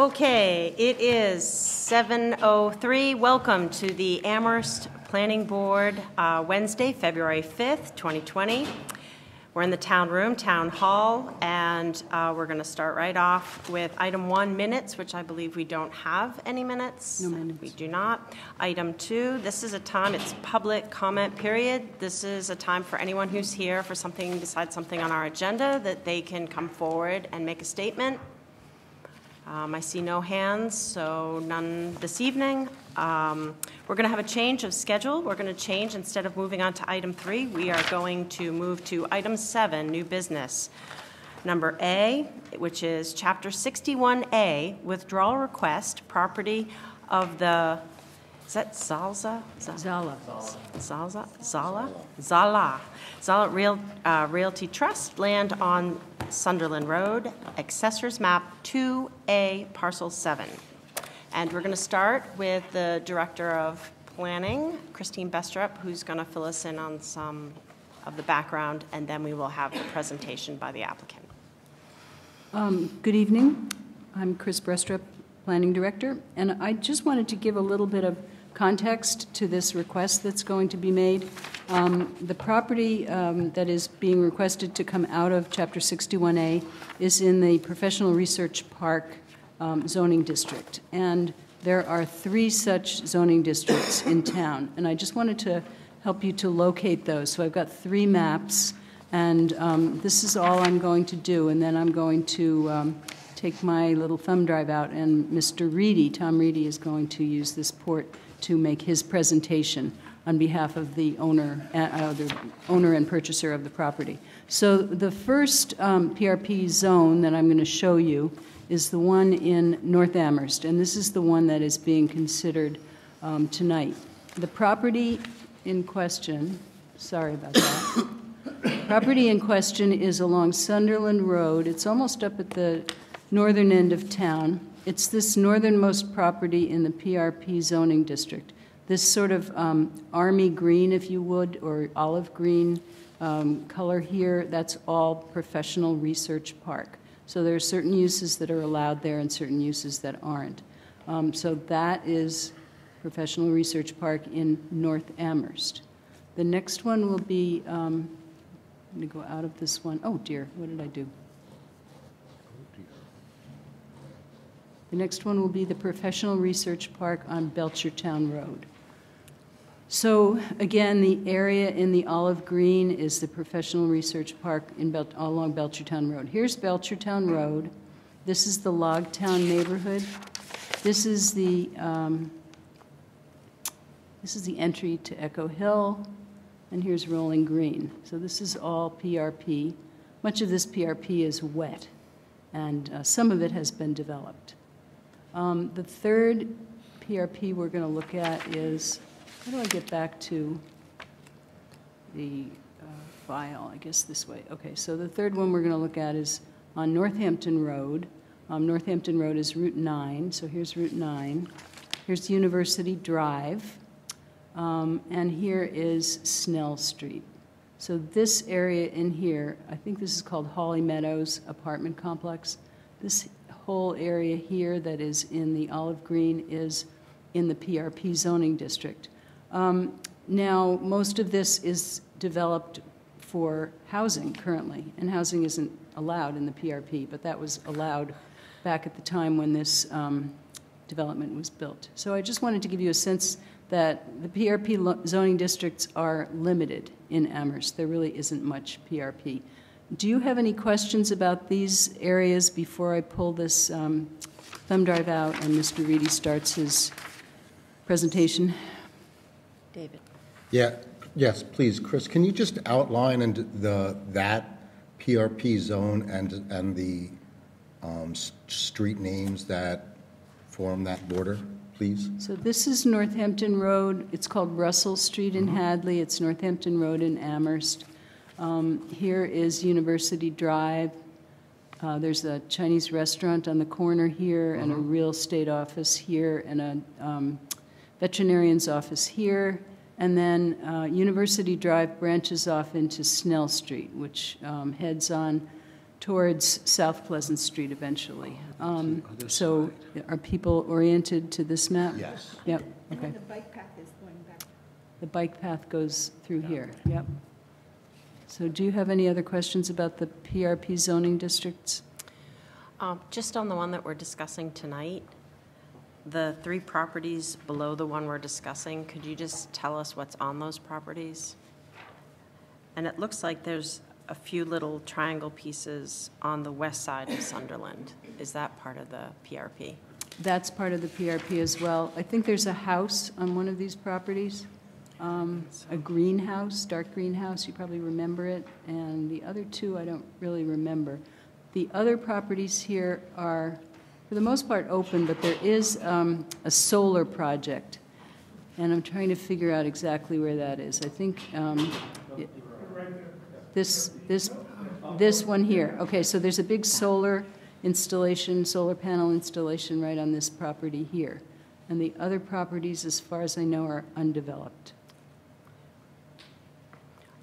Okay, it is 7:03. Welcome to the Amherst Planning Board, uh, Wednesday, February 5th, 2020. We're in the town room, Town Hall, and uh, we're going to start right off with item one, minutes, which I believe we don't have any minutes. No minutes. We do not. Item two, this is a time, it's public comment period. This is a time for anyone who's here for something besides something on our agenda, that they can come forward and make a statement. Um, I see no hands, so none this evening. Um, We're going to have a change of schedule. We're going to change, instead of moving on to item three, we are going to move to item seven, new business. Number A, which is Chapter 61A, withdrawal request, property of the, is that Zalza? Zala. Zalza, Zala, Zala, Zala Real, uh, Realty Trust, land on Sunderland Road, Assessors Map 2A, Parcel 7. And we're going to start with the Director of Planning, Christine Brestrup, who's going to fill us in on some of the background, and then we will have the presentation by the applicant. Um, Good evening. I'm Chris Brestrup, Planning Director, and I just wanted to give a little bit of context to this request that's going to be made. Um, The property um, that is being requested to come out of Chapter 61A is in the Professional Research Park um, zoning district, and there are three such zoning districts in town, and I just wanted to help you to locate those. So I've got three maps, and um, this is all I'm going to do, and then I'm going to um, take my little thumb drive out, and Mr. Reedy, Tom Reedy, is going to use this port to make his presentation on behalf of the owner, uh, uh, the owner and purchaser of the property. So the first um, PRP zone that I'm going to show you is the one in North Amherst, and this is the one that is being considered um, tonight. The property in question, sorry about that. Property in question is along Sunderland Road. It's almost up at the northern end of town. It's this northernmost property in the PRP zoning district. This sort of um, army green, if you would, or olive green um, color here, that's all professional research park. So there are certain uses that are allowed there and certain uses that aren't. Um, so that is Professional Research Park in North Amherst. The next one will be, um, I'm going to go out of this one. Oh dear, what did I do? The next one will be the Professional Research Park on Belchertown Road. So again, the area in the olive green is the Professional Research Park in Bel- along Belchertown Road. Here's Belchertown Road. This is the Logtown neighborhood. This is the um, this is the entry to Echo Hill, and here's Rolling Green. So this is all PRP. Much of this PRP is wet, and uh, some of it has been developed. Um, The third PRP we're going to look at is, how do I get back to the uh, file? I guess this way. Okay, so the third one we're going to look at is on Northampton Road. Um, Northampton Road is Route 9, so here's Route 9. Here's University Drive, um, and here is Snell Street. So this area in here, I think this is called Holly Meadows Apartment Complex. This whole area here that is in the olive green is in the PRP zoning district. Um, Now, most of this is developed for housing currently, and housing isn't allowed in the PRP, but that was allowed back at the time when this um, development was built. So I just wanted to give you a sense that the PRP zoning districts are limited in Amherst. There really isn't much PRP. Do you have any questions about these areas before I pull this um, thumb drive out and Mr. Reedy starts his presentation? David. Yeah, yes, please, Chris, can you just outline and the, that PRP zone and, and the um, street names that form that border, please? So this is Northampton Road. It's called Russell Street in Hadley. It's Northampton Road in Amherst. Um, Here is University Drive. Uh, There's a Chinese restaurant on the corner here, and a real estate office here, and a um, veterinarian's office here. And then uh, University Drive branches off into Snell Street, which um, heads on towards South Pleasant Street eventually. Um, So are people oriented to this map? Yes. Yep, okay. The bike path is going back. The bike path goes through here, yep. So do you have any other questions about the PRP zoning districts? Um, Just on the one that we're discussing tonight, the three properties below the one we're discussing, could you just tell us what's on those properties? And it looks like there's a few little triangle pieces on the west side of Sunderland. Is that part of the PRP? That's part of the PRP as well. I think there's a house on one of these properties, um, a greenhouse, dark greenhouse, you probably remember it, and the other two I don't really remember. The other properties here are, for the most part, open, but there is um, a solar project, and I'm trying to figure out exactly where that is. I think um, this, this, this one here. Okay, so there's a big solar installation, solar panel installation right on this property here. And the other properties, as far as I know, are undeveloped.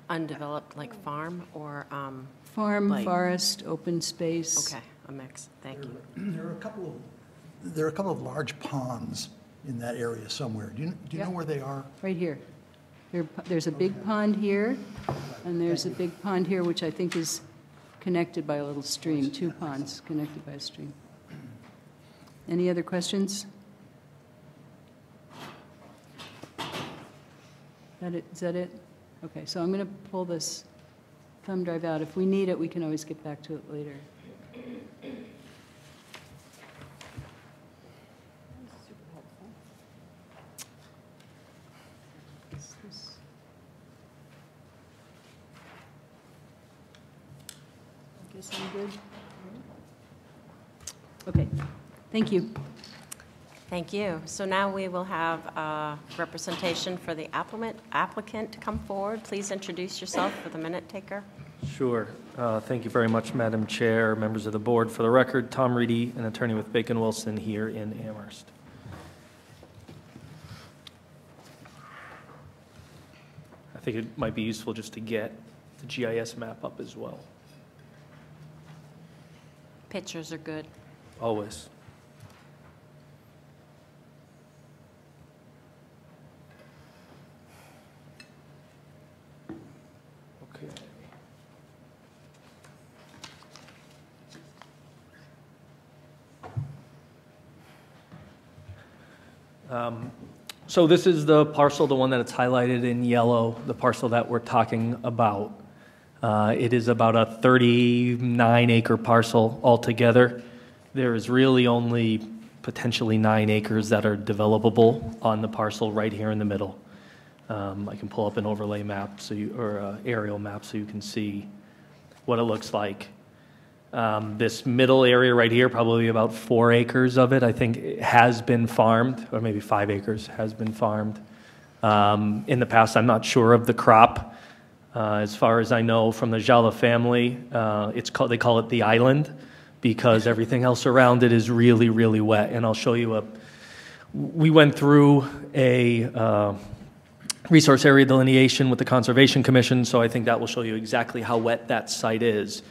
Undeveloped, like farm, or, um, Farm, Like- forest, open space. okay, a mix, thank you. There are a couple of, there are a couple of large ponds in that area somewhere. Do you, do you know Yep. where they are? Right here. There, there's a big pond here, and there's a big pond here, which I think is connected by a little stream, two ponds connected by a stream. Any other questions? That it, is that it? Okay, so I'm going to pull this thumb drive out. If we need it, we can always get back to it later. Okay, thank you. Thank you. So now we will have uh, representation for the applicant, applicant to come forward. Please introduce yourself for the minute taker. Sure. Uh, Thank you very much, Madam Chair, members of the board. For the record, Tom Reedy, an attorney with Bacon Wilson here in Amherst. I think it might be useful just to get the GIS map up as well, Pictures are good. always. Um, So this is the parcel, the one that it's highlighted in yellow, the parcel that we're talking about. Uh, It is about a 39 acre parcel altogether. There is really only potentially nine acres that are developable on the parcel right here in the middle. Um, I can pull up an overlay map so you, or a aerial map so you can see what it looks like. Um, This middle area right here, probably about four acres of it, I think has been farmed, or maybe five acres has been farmed. Um, In the past, I'm not sure of the crop. Uh, As far as I know from the Jala family, uh, it's called, they call it the island because everything else around it is really, really wet. And I'll show you a, we went through a uh, resource area delineation with the Conservation Commission, so I think that will show you exactly how wet that site is.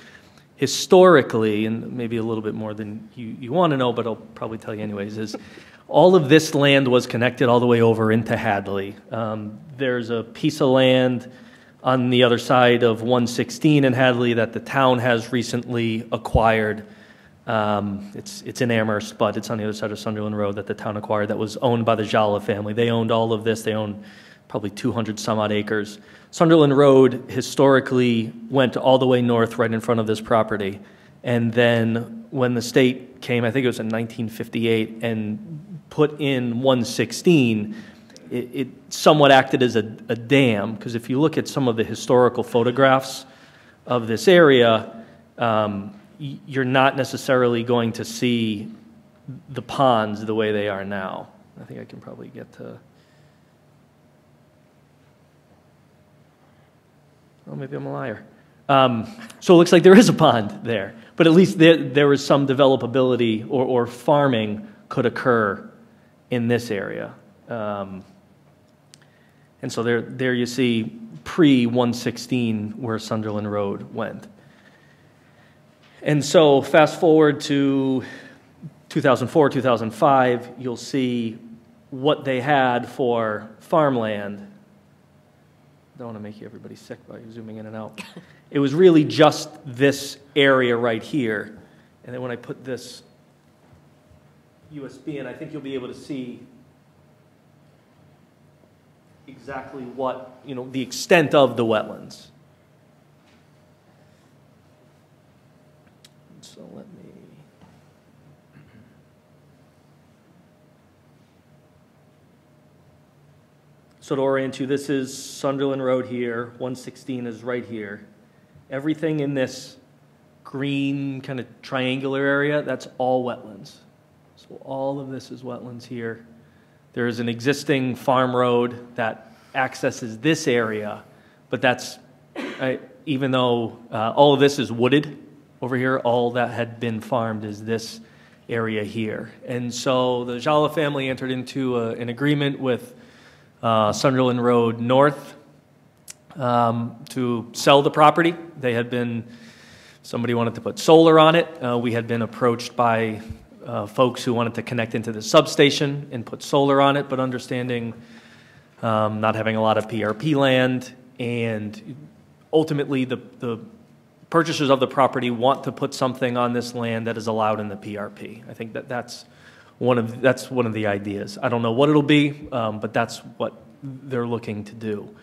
Historically, and maybe a little bit more than you, you want to know, but I'll probably tell you anyways, is all of this land was connected all the way over into Hadley. Um, there's a piece of land on the other side of 116 in Hadley that the town has recently acquired. Um, it's, it's in Amherst, but it's on the other side of Sunderland Road that the town acquired that was owned by the Jala family. They owned all of this. They owned probably 200 some odd acres. Sunderland Road historically went all the way north right in front of this property. And then when the state came, I think it was in 1958, and put in 116, it, it somewhat acted as a, a dam, because if you look at some of the historical photographs of this area, um, you're not necessarily going to see the ponds the way they are now. I think I can probably get to. Oh, maybe I'm a liar. Um, so it looks like there is a pond there, but at least there, there is some developability or, or farming could occur in this area. Um, and so there, there you see pre 116 where Sunderland Road went. And so fast forward to 2004, 2005, you'll see what they had for farmland. Don't want to make you everybody sick by zooming in and out. It was really just this area right here. And then when I put this USB in, I think you'll be able to see exactly what, you know, the extent of the wetlands. So let me. So to orient you, this is Sunderland Road here, 116 is right here. Everything in this green kind of triangular area, that's all wetlands. So all of this is wetlands here. There is an existing farm road that accesses this area, but that's, I- even though uh, all of this is wooded over here, all that had been farmed is this area here. And so the Jala family entered into a- an agreement with uh, Sunderland Road North um, to sell the property. They had been, somebody wanted to put solar on it. Uh, We had been approached by uh, folks who wanted to connect into the substation and put solar on it, but understanding um, not having a lot of PRP land, and ultimately, the, the purchasers of the property want to put something on this land that is allowed in the PRP. I think that that's one of, that's one of the ideas. I don't know what it'll be, um, but that's what they're looking to do.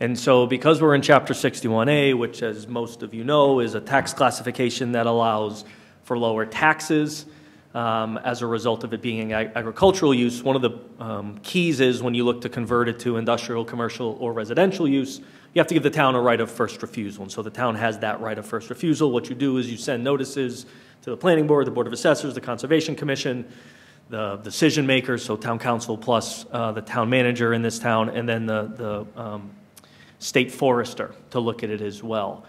And so because we're in Chapter 61A, which as most of you know, is a tax classification that allows for lower taxes um, as a result of it being ag- agricultural use, one of the um, keys is when you look to convert it to industrial, commercial, or residential use, you have to give the town a right of first refusal. And so the town has that right of first refusal. What you do is you send notices to the planning board, the board of assessors, the conservation commission, the decision makers, so town council plus uh, the town manager in this town, and then the, the um, state forester to look at it as well.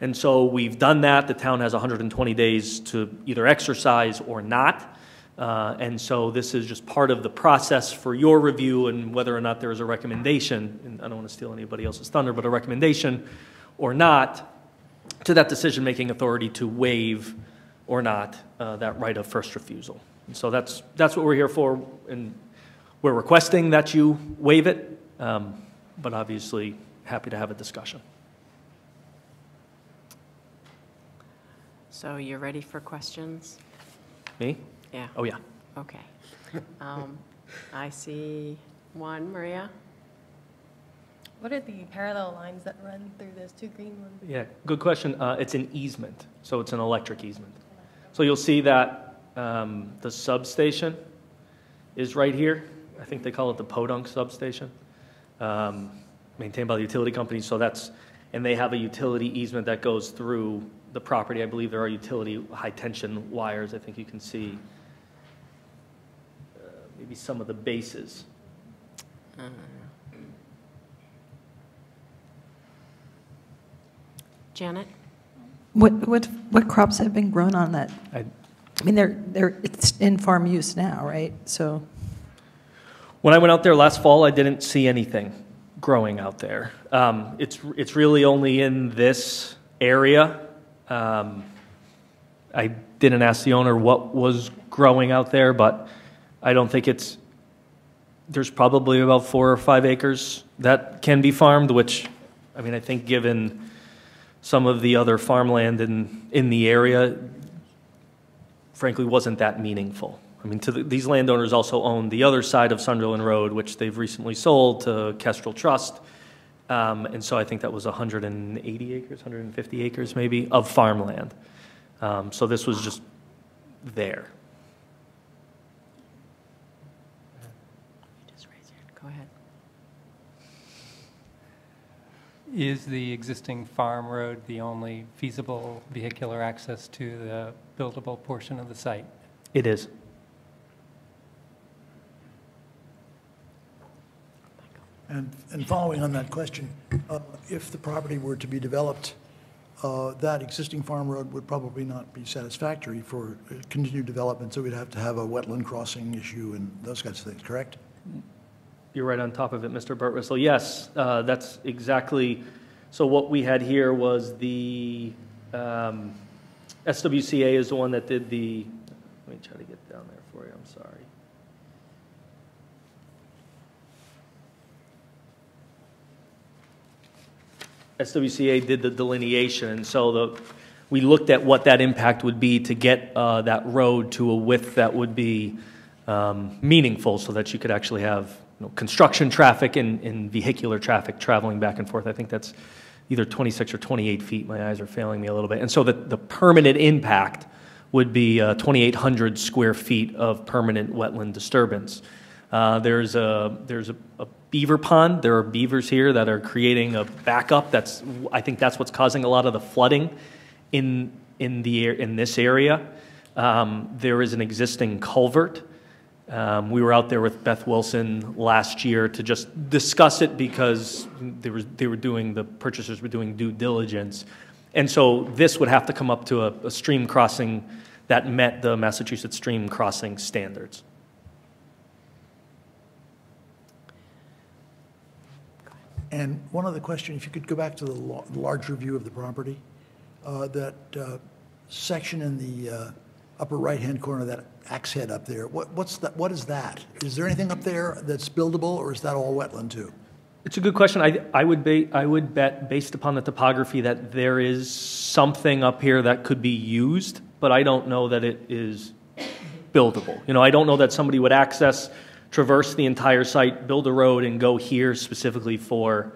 And so we've done that. The town has 120 days to either exercise or not. Uh, And so this is just part of the process for your review and whether or not there is a recommendation, and I don't want to steal anybody else's thunder, but a recommendation or not to that decision-making authority to waive or not uh, that right of first refusal. And so that's, that's what we're here for, and we're requesting that you waive it, um, but obviously, happy to have a discussion. So you're ready for questions? Me? Yeah, Oh, yeah. okay. Um, I see one, Maria? What are the parallel lines that run through those two green ones? Yeah, good question. Uh, It's an easement, so it's an electric easement. So you'll see that um, the substation is right here. I think they call it the Podunk substation, um, maintained by the utility company. So that's, and they have a utility easement that goes through the property. I believe there are utility high-tension wires. I think you can see uh, maybe some of the bases. Janet? What, what, what crops have been grown on that? I I mean, they're, they're, it's in farm use now, right? So, When I went out there last fall, I didn't see anything growing out there. Um, it's, it's really only in this area. Um, I didn't ask the owner what was growing out there, but I don't think it's, there's probably about four or five acres that can be farmed, which, I mean, I think given some of the other farmland in, in the area, frankly wasn't that meaningful. I mean, to the, these landowners also own the other side of Sunderland Road, which they've recently sold to Kestrel Trust. Um, and so I think that was 180 acres, 150 acres maybe, of farmland. Um, so this was just there. Just raise your hand. Go ahead. Is the existing farm road the only feasible vehicular access to the buildable portion of the site? It is. And, and following on that question, uh, if the property were to be developed, uh, that existing farm road would probably not be satisfactory for uh, continued development, so we'd have to have a wetland crossing issue and those kinds of things, correct? You're right on top of it, Mr. Birtwistle. Yes, uh, that's exactly, so what we had here was the, um, SWCA is the one that did the, let me try to get down there for you, I'm sorry. SWCA did the delineation, and so the, we looked at what that impact would be to get uh, that road to a width that would be um, meaningful, so that you could actually have, you know, construction traffic and, and vehicular traffic traveling back and forth. I think that's either 26 or 28 feet, my eyes are failing me a little bit. And so the, the permanent impact would be uh, 2,800 square feet of permanent wetland disturbance. Uh, There's a, there's a a beaver pond, there are beavers here that are creating a backup, that's, I think that's what's causing a lot of the flooding in, in the, in this area. Um, There is an existing culvert. Um, We were out there with Beth Willson last year to just discuss it because they were, they were doing, the purchasers were doing due diligence. And so this would have to come up to a, a stream crossing that met the Massachusetts stream crossing standards. And one other question, if you could go back to the la- larger view of the property, uh, that uh, section in the uh, upper right-hand corner, that axe head up there, what, what's that, what is that? Is there anything up there that's buildable, or is that all wetland too? It's a good question. I, I would ba- I would bet, based upon the topography, that there is something up here that could be used, but I don't know that it is buildable. You know, I don't know that somebody would access, traverse the entire site, build a road, and go here specifically for,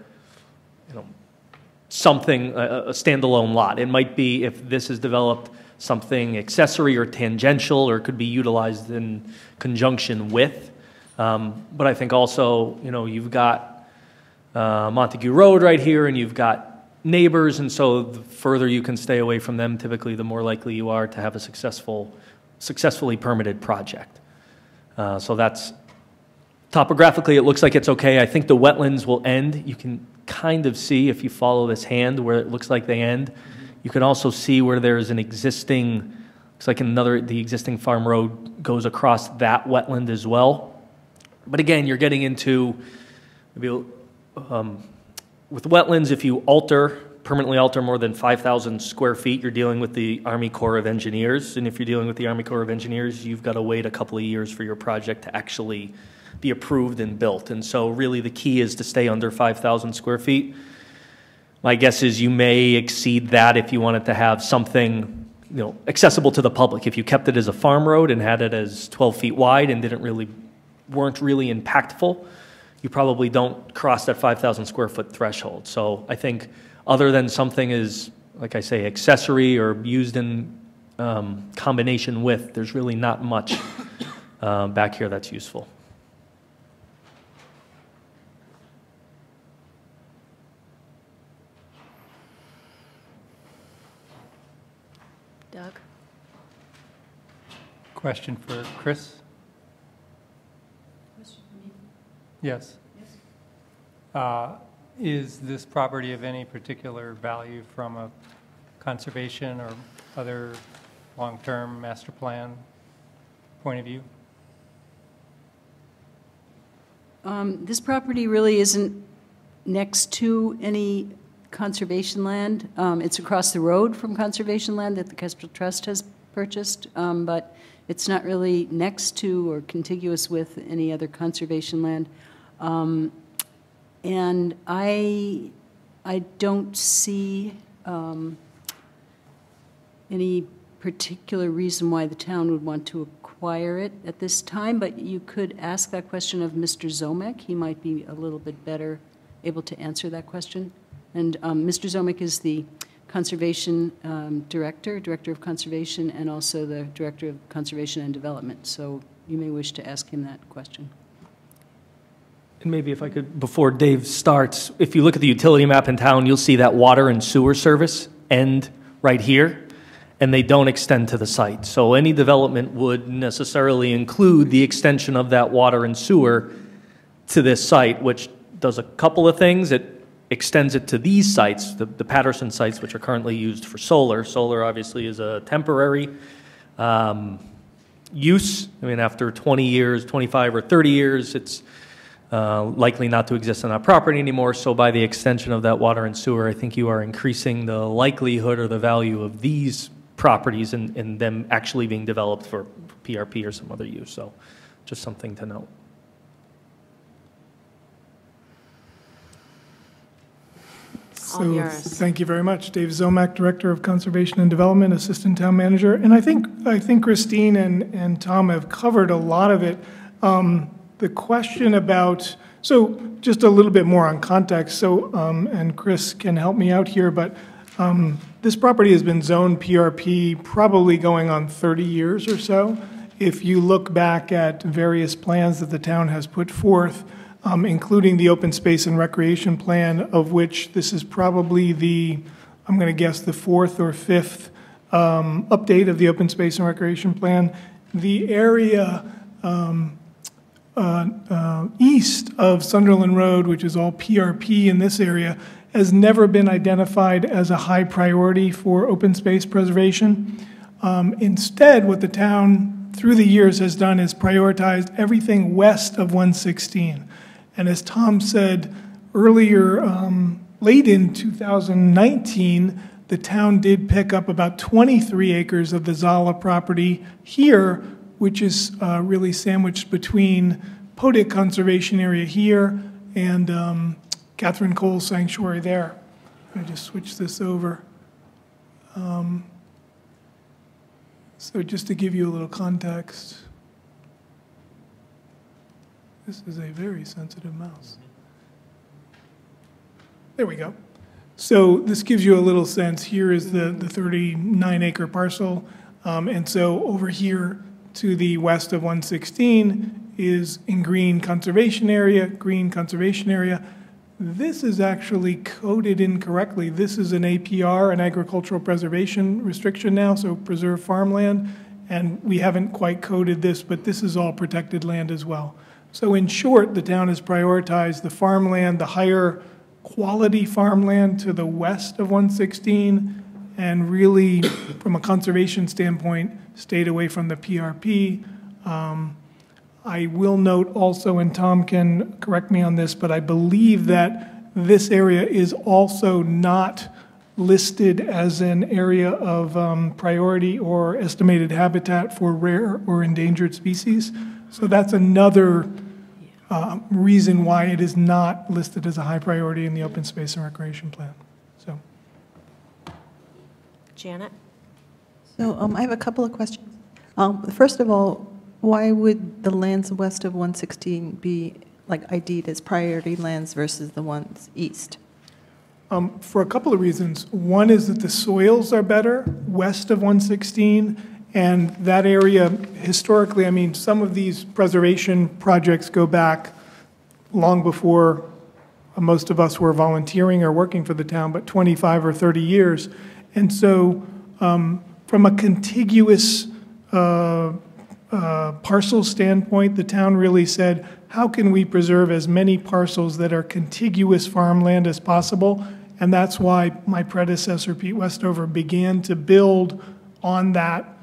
you know, something, a, a standalone lot. It might be, if this is developed, something accessory or tangential, or could be utilized in conjunction with. Um, But I think also, you know, you've got uh, Montague Road right here, and you've got neighbors, and so the further you can stay away from them, typically, the more likely you are to have a successful, successfully permitted project. Uh, So that's, topographically, it looks like it's okay. I think the wetlands will end. You can kind of see, if you follow this hand, where it looks like they end. You can also see where there's an existing, looks like another, the existing farm road goes across that wetland as well. But again, you're getting into, maybe, um, with wetlands, if you alter, permanently alter more than 5,000 square feet, you're dealing with the Army Corps of Engineers. And if you're dealing with the Army Corps of Engineers, you've got to wait a couple of years for your project to actually be approved and built. And so really the key is to stay under 5,000 square feet. My guess is you may exceed that if you wanted to have something, you know, accessible to the public. If you kept it as a farm road and had it as 12 feet wide and didn't really, weren't really impactful, you probably don't cross that 5,000 square foot threshold. So I think other than something is, like I say, accessory or used in um, combination with, there's really not much uh, back here that's useful. Doug? Question for Chris? Yes. Uh, Is this property of any particular value from a conservation or other long-term master plan point of view? Um, This property really isn't next to any conservation land. Um, It's across the road from conservation land that the Kestrel Trust has purchased, um, but it's not really next to or contiguous with any other conservation land. Um, And I, I don't see um, any particular reason why the town would want to acquire it at this time, but you could ask that question of Mr. Ziomek. He might be a little bit better able to answer that question. And um, Mr. Ziomek is the Conservation um, Director, Director of Conservation, and also the Director of Conservation and Development. So you may wish to ask him that question. And maybe if I could, before Dave starts, if you look at the utility map in town, you'll see that water and sewer service end right here, and they don't extend to the site. So any development would necessarily include the extension of that water and sewer to this site, which does a couple of things. It extends it to these sites, the the Patterson sites, which are currently used for solar. Solar obviously is a temporary um, use. I mean, after 20 years, 25 or 30 years, it's uh, likely not to exist on that property anymore. So by the extension of that water and sewer, I think you are increasing the likelihood or the value of these properties and, and them actually being developed for PRP or some other use. So just something to note. All So, yours. Thank you very much. Dave Ziomek, Director of Conservation and Development, Assistant Town Manager. And I think, I think Christine and, and Tom have covered a lot of it. Um, The question about, so just a little bit more on context, so, um, and Chris can help me out here, but um, this property has been zoned PRP probably going on 30 years or so. If you look back at various plans that the town has put forth, um, including the open space and recreation plan, of which this is probably the, I'm going to guess, the fourth or fifth um, update of the open space and recreation plan. The area um, uh, uh, east of Sunderland Road, which is all PRP in this area, has never been identified as a high priority for open space preservation. Um, Instead, what the town, through the years, has done is prioritized everything west of 116. And as Tom said earlier, um, late in 2019, the town did pick up about 23 acres of the Zala property here, which is uh, really sandwiched between Podick Conservation Area here and um, Catherine Cole Sanctuary there. I just switch this over. Um, So just to give you a little context, this is a very sensitive mouse. There we go. So this gives you a little sense. Here is the, the 39 acre parcel. Um, and so over here to the west of 116 is in green conservation area, green conservation area. This is actually coded incorrectly. This is an APR, an agricultural preservation restriction now, so preserve farmland. And we haven't quite coded this, but this is all protected land as well. So in short, the town has prioritized the farmland, the higher quality farmland to the west of 116, and really, from a conservation standpoint, stayed away from the PRP. Um, I will note also, and Tom can correct me on this, but I believe that this area is also not listed as an area of um, priority or estimated habitat for rare or endangered species. So that's another uh, reason why it is not listed as a high priority in the open space and recreation plan. So, Janet? So um, I have a couple of questions. Um, First of all, why would the lands west of 116 be like ID'd as priority lands versus the ones east? um, for a couple of reasons. One is that the soils are better west of 116, and that area historically, I mean, some of these preservation projects go back long before most of us were volunteering or working for the town, but 25 or 30 years. And so, um, from a contiguous uh, uh, parcel standpoint, the town really said, how can we preserve as many parcels that are contiguous farmland as possible? And that's why my predecessor, Pete Westover, began to build on that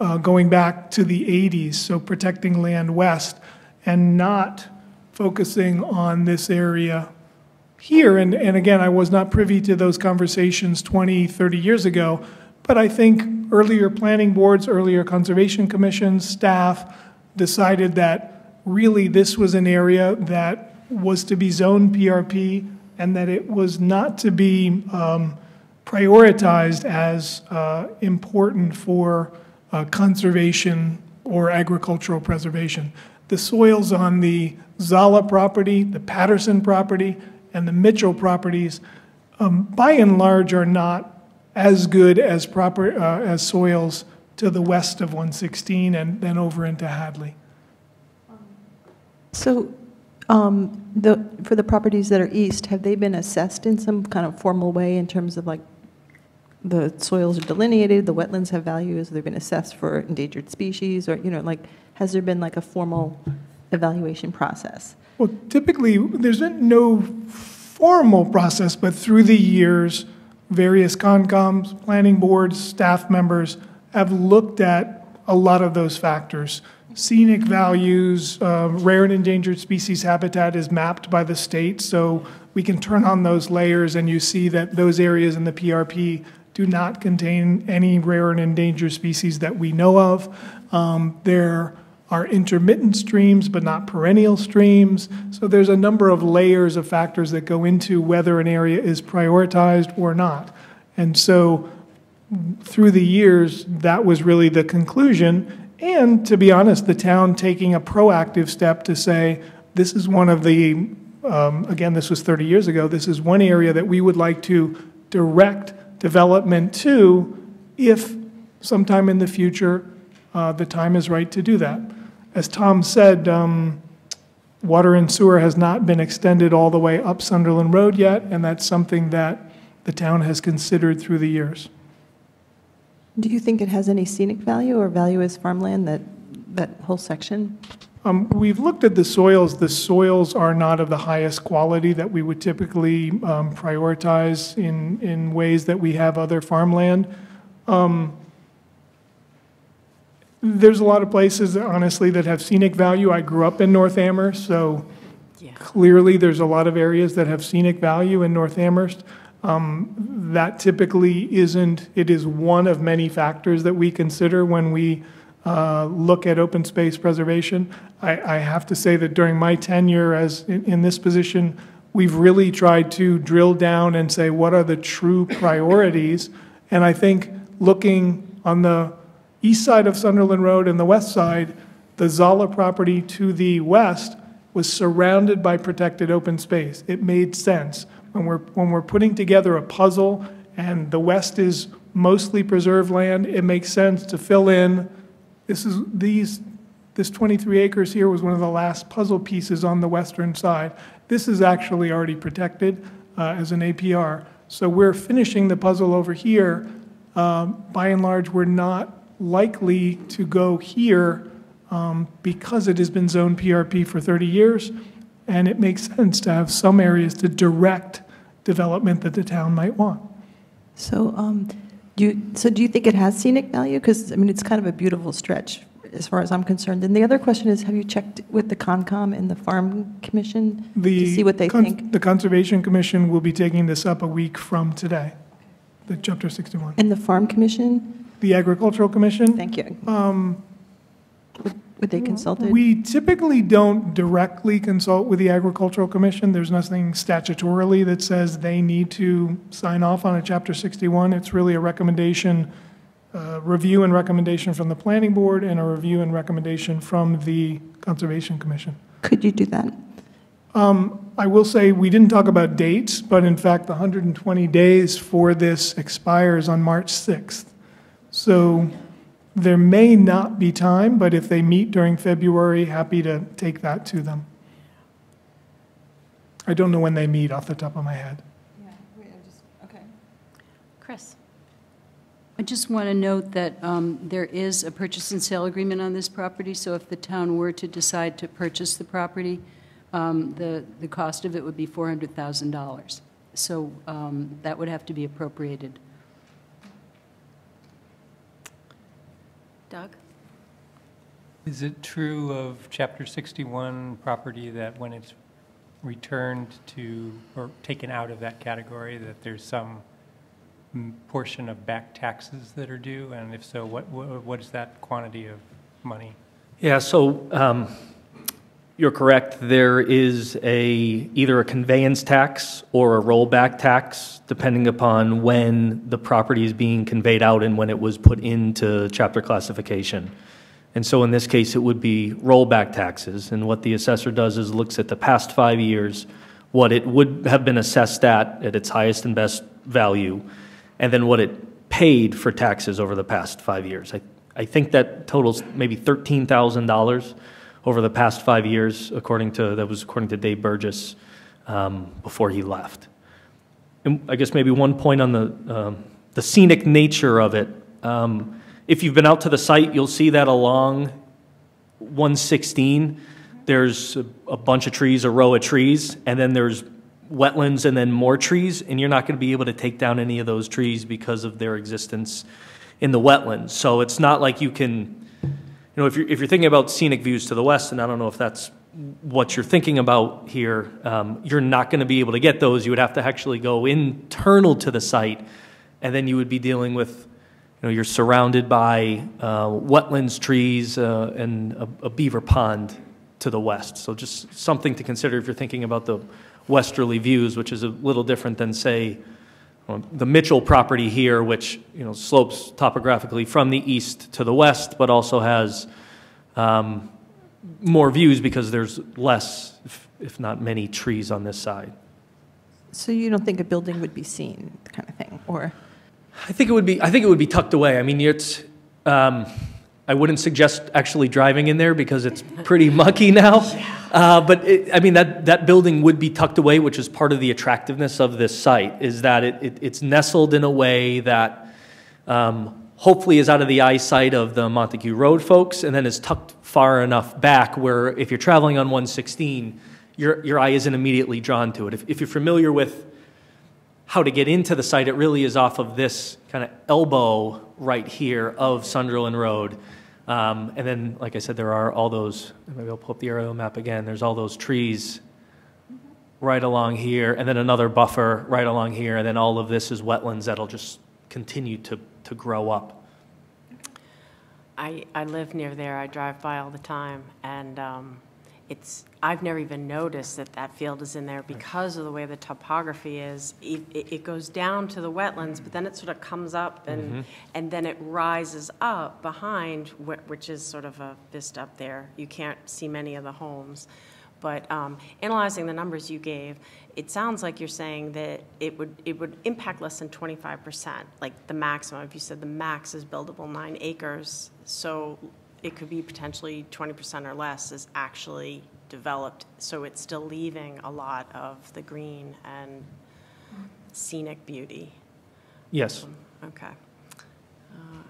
uh, going back to the 80s, so protecting land west and not focusing on this area here. And, and again, I was not privy to those conversations 20, 30 years ago, but I think earlier planning boards, earlier conservation commissions, staff decided that really this was an area that was to be zoned PRP and that it was not to be um, prioritized as uh, important for uh, conservation or agricultural preservation. The soils on the Zala property, the Patterson property, and the Mitchell properties, um, by and large, are not as good as proper uh, as soils to the west of 116 and then over into Hadley. So um, the, for the properties that are east, have they been assessed in some kind of formal way in terms of like, the soils are delineated, the wetlands have values, they've been assessed for endangered species, or, you know, like, has there been like a formal evaluation process? Well, typically, there's no formal process, but through the years, various Concoms, planning boards, staff members have looked at a lot of those factors. Scenic values, uh, rare and endangered species habitat is mapped by the state, so we can turn on those layers and you see that those areas in the PRP do not contain any rare and endangered species that we know of. Um, There are intermittent streams, but not perennial streams. So there's a number of layers of factors that go into whether an area is prioritized or not. And so through the years, that was really the conclusion. And to be honest, the town taking a proactive step to say, this is one of the, um, again, this was 30 years ago, this is one area that we would like to direct development too, if sometime in the future uh, the time is right to do that. As Tom said, um, water and sewer has not been extended all the way up Sunderland Road yet, and that's something that the town has considered through the years. Do you think it has any scenic value or value as farmland, that, that whole section? Um, We've looked at the soils. The soils are not of the highest quality that we would typically um, prioritize in, in ways that we have other farmland. Um, There's a lot of places, honestly, that have scenic value. I grew up in North Amherst, so Yeah. clearly there's a lot of areas that have scenic value in North Amherst. Um, That typically isn't, it is one of many factors that we consider when we uh, look at open space preservation. I, I have to say that during my tenure as, in, in this position, we've really tried to drill down and say, what are the true priorities? And I think looking on the east side of Sunderland Road and the west side, the Zolla property to the west was surrounded by protected open space. It made sense. When we're, when we're putting together a puzzle and the west is mostly preserved land, it makes sense to fill in, this is, these, this 23 acres here was one of the last puzzle pieces on the western side. This is actually already protected uh, as an APR. So we're finishing the puzzle over here. Um, By and large, we're not likely to go here um, because it has been zoned PRP for 30 years, and it makes sense to have some areas to direct development that the town might want. So, um, do you, so do you think it has scenic value? Because, I mean, it's kind of a beautiful stretch, as far as I'm concerned. And the other question is, have you checked with the Concom and the Farm Commission to The see what they think? The Conservation Commission will be taking this up a week from today, the Chapter 61. And the Farm Commission? The Agricultural Commission? Thank you. Would would they consult it? We typically don't directly consult with the Agricultural Commission. There's nothing statutorily that says they need to sign off on a Chapter 61. It's really a recommendation, uh, review and recommendation from the Planning Board and a review and recommendation from the Conservation Commission. Could you do that? I will say, we didn't talk about dates, but in fact, the 120 days for this expires on March 6th. So there may not be time, but if they meet during February, happy to take that to them. I don't know when they meet off the top of my head. yeah okay Chris? I just want to note that um, there is a purchase and sale agreement on this property, so if the town were to decide to purchase the property, um, the, the cost of it would be $400,000. So um, that would have to be appropriated. Doug? Is it true of Chapter 61 property that when it's returned to, or taken out of that category, that there's some portion of back taxes that are due? And if so, what, what what is that quantity of money? Yeah, so um, you're correct. There is a, either a conveyance tax or a rollback tax, depending upon when the property is being conveyed out and when it was put into chapter classification. And so in this case, it would be rollback taxes. And what the assessor does is looks at the past five years, what it would have been assessed at, at its highest and best value, and then what it paid for taxes over the past five years. I, I think that totals maybe $13,000 over the past five years, according to, that was according to Dave Burgess um, before he left. And I guess maybe one point on the, um, the scenic nature of it. Um, if you've been out to the site, you'll see that along 116, there's a, a bunch of trees, a row of trees, and then there's wetlands and then more trees, and you're not going to be able to take down any of those trees because of their existence in the wetlands. So it's not like you can, know, if you're, if you're thinking about scenic views to the west, and I don't know if that's what you're thinking about here, um, you're not going to be able to get those. You would have to actually go internal to the site and then you would be dealing with, you know, you're surrounded by uh, wetlands, trees, uh, and a a beaver pond to the west. So just something to consider if you're thinking about the westerly views, which is a little different than, say, the Mitchell property here, which, you know, slopes topographically from the east to the west, but also has um, more views because there's less, if- if not many, trees on this side. So you don't think a building would be seen, kind of thing, or? I think it would be, I think it would be tucked away. I mean, it's, um, I wouldn't suggest actually driving in there because it's pretty mucky now. Uh, but it, I mean, that, that building would be tucked away, which is part of the attractiveness of this site, is that it, it, it's nestled in a way that um, hopefully is out of the eyesight of the Montague Road folks, and then is tucked far enough back where if you're traveling on 116, your, your eye isn't immediately drawn to it. If, if you're familiar with how to get into the site, it really is off of this kind of elbow right here of Sunderland Road. Um, and then, like I said, there are all those, maybe I'll pull up the aerial map again, there's all those trees right along here, and then another buffer right along here, and then all of this is wetlands that'll just continue to, to grow up. I, I live near there, I drive by all the time, and um, it's, I've never even noticed that that field is in there because of the way the topography is. It, it it goes down to the wetlands, but then it sort of comes up and, and then it rises up behind, wh- which is sort of a vista up there. You can't see many of the homes. But um, analyzing the numbers you gave, it sounds like you're saying that it would, it would impact less than 25%, like the maximum. If you said the max is buildable nine acres, so it could be potentially 20% or less is actually developed, so it's still leaving a lot of the green and scenic beauty. Yes. Okay. Uh,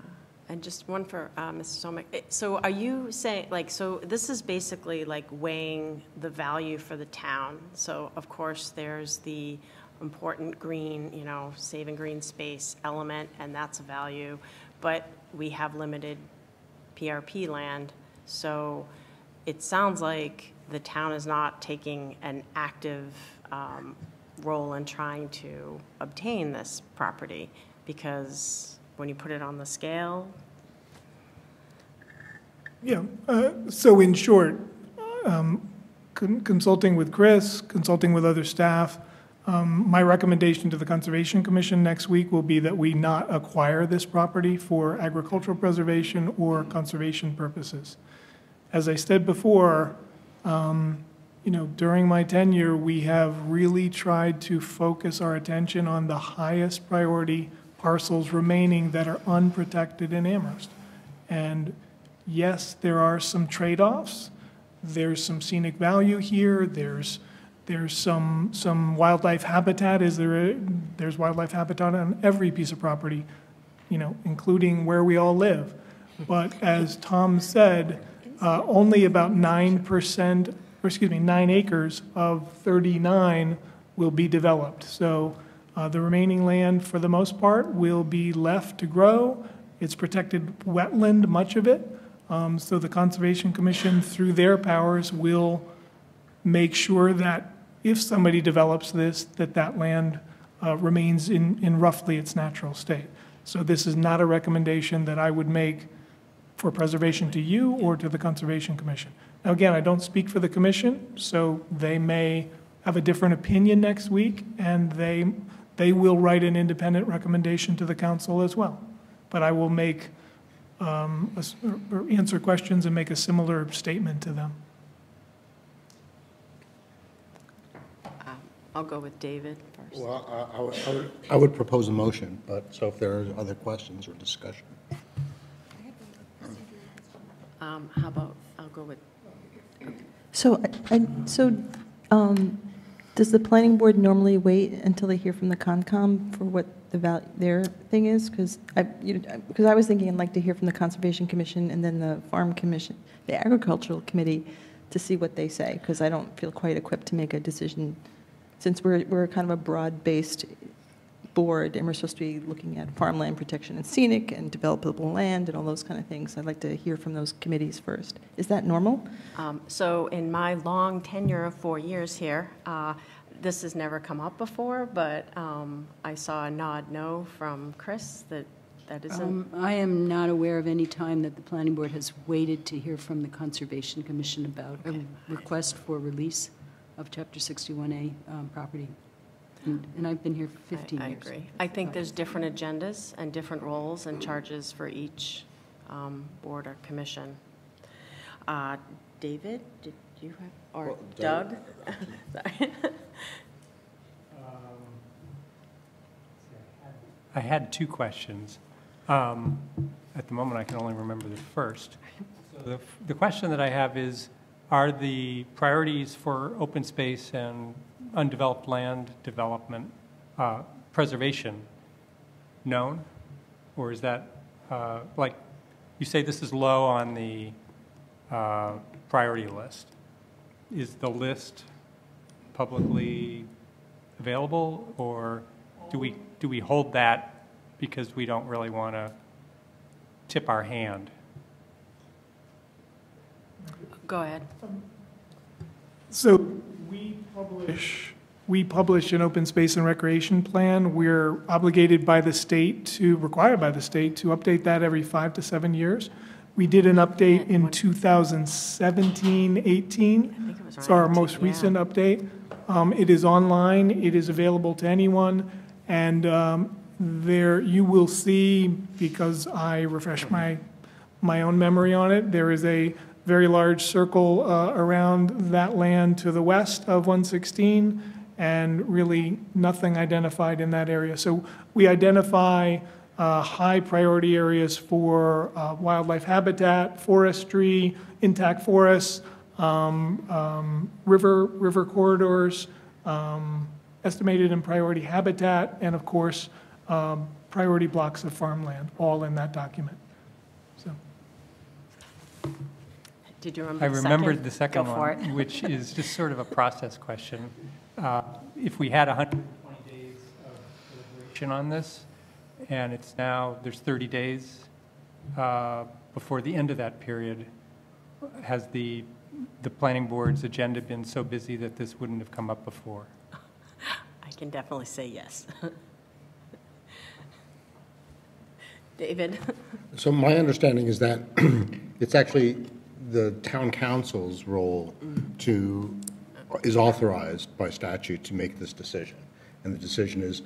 And just one for uh, Mrs. Ziomek. So are you saying, like, so this is basically like weighing the value for the town? So of course, there's the important green, you know, saving green space element, and that's a value. But we have limited PRP land, so it sounds like the town is not taking an active um, role in trying to obtain this property, because when you put it on the scale, Yeah, uh, so in short, um, con- consulting with Chris, consulting with other staff, um, my recommendation to the Conservation Commission next week will be that we not acquire this property for agricultural preservation or conservation purposes. As I said before, um, you know, during my tenure, we have really tried to focus our attention on the highest priority parcels remaining that are unprotected in Amherst. And yes, there are some trade-offs. There's some scenic value here. There's, there's some, some wildlife habitat. Is there, a- there's wildlife habitat on every piece of property, you know, including where we all live. But as Tom said, uh, only about 9%, or excuse me, nine acres of 39 will be developed. So uh, the remaining land, for the most part, will be left to grow. It's protected wetland, much of it. Um, So the Conservation Commission, through their powers, will make sure that if somebody develops this, that that land uh, remains in, in roughly its natural state. So this is not a recommendation that I would make for preservation to you or to the Conservation Commission. Now, again, I don't speak for the commission, so they may have a different opinion next week, and they, they will write an independent recommendation to the council as well. But I will make, um, a or answer questions and make a similar statement to them. I'll go with David first. Well, I- I would- I would- I would propose a motion, but, so if there are other questions or discussion. Um, How about, I'll go with, So, I- I- so, um, does the planning board normally wait until they hear from the Concom for what the val, their thing is? Because I, you know, because I was thinking I'd like to hear from the Conservation Commission and then the Farm Commission, the Agricultural Committee, to see what they say, because I don't feel quite equipped to make a decision, since we're, we're kind of a broad-based board, and we're supposed to be looking at farmland protection and scenic and developable land and all those kind of things. I'd like to hear from those committees first. Is that normal? um, so in my long tenure of four years here, uh, this has never come up before, but um, I saw a nod no from Chris that that isn't. Um, I am not aware of any time that the planning board has waited to hear from the Conservation Commission about a request for release of Chapter 61A um, property. And and I've been here for 15 I- years. I agree. I think there's different agendas and different roles and charges for each um, board or commission. Uh, David, did you have, or Well, Doug? Doug- Sorry. I had two questions. Um, At the moment, I can only remember the first. So the, the question that I have is, are the priorities for open space and undeveloped land development, uh, preservation, known? Or is that, uh, like, you say this is low on the uh, priority list. Is the list publicly available, or do we, do we hold that because we don't really want to tip our hand? Go ahead. So we publish, we publish an open space and recreation plan. We're obligated by the state to, required by the state to update that every five to seven years. We did an update in 2017, 18. think it It's our most yeah. recent update. Um, It is online, it is available to anyone, and um, there, you will see, because I refresh my, my own memory on it, there is a very large circle uh, around that land to the west of 116, and really nothing identified in that area. So we identify uh, high-priority areas for uh, wildlife habitat, forestry, intact forests, um, um, river, river corridors, um, estimated and priority habitat, and of course, um, priority blocks of farmland, all in that document. So, Did you remember I the second? remembered the second Go for it. one, which is just sort of a process question. Uh, If we had 120 days of deliberation on this, and it's now, there's 30 days uh, before the end of that period, has the, the planning board's agenda been so busy that this wouldn't have come up before? I can definitely say yes. David? So my understanding is that it's actually the town council's role to, is authorized by statute to make this decision. And the decision is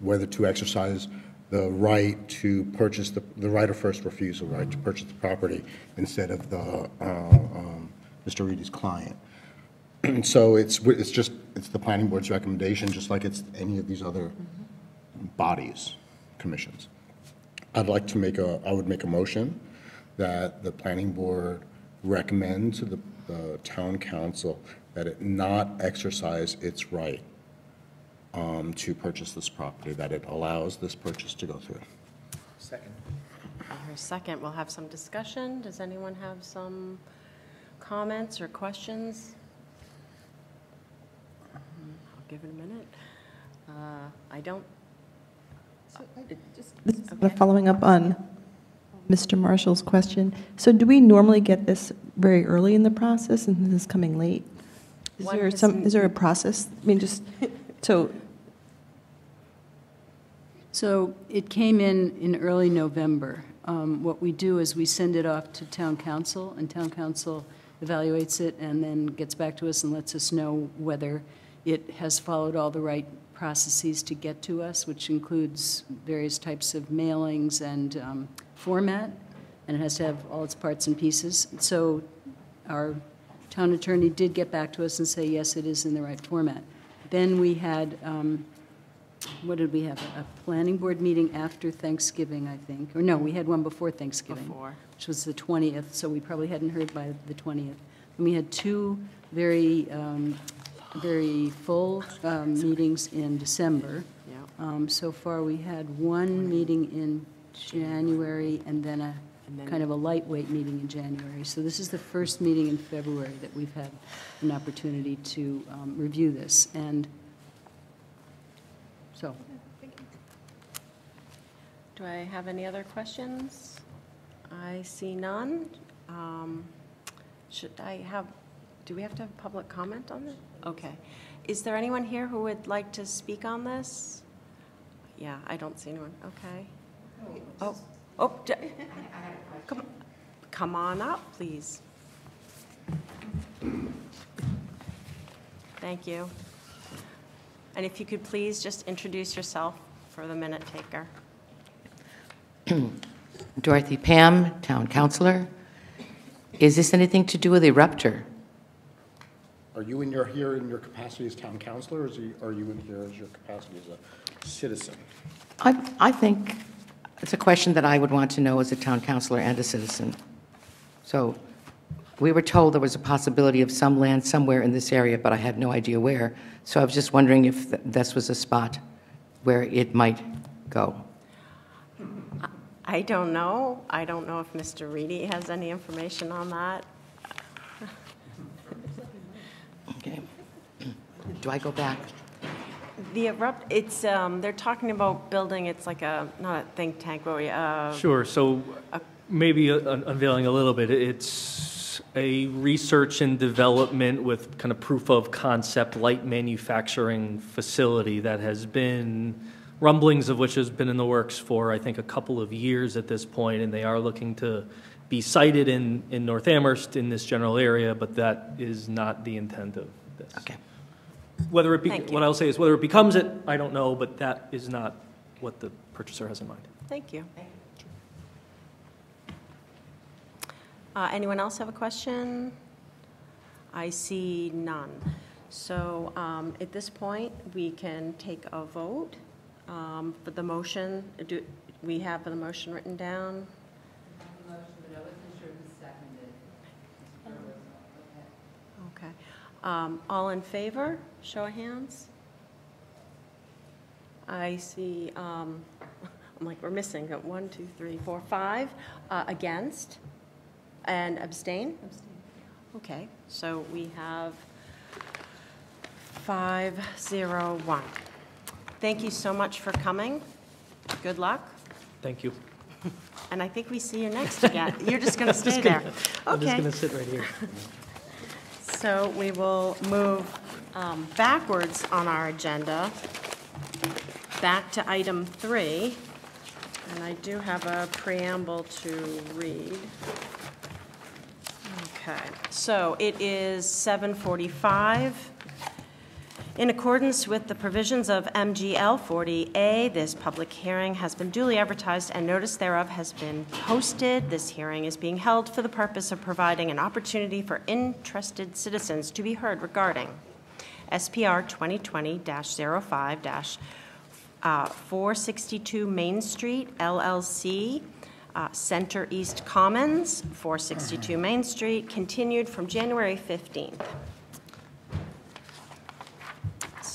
whether to exercise the right to purchase, the, the right of first refusal, right, to purchase the property instead of the, uh, um, Mr. Reidy's client. And so it's, it's just, it's the planning board's recommendation, just like it's any of these other bodies, commissions. I'd like to make a, I would make a motion that the planning board recommend to the, the town council that it not exercise its right um, to purchase this property, that it allows this purchase to go through. Second. I hear a second. We'll have some discussion. Does anyone have some comments or questions? Um, I'll give it a minute. Uh, I don't, This is Okay. Following up on Mr. Marshall's question, so do we normally get this very early in the process, and this is coming late? Is there some, is there a process? I mean, just, so, So it came in in early November. Um, What we do is we send it off to town council, and town council evaluates it and then gets back to us and lets us know whether it has followed all the right processes to get to us, which includes various types of mailings and um, format, and it has to have all its parts and pieces. So our town attorney did get back to us and say, yes, it is in the right format. Then we had um, what did we have? A planning board meeting after Thanksgiving, I think. Or no, we had one before Thanksgiving. Before. Which was the 20th, so we probably hadn't heard by the 20th. And we had two very, um, very full um, meetings in December. yeah. Um, So far, we had one meeting in January and then a, And then- kind of a lightweight meeting in January. So this is the first meeting in February that we've had an opportunity to um, review this. And so, Do I have any other questions? I see none. Um, Should I have, do we have to have public comment on this? Okay. is there anyone here who would like to speak on this? Yeah, I don't see anyone, okay. Oh, oh, d- come, come on up, please. Thank you. And if you could please just introduce yourself for the minute taker. Dorothy Pam, Town Councilor. Is this anything to do with Eruptor? Are you in your, here in your capacity as town councilor, or is you- are you in here as your capacity as a citizen? I, I think it's a question that I would want to know as a Town Councilor and a citizen. So, we were told there was a possibility of some land somewhere in this area, but I had no idea where. So I was just wondering if th- this was a spot where it might go. I don't know. I don't know if Mr. Reidy has any information on that. Okay. Do I go back? The erupt, it's, um, they're talking about building, it's like a, not a think tank, but, uh, Sure, so maybe uh, unveiling a little bit, it's a research and development with kind of proof of concept light manufacturing facility that has been, rumblings of which has been in the works for, I think, a couple of years at this point, and they are looking to be sited in, in North Amherst in this general area, but that is not the intent of this. Okay. Whether it be, Thank you. what I'll say is whether it becomes it, I don't know, but that is not what the purchaser has in mind. thank you. Uh, Anyone else have a question? I see none. So um, at this point, we can take a vote um, for the motion. Do we have the motion written down? Okay. Um, All in favor? Show of hands. I see, um, I'm like, we're missing, uh, one, two, three, four, five. Uh, Against? And abstain? Abstain. Okay, so we have five, zero, one. Thank you so much for coming. Good luck. Thank you. And I think we see you next again. You're just going to stay Just there. gonna- I'm just Okay. going to sit right here. So we will move um, backwards on our agenda, back to item three. And I do have a preamble to read. Okay, so it is 7:45. In accordance with the provisions of MGL 40A, this public hearing has been duly advertised and notice thereof has been posted. This hearing is being held for the purpose of providing an opportunity for interested citizens to be heard regarding SPR 2020-05- uh, 462 Main Street LLC, uh, Center East Commons, 462 Main Street, continued from January 15th.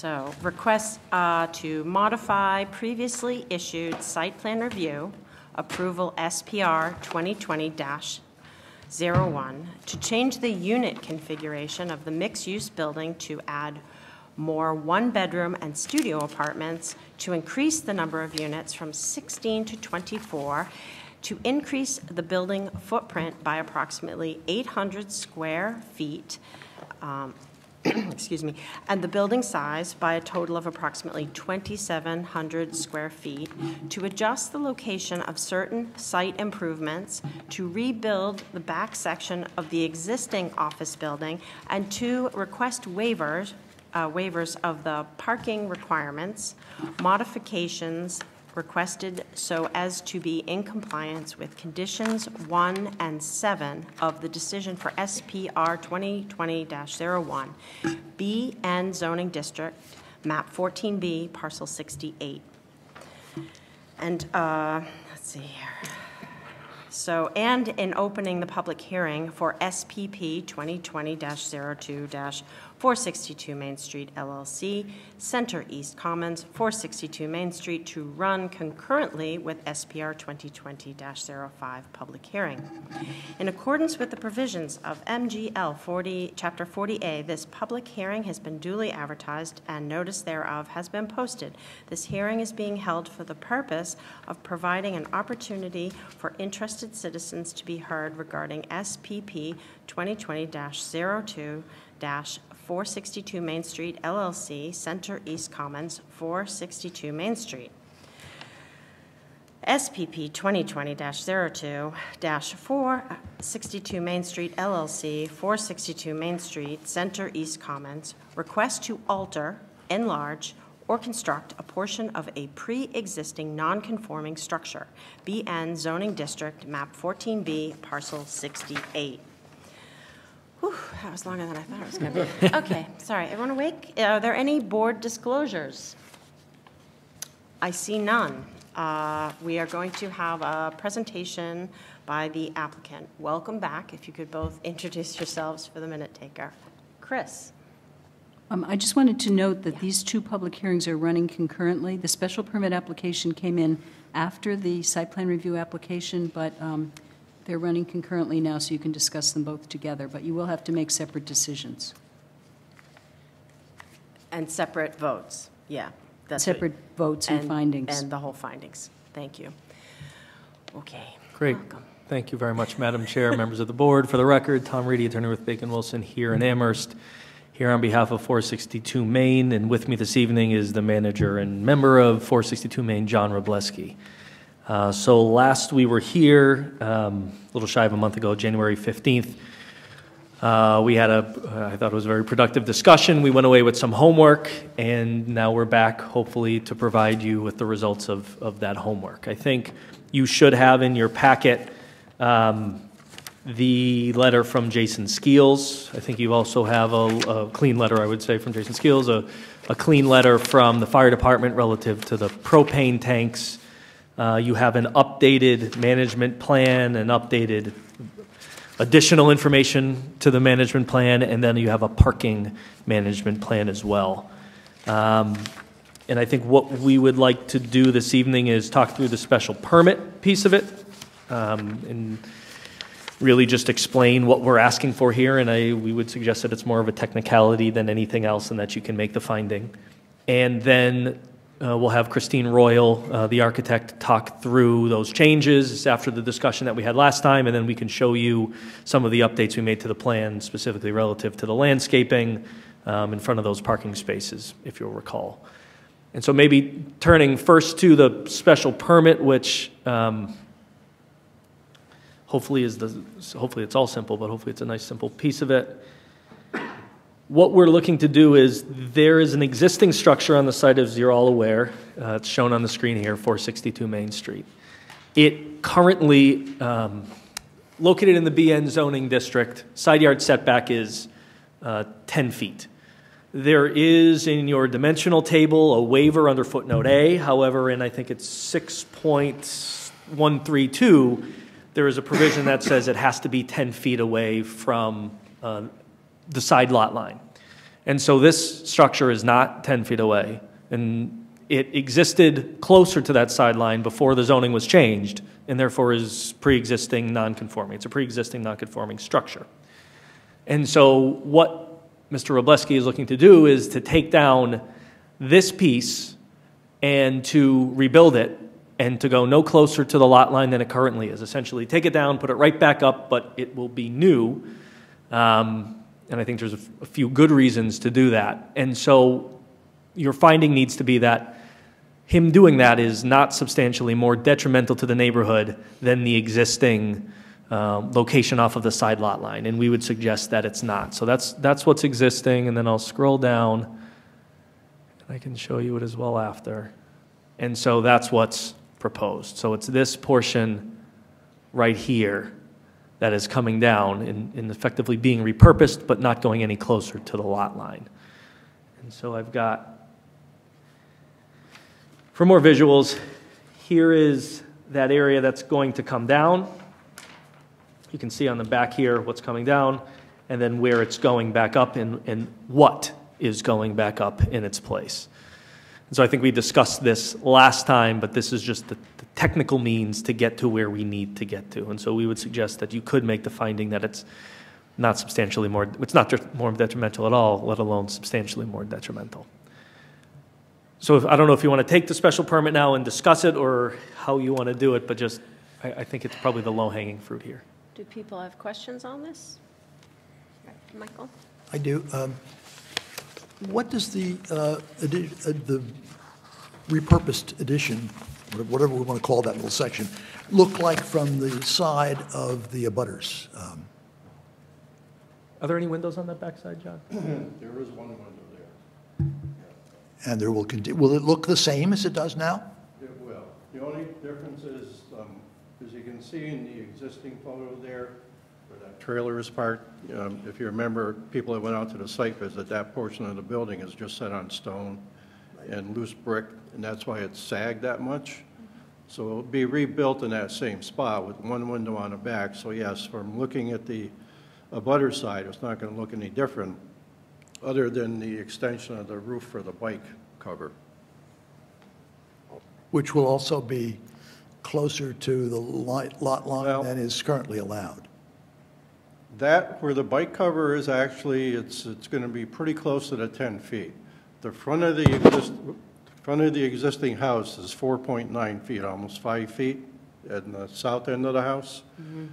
So, request uh, to modify previously issued site plan review, approval SPR 2020-01, to change the unit configuration of the mixed-use building to add more one-bedroom and studio apartments, to increase the number of units from 16 to 24, to increase the building footprint by approximately 800 square feet, um, excuse me, and the building size by a total of approximately 2,700 square feet, to adjust the location of certain site improvements, to rebuild the back section of the existing office building, and to request waivers, uh, waivers of the parking requirements, modifications requested so as to be in compliance with conditions one and seven of the decision for SPR 2020-01, BN zoning district, map 14B, parcel 68. And, uh, let's see here. So, and in opening the public hearing for SPP 2020-02-462 Main Street LLC, Center East Commons, 462 Main Street, to run concurrently with SPR 2020-05 public hearing. In accordance with the provisions of MGL 40, Chapter 40A, this public hearing has been duly advertised and notice thereof has been posted. This hearing is being held for the purpose of providing an opportunity for interested citizens to be heard regarding SPP 2020-02- 462 Main Street LLC, Center East Commons, 462 Main Street. SPP 2020-02-462 Main Street LLC, 462 Main Street, Center East Commons, request to alter, enlarge, or construct a portion of a pre-existing non-conforming structure, BN zoning district, map 14B, parcel 68. Whew, that was longer than I thought it was going to be. Okay, sorry, everyone awake? Are there any board disclosures? I see none. Uh, We are going to have a presentation by the applicant. Welcome back, if you could both introduce yourselves for the minute taker. Chris? Um, I just wanted to note that these two public hearings are running concurrently. The special permit application came in after the site plan review application, but um, they're running concurrently now, so you can discuss them both together, but you will have to make separate decisions. And separate votes, yeah. that's what- Separate votes and findings. And the whole findings. Thank you. Okay. Great. Welcome. Thank you very much, Madam Chair, members of the board. For the record, Tom Reidy, attorney with Bacon Wilson, here in Amherst, here on behalf of 462 Main, and with me this evening is the manager and member of 462 Main, John Robleski. Uh, So last we were here, um, a little shy of a month ago, January 15th, uh, We had a, I thought it was a very productive discussion. We went away with some homework, and now we're back, hopefully, to provide you with the results of, of that homework. I think you should have in your packet um, the letter from Jason Skeels. I think you also have a, a clean letter, I would say, from Jason Skeels, a, a clean letter from the fire department relative to the propane tanks. Uh, You have an updated management plan, an updated additional information to the management plan, and then you have a parking management plan as well. Um, And I think what we would like to do this evening is talk through the special permit piece of it, um, and really just explain what we're asking for here, and I, we would suggest that it's more of a technicality than anything else, and that you can make the finding. And then uh, we'll have Christine Royal, uh, the architect, talk through those changes after the discussion that we had last time, and then we can show you some of the updates we made to the plan, specifically relative to the landscaping um, in front of those parking spaces, if you'll recall. And so maybe turning first to the special permit, which um, hopefully is the, hopefully it's all simple, but hopefully it's a nice, simple piece of it. What we're looking to do is, there is an existing structure on the site, as you're all aware. Uh, It's shown on the screen here, 462 Main Street. It currently, um, located in the BN zoning district, side yard setback is uh, 10 feet. There is in your dimensional table a waiver under footnote A. However, in I think it's 6.132, there is a provision that says it has to be 10 feet away from uh, the side lot line. And so this structure is not 10 feet away. And it existed closer to that sideline before the zoning was changed, and therefore is pre-existing non-conforming. It's a pre-existing non-conforming structure. And so what Mr. Robleski is looking to do is to take down this piece and to rebuild it and to go no closer to the lot line than it currently is. Essentially, take it down, put it right back up, but it will be new. Um, and I think there's a, few good reasons to do that. And so your finding needs to be that him doing that is not substantially more detrimental to the neighborhood than the existing um, location off of the side lot line, and we would suggest that it's not. So that's, that's what's existing, and then I'll scroll down, and I can show you it as well after. And so that's what's proposed. So it's this portion right here that is coming down and, and effectively being repurposed, but not going any closer to the lot line. And so I've got for more visuals, here is that area that's going to come down. You can see on the back here what's coming down, and then where it's going back up and, and what is going back up in its place. And so I think we discussed this last time, but this is just the, the technical means to get to where we need to get to. And so we would suggest that you could make the finding that it's not substantially more, it's not just more detrimental at all, let alone substantially more detrimental. So if, I don't know if you want to take the special permit now and discuss it, or how you want to do it, but just, I, I think it's probably the low-hanging fruit here. Do people have questions on this? Michael? I do. Um, What does the, uh, addi- uh, the repurposed addition, whatever we want to call that little section, look like from the side of the abutters? Um, Are there any windows on that backside, John? There is one window there. And there will, conti- will it look the same as it does now? It will. The only difference is, um, as you can see in the existing photo there, where that trailer is parked, um, if you remember, people that went out to the site visit, that portion of the building is just set on stone and loose brick, and that's why it sagged that much. So it'll be rebuilt in that same spot with one window on the back. So yes, from looking at the abutter side, it's not going to look any different, other than the extension of the roof for the bike cover. Which will also be closer to the lot line Well- than is currently allowed. That, where the bike cover is actually, it's, it's going to be pretty close to the 10 feet. The front of the exist, front of the existing house is 4.9 feet, almost 5 feet, and the south end of the house mm-hmm.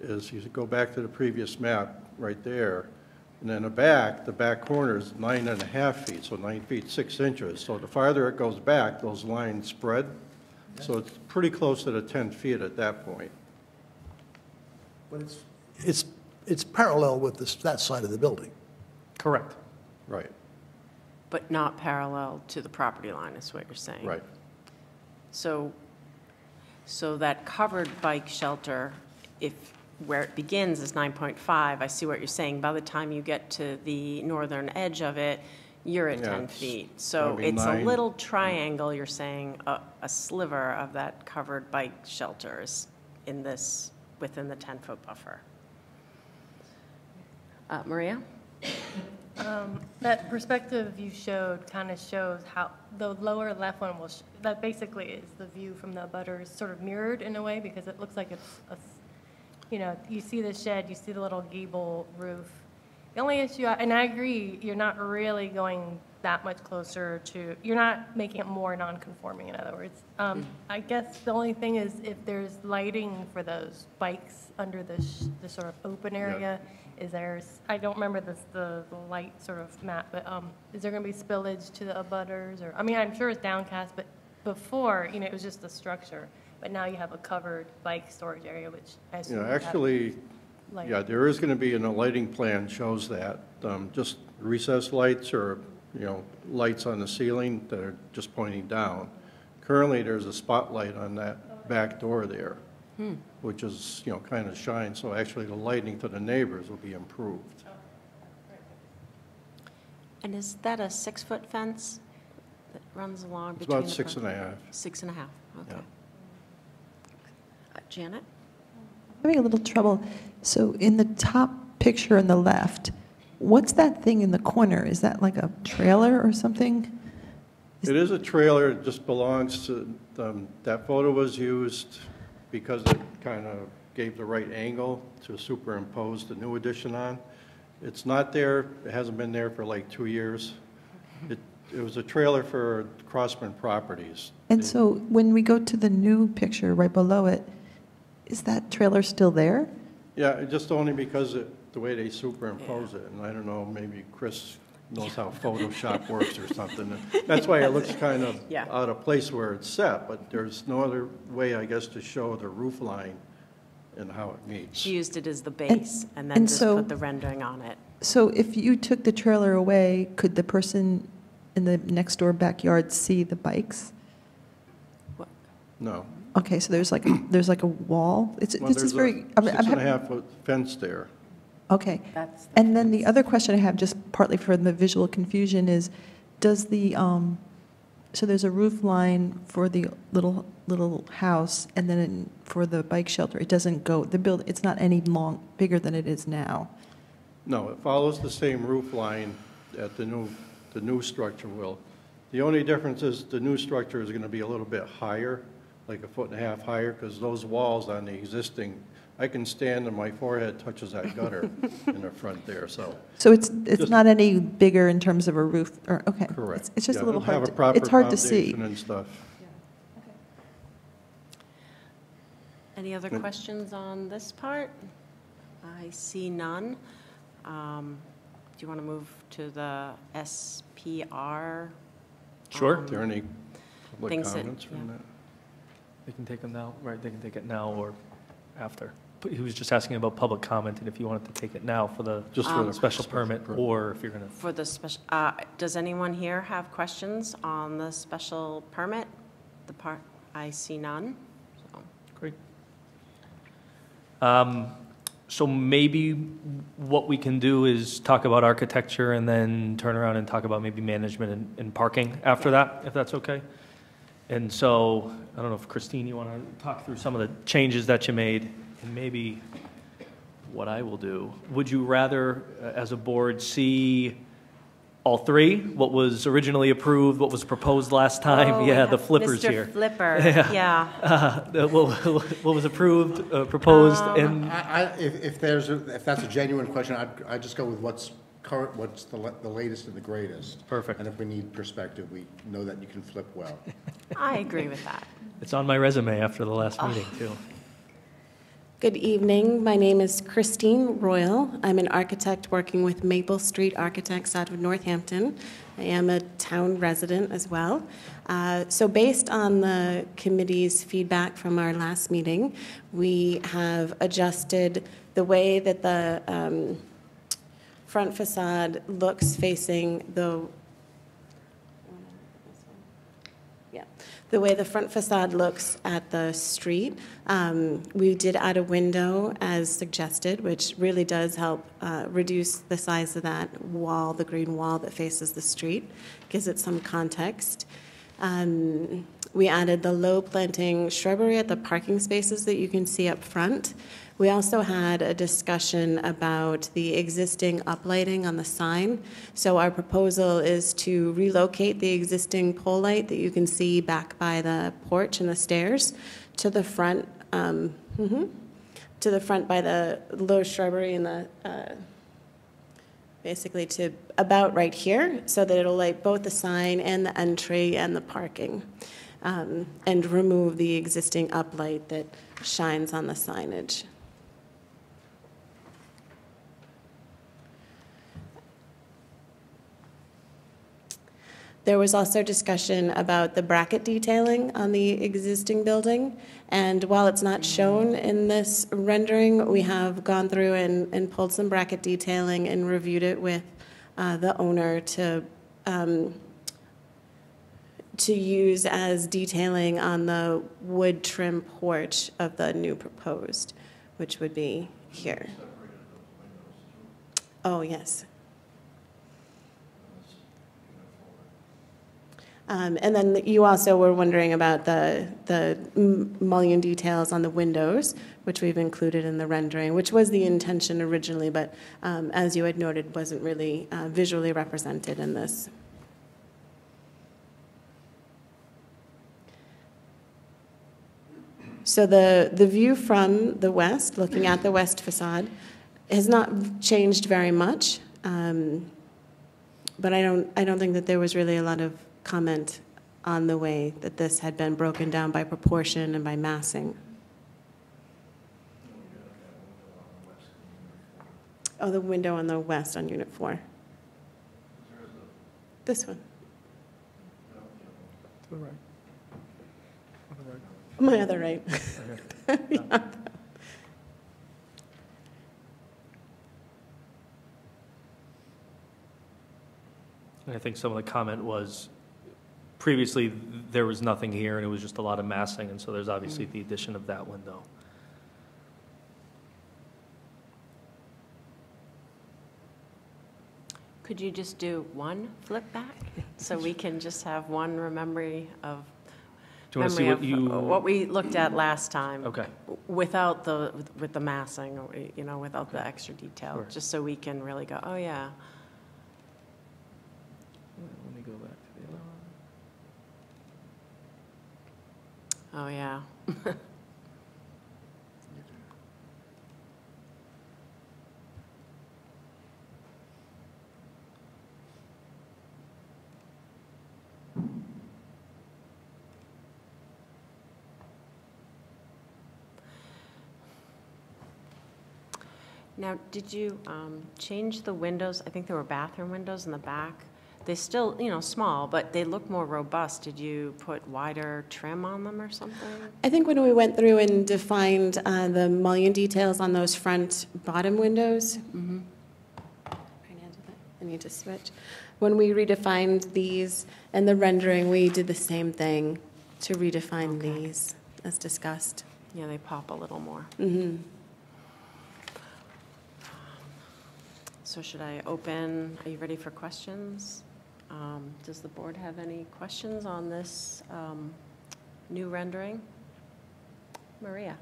is, you go back to the previous map, right there, and then the back, the back corner is nine and a half feet, so nine feet, six inches. So the farther it goes back, those lines spread, so it's pretty close to the 10 feet at that point. But it's, it's, it's parallel with this, that side of the building. Correct. Right, But not parallel to the property line, is what you're saying? right. So, so that covered bike shelter, if, where it begins is 9.5, I see what you're saying. By the time you get to the northern edge of it, you're at Yeah, 10 it's feet. So gonna be it's a nine. little triangle, you're saying, a a sliver of that covered bike shelter is in this, within the 10-foot buffer. Uh, Maria? That perspective you showed kind of shows how, the lower left one will, sh- that basically is the view from the butters, sort of mirrored in a way, because it looks like it's, a you know, you see the shed, you see the little gable roof. The only issue, and I agree, you're not really going that much closer to, you're not making it more non-conforming, in other words. Um, I guess the only thing is if there's lighting for those bikes under the, sh- the sort of open area, is there, I don't remember this, the, the light sort of map, but, um, is there gonna be spillage to the abutters, or, I mean, I'm sure it's downcast, but before, you know, it was just the structure, but now you have a covered bike storage area, which I assume Yeah, actually, light. yeah, there is going to be, and the lighting plan shows that, um, just recessed lights or, you know, lights on the ceiling that are just pointing down. Currently, there's a spotlight on that back door there, which is, you know, kind of shine, so actually the lighting to the neighbors will be improved. And is that a six-foot fence that runs along It's between the... about six pro- and a half. Six and a half, okay. Yeah. Uh, Janet? Having a little trouble. So in the top picture on the left, what's that thing in the corner? Is that like a trailer or something? It is a trailer, it just belongs to, um, that photo was used because it kind of gave the right angle to superimpose the new addition on. It's not there, it hasn't been there for like two years. It, it was a trailer for Crossman Properties. And so when we go to the new picture right below it, is that trailer still there? Yeah, just only because it, the way they superimpose it, and I don't know, maybe Chris knows how Photoshop works or something. That's why it looks kind of Yeah. out of place where it's set, but there's no other way, I guess, to show the roof line and how it meets. She used it as the base and then and just so- put the rendering on it. So if you took the trailer away, could the person in the next door backyard see the bikes? No. Okay, so there's like, a there's like a wall? It's, Well, this is there's a very. I'm- I'm Six and a having- half foot fence there. Okay. That's the And then the other question I have, just partly for the visual confusion, is, does the, um, so there's a roof line for the little, little house, and then in- for the bike shelter, it doesn't go, the build, it's not any long, bigger than it is now? No, it follows the same roof line at the new, the new structure will. The only difference is the new structure is going to be a little bit higher, like a foot and a half higher, because those walls on the existing, I can stand and my forehead touches that gutter in the front there, so. So it's, it's Just- not any bigger in terms of a roof, or, okay. It's- Correct. It's just Yeah, a little it'll have hard, a to- proper it's hard to see. foundation And stuff. Any other Good. questions on this part? I see none. Um, you want to move to the SPR? Sure. Are there any public Things that- comments from yeah. that? They can take them now, right, they can take it now or after. But he was just asking about public comment and if you wanted to take it now for the Just for the special permit, permit. or if you're going to, For the special, uh, does anyone here have questions on the special permit? The part, I see none, so. great. Um, So maybe what we can do is talk about architecture and then turn around and talk about maybe management and, and parking after that, if that's okay? And so, I don't know if Christine, you want to talk through some of the changes that you made, and maybe what I will do. Would you rather, uh, as a board, see all three? What was originally approved, what was proposed last Oh, time? we Yeah, the have flippers here. Mr. Flipper, Yeah. yeah. Uh, What what was approved, uh, proposed, Um, and, I, I, if, if there's, a- if that's a genuine question, I'd, I'd just go with what's current, what's the, the latest and the greatest. Perfect. And if we need perspective, we know that you can flip well. I agree with that. it's on my resume after the last meeting, too. Good evening. My name is Christine Royal. I'm an architect working with Maple Street Architects out of Northampton. I am a town resident as well. Uh, So based on the committee's feedback from our last meeting, we have adjusted the way that the um, front facade looks facing the yeah, the way the front facade looks at the street. Um, we did add a window as suggested, which really does help uh, reduce the size of that wall, the green wall that faces the street, gives it some context. Um, we added the low planting shrubbery at the parking spaces that you can see up front. We also had a discussion about the existing uplighting on the sign. So our proposal is to relocate the existing pole light that you can see back by the porch and the stairs to the front, um, mhm, to the front by the low shrubbery and the, uh, basically to about right here, so that it'll light both the sign and the entry and the parking, um, and remove the existing uplight that shines on the signage. There was also discussion about the bracket detailing on the existing building. And while it's not shown in this rendering, we have gone through and, and pulled some bracket detailing and reviewed it with uh, the owner to, um, to use as detailing on the wood trim porch of the new proposed, which would be here. Oh, yes. Um, And then you also were wondering about the, the mullion details on the windows, which we've included in the rendering, which was the intention originally, but um, as you had noted, wasn't really uh, visually represented in this. So the, the view from the west, looking at the west facade, has not changed very much. Um, but I don't, I don't think that there was really a lot of comment on the way that this had been broken down by proportion and by massing. Oh, the window on the west on Unit 4. This one. To the right. My other right. Yeah. And I think some of the comment was, previously, there was nothing here, and it was just a lot of massing, and so there's obviously the addition of that window. Could you just do one flip back? So we can just have one memory of, Do you want to see memory what of you? uh, what we looked at last time. Okay. Without the, with the massing, or, you know, without the extra detail, Sure. just so we can really go, oh, yeah. Let me go back to the other one. Oh, yeah. Now, did you um, change the windows? I think there were bathroom windows in the back. They still, you know, small, but they look more robust. Did you put wider trim on them or something? I think when we went through and defined uh, the mullion details on those front bottom windows, I need to switch. When we redefined these and the rendering, we did the same thing to redefine these as discussed. Yeah, they pop a little more. Mhm. So should I open, are you ready for questions? Um, Does the board have any questions on this um, new rendering? Maria?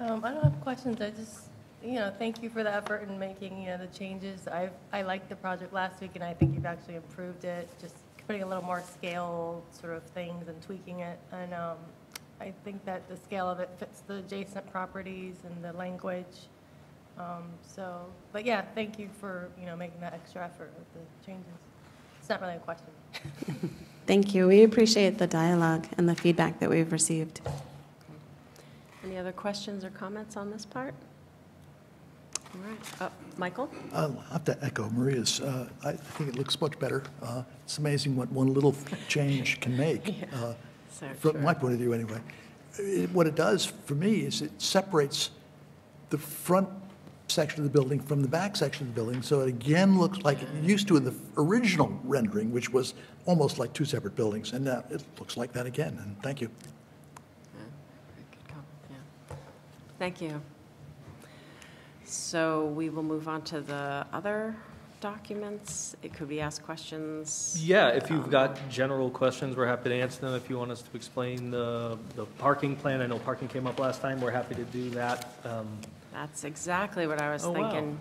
Um, I don't have questions, I just, you know, thank you for the effort in making, you know, the changes. I, I liked the project last week, and I think you've actually improved it, just putting a little more scale sort of things and tweaking it. And, um, I think that the scale of it fits the adjacent properties and the language. Um, so, but yeah, thank you for, you know, making that extra effort with the changes. It's not really a question. Thank you. We appreciate the dialogue and the feedback that we've received. Any other questions or comments on this part? All right, Uh, Michael? I'll have to echo Maria's. Uh, I think it looks much better. Uh, It's amazing what one little change can make, uh, So from true. my point of view, anyway. It- What it does for me is it separates the front section of the building from the back section of the building, so it again looks like it used to in the original rendering, which was almost like two separate buildings, and now it looks like that again, and thank you. Good call, yeah. Thank you. So we will move on to the other documents. It could be asked questions. Yeah, if you've got general questions, we're happy to answer them. If you want us to explain the, the parking plan, I know parking came up last time, we're happy to do that. Um, That's exactly what I was Oh, wow. thinking.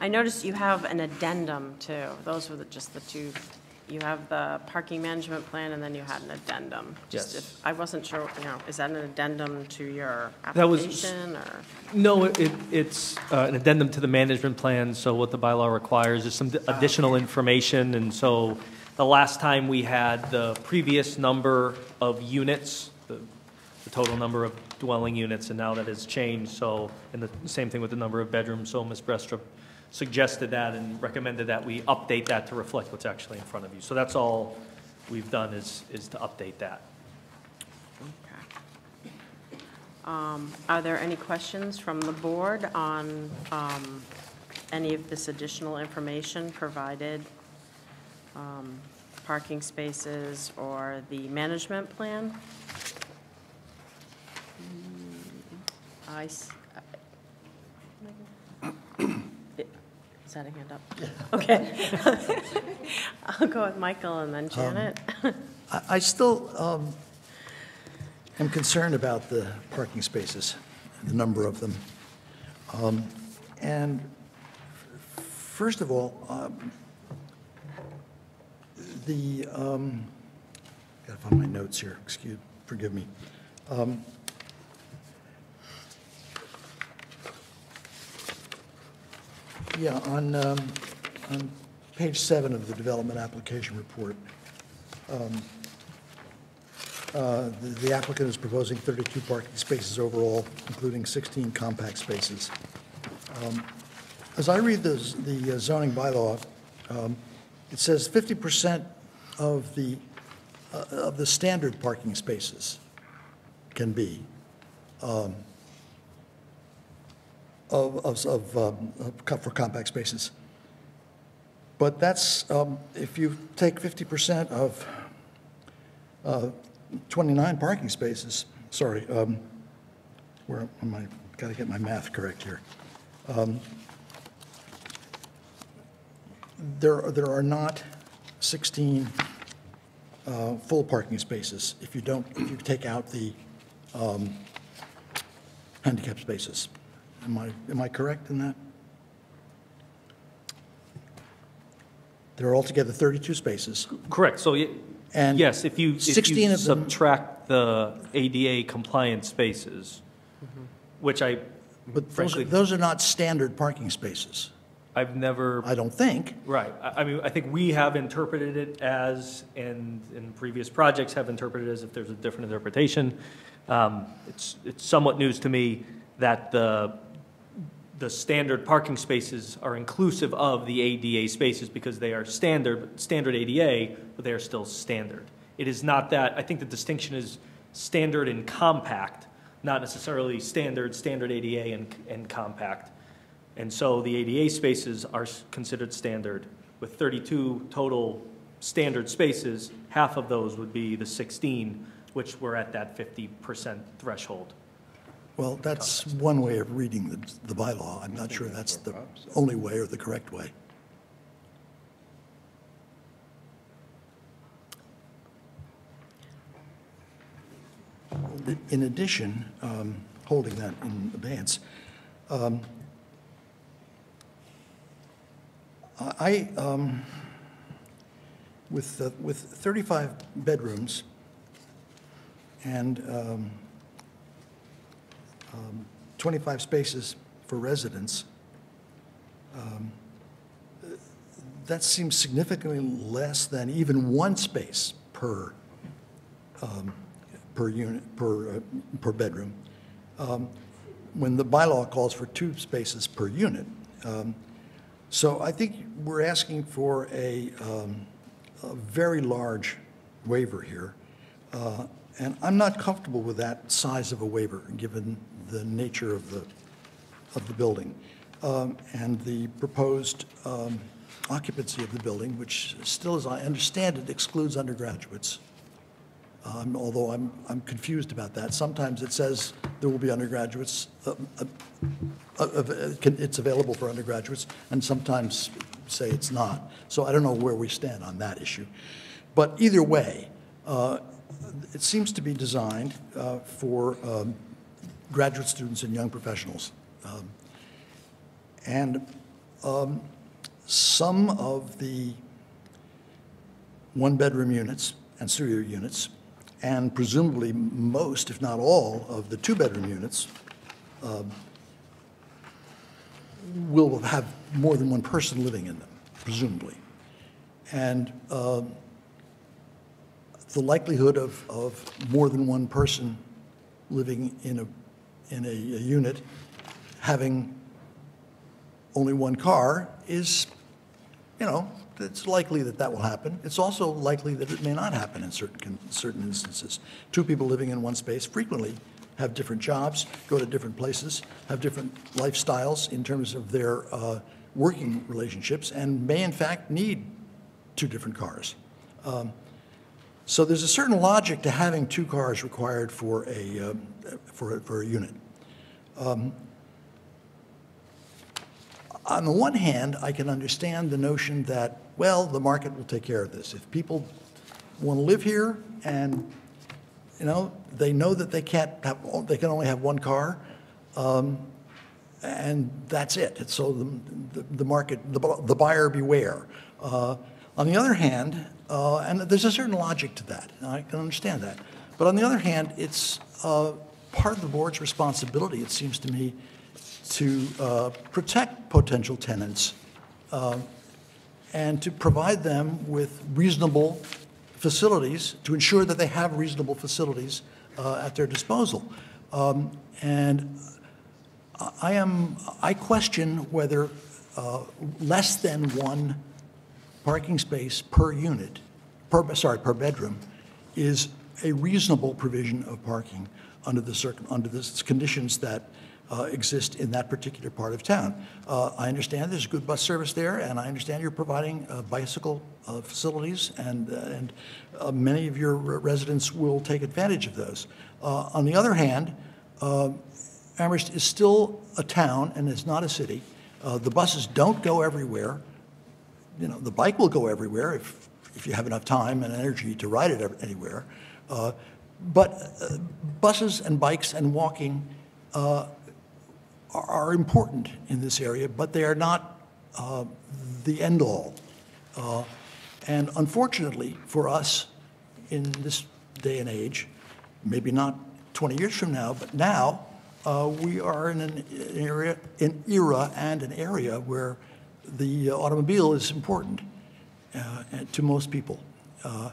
I noticed you have an addendum too. Those were the- just the two, you have the parking management plan and then you had an addendum. Just Yes. if- I wasn't sure, you know, is that an addendum to your That was- application or? No, it, it's uh, an addendum to the management plan, so what the bylaw requires is some additional information, and so the last time we had the previous number of units, the, the total number of dwelling units, and now that has changed, so, and the same thing with the number of bedrooms, so Ms. Brestrup suggested that and recommended that we update that to reflect what's actually in front of you. So that's all we've done is, is to update that. Okay. Um, Are there any questions from the board on um, any of this additional information provided? um, Parking spaces or the management plan? Hmm, I, s- is that a hand up? Okay. I'll go with Michael and then Janet. I I still um, am concerned about the parking spaces, the number of them. Um, And first of all, um, the, um, gotta find my notes here, excuse, forgive me. Um, Yeah, on, um, on page seven of the development application report, um, uh, the the applicant is proposing 32 parking spaces overall, including 16 compact spaces. Um, As I read the the zoning bylaw, um, it says 50% of the, uh, of the standard parking spaces can be um, of, of, of, um, of for compact spaces. But that's, um, if you take 50% of uh, 29 parking spaces, sorry, um, where am I, got to get my math correct here. Um, There, are- there are not 16 uh, full parking spaces if you don't, if you take out the um, handicap spaces. Am I, am I correct in that? There are altogether 32 spaces. Correct, so, y- And yes, if you, if 16 you of them- subtract the ADA compliant spaces, which I But those, frankly, those are not standard parking spaces. I've never I don't think. Right. I I mean, I think we have interpreted it as, and, and previous projects have interpreted it as if there's a different interpretation. Um, It's, it's somewhat news to me that the, the standard parking spaces are inclusive of the ADA spaces because they are standard, standard ADA, but they are still standard. It is not that, I think the distinction is standard and compact, not necessarily standard, standard ADA and, and compact. And so the ADA spaces are considered standard. With 32 total standard spaces, half of those would be the 16, which were at that 50% threshold. Well, that's one way of reading the, the bylaw. I'm not sure that's the only way or the correct way. In addition, um, holding that in abeyance, um, I, um, with, uh, with 35 bedrooms and um, um, 25 spaces for residents, um, that seems significantly less than even one space per, um, per unit, per, uh, per bedroom, um, when the bylaw calls for two spaces per unit. Um, So I think we're asking for a, um, a very large waiver here. Uh, And I'm not comfortable with that size of a waiver, given the nature of the, of the building. Um, And the proposed um, occupancy of the building, which still, as I understand it, excludes undergraduates. Um, Although I'm, I'm confused about that. Sometimes it says there will be undergraduates, uh, uh, uh, uh, it's available for undergraduates, and sometimes say it's not. So I don't know where we stand on that issue. But either way, uh, it seems to be designed uh, for um, graduate students and young professionals. Um, And um, some of the one-bedroom units and studio units, and presumably most, if not all, of the two-bedroom units um, will have more than one person living in them, presumably. And um, the likelihood of, of more than one person living in a, in a, a unit having only one car is, you know, it's likely that that will happen. It's also likely that it may not happen in certain, certain instances. Two people living in one space frequently have different jobs, go to different places, have different lifestyles in terms of their uh, working relationships, and may in fact need two different cars. Um, So there's a certain logic to having two cars required for a, uh, for, a- for a unit. Um, On the one hand, I can understand the notion that, well, the market will take care of this. If people want to live here and, you know, they know that they can't have, they can only have one car, um, and that's it. So the, the- the market, the the buyer beware. Uh, On the other hand, uh, and there's a certain logic to that, I can understand that. But on the other hand, it's uh, part of the board's responsibility, it seems to me, to uh, protect potential tenants uh, and to provide them with reasonable facilities, to ensure that they have reasonable facilities uh, at their disposal. Um, And I am, I question whether uh, less than one parking space per unit, per, sorry, per bedroom, is a reasonable provision of parking under the under the conditions that uh, exist in that particular part of town. Uh, I understand there's a good bus service there, and I understand you're providing uh, bicycle uh, facilities, and, uh, and uh, many of your residents will take advantage of those. On the other hand, Amherst is still a town and it's not a city. The buses don't go everywhere. You know, the bike will go everywhere if, if you have enough time and energy to ride it anywhere. Uh, But uh, buses and bikes and walking uh, are important in this area, but they are not uh, the end-all. Uh, And unfortunately for us, in this day and age, maybe not 20 years from now, but now, uh, we are in an area, an era and an area where the automobile is important uh, to most people. Uh,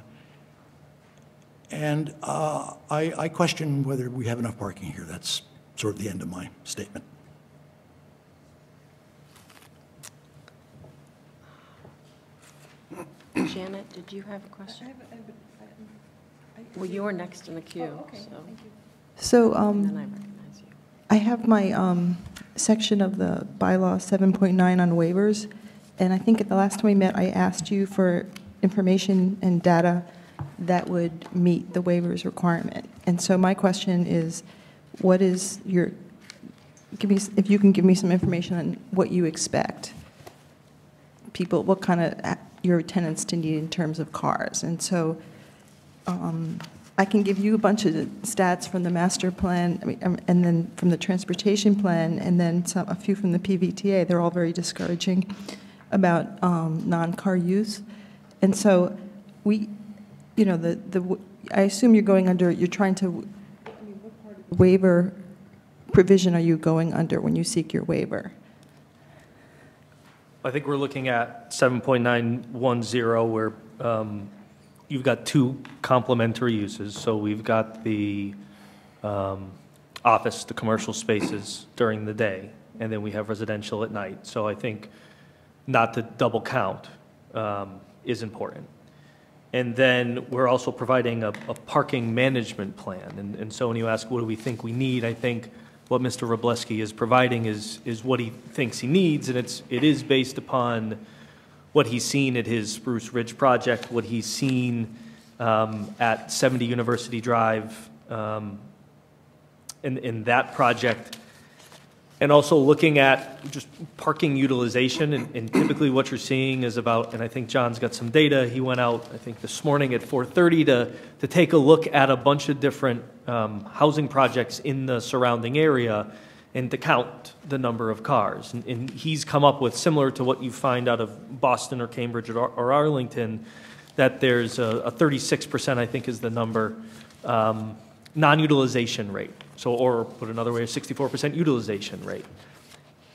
And uh, I I question whether we have enough parking here. That's sort of the end of my statement. Janet, did you have a question? Well, you were next in the queue, so. So Then I um, recognize you. I have my um, section of the bylaw 7.9 on waivers, and I think at the last time we met, I asked you for information and data that would meet the waivers requirement. And so my question is, what is your, give me, if you can give me some information on what you expect people, what kind of your tenants to need in terms of cars. And so um, I can give you a bunch of stats from the master plan, I mean, um, and then from the transportation plan, and then some, a few from the PVTA. They're all very discouraging about um, non-car use. And so we, you know, the, the, I assume you're going under, you're trying to, i mean, what part of waiver provision are you going under when you seek your waiver? I think we're looking at 7.910, where um, you've got two complementary uses. So we've got the um, office, the commercial spaces during the day, and then we have residential at night. So I think not to double count um, is important. And then we're also providing a, a parking management plan. And, and so when you ask, what do we think we need, I think what Mr. Robleski is providing is, is what he thinks he needs, and it's, it is based upon what he's seen at his Spruce Ridge project, what he's seen um, at 70 University Drive um, in, in that project, and also looking at just parking utilization, and, and typically what you're seeing is about, and I think John's got some data, he went out, I think this morning at 4:30 to, to take a look at a bunch of different um, housing projects in the surrounding area and to count the number of cars. And, and he's come up with, similar to what you find out of Boston or Cambridge or, or Arlington, that there's a, a 36%, I think is the number, um, non-utilization rate. So, or put another way, a 64% utilization rate.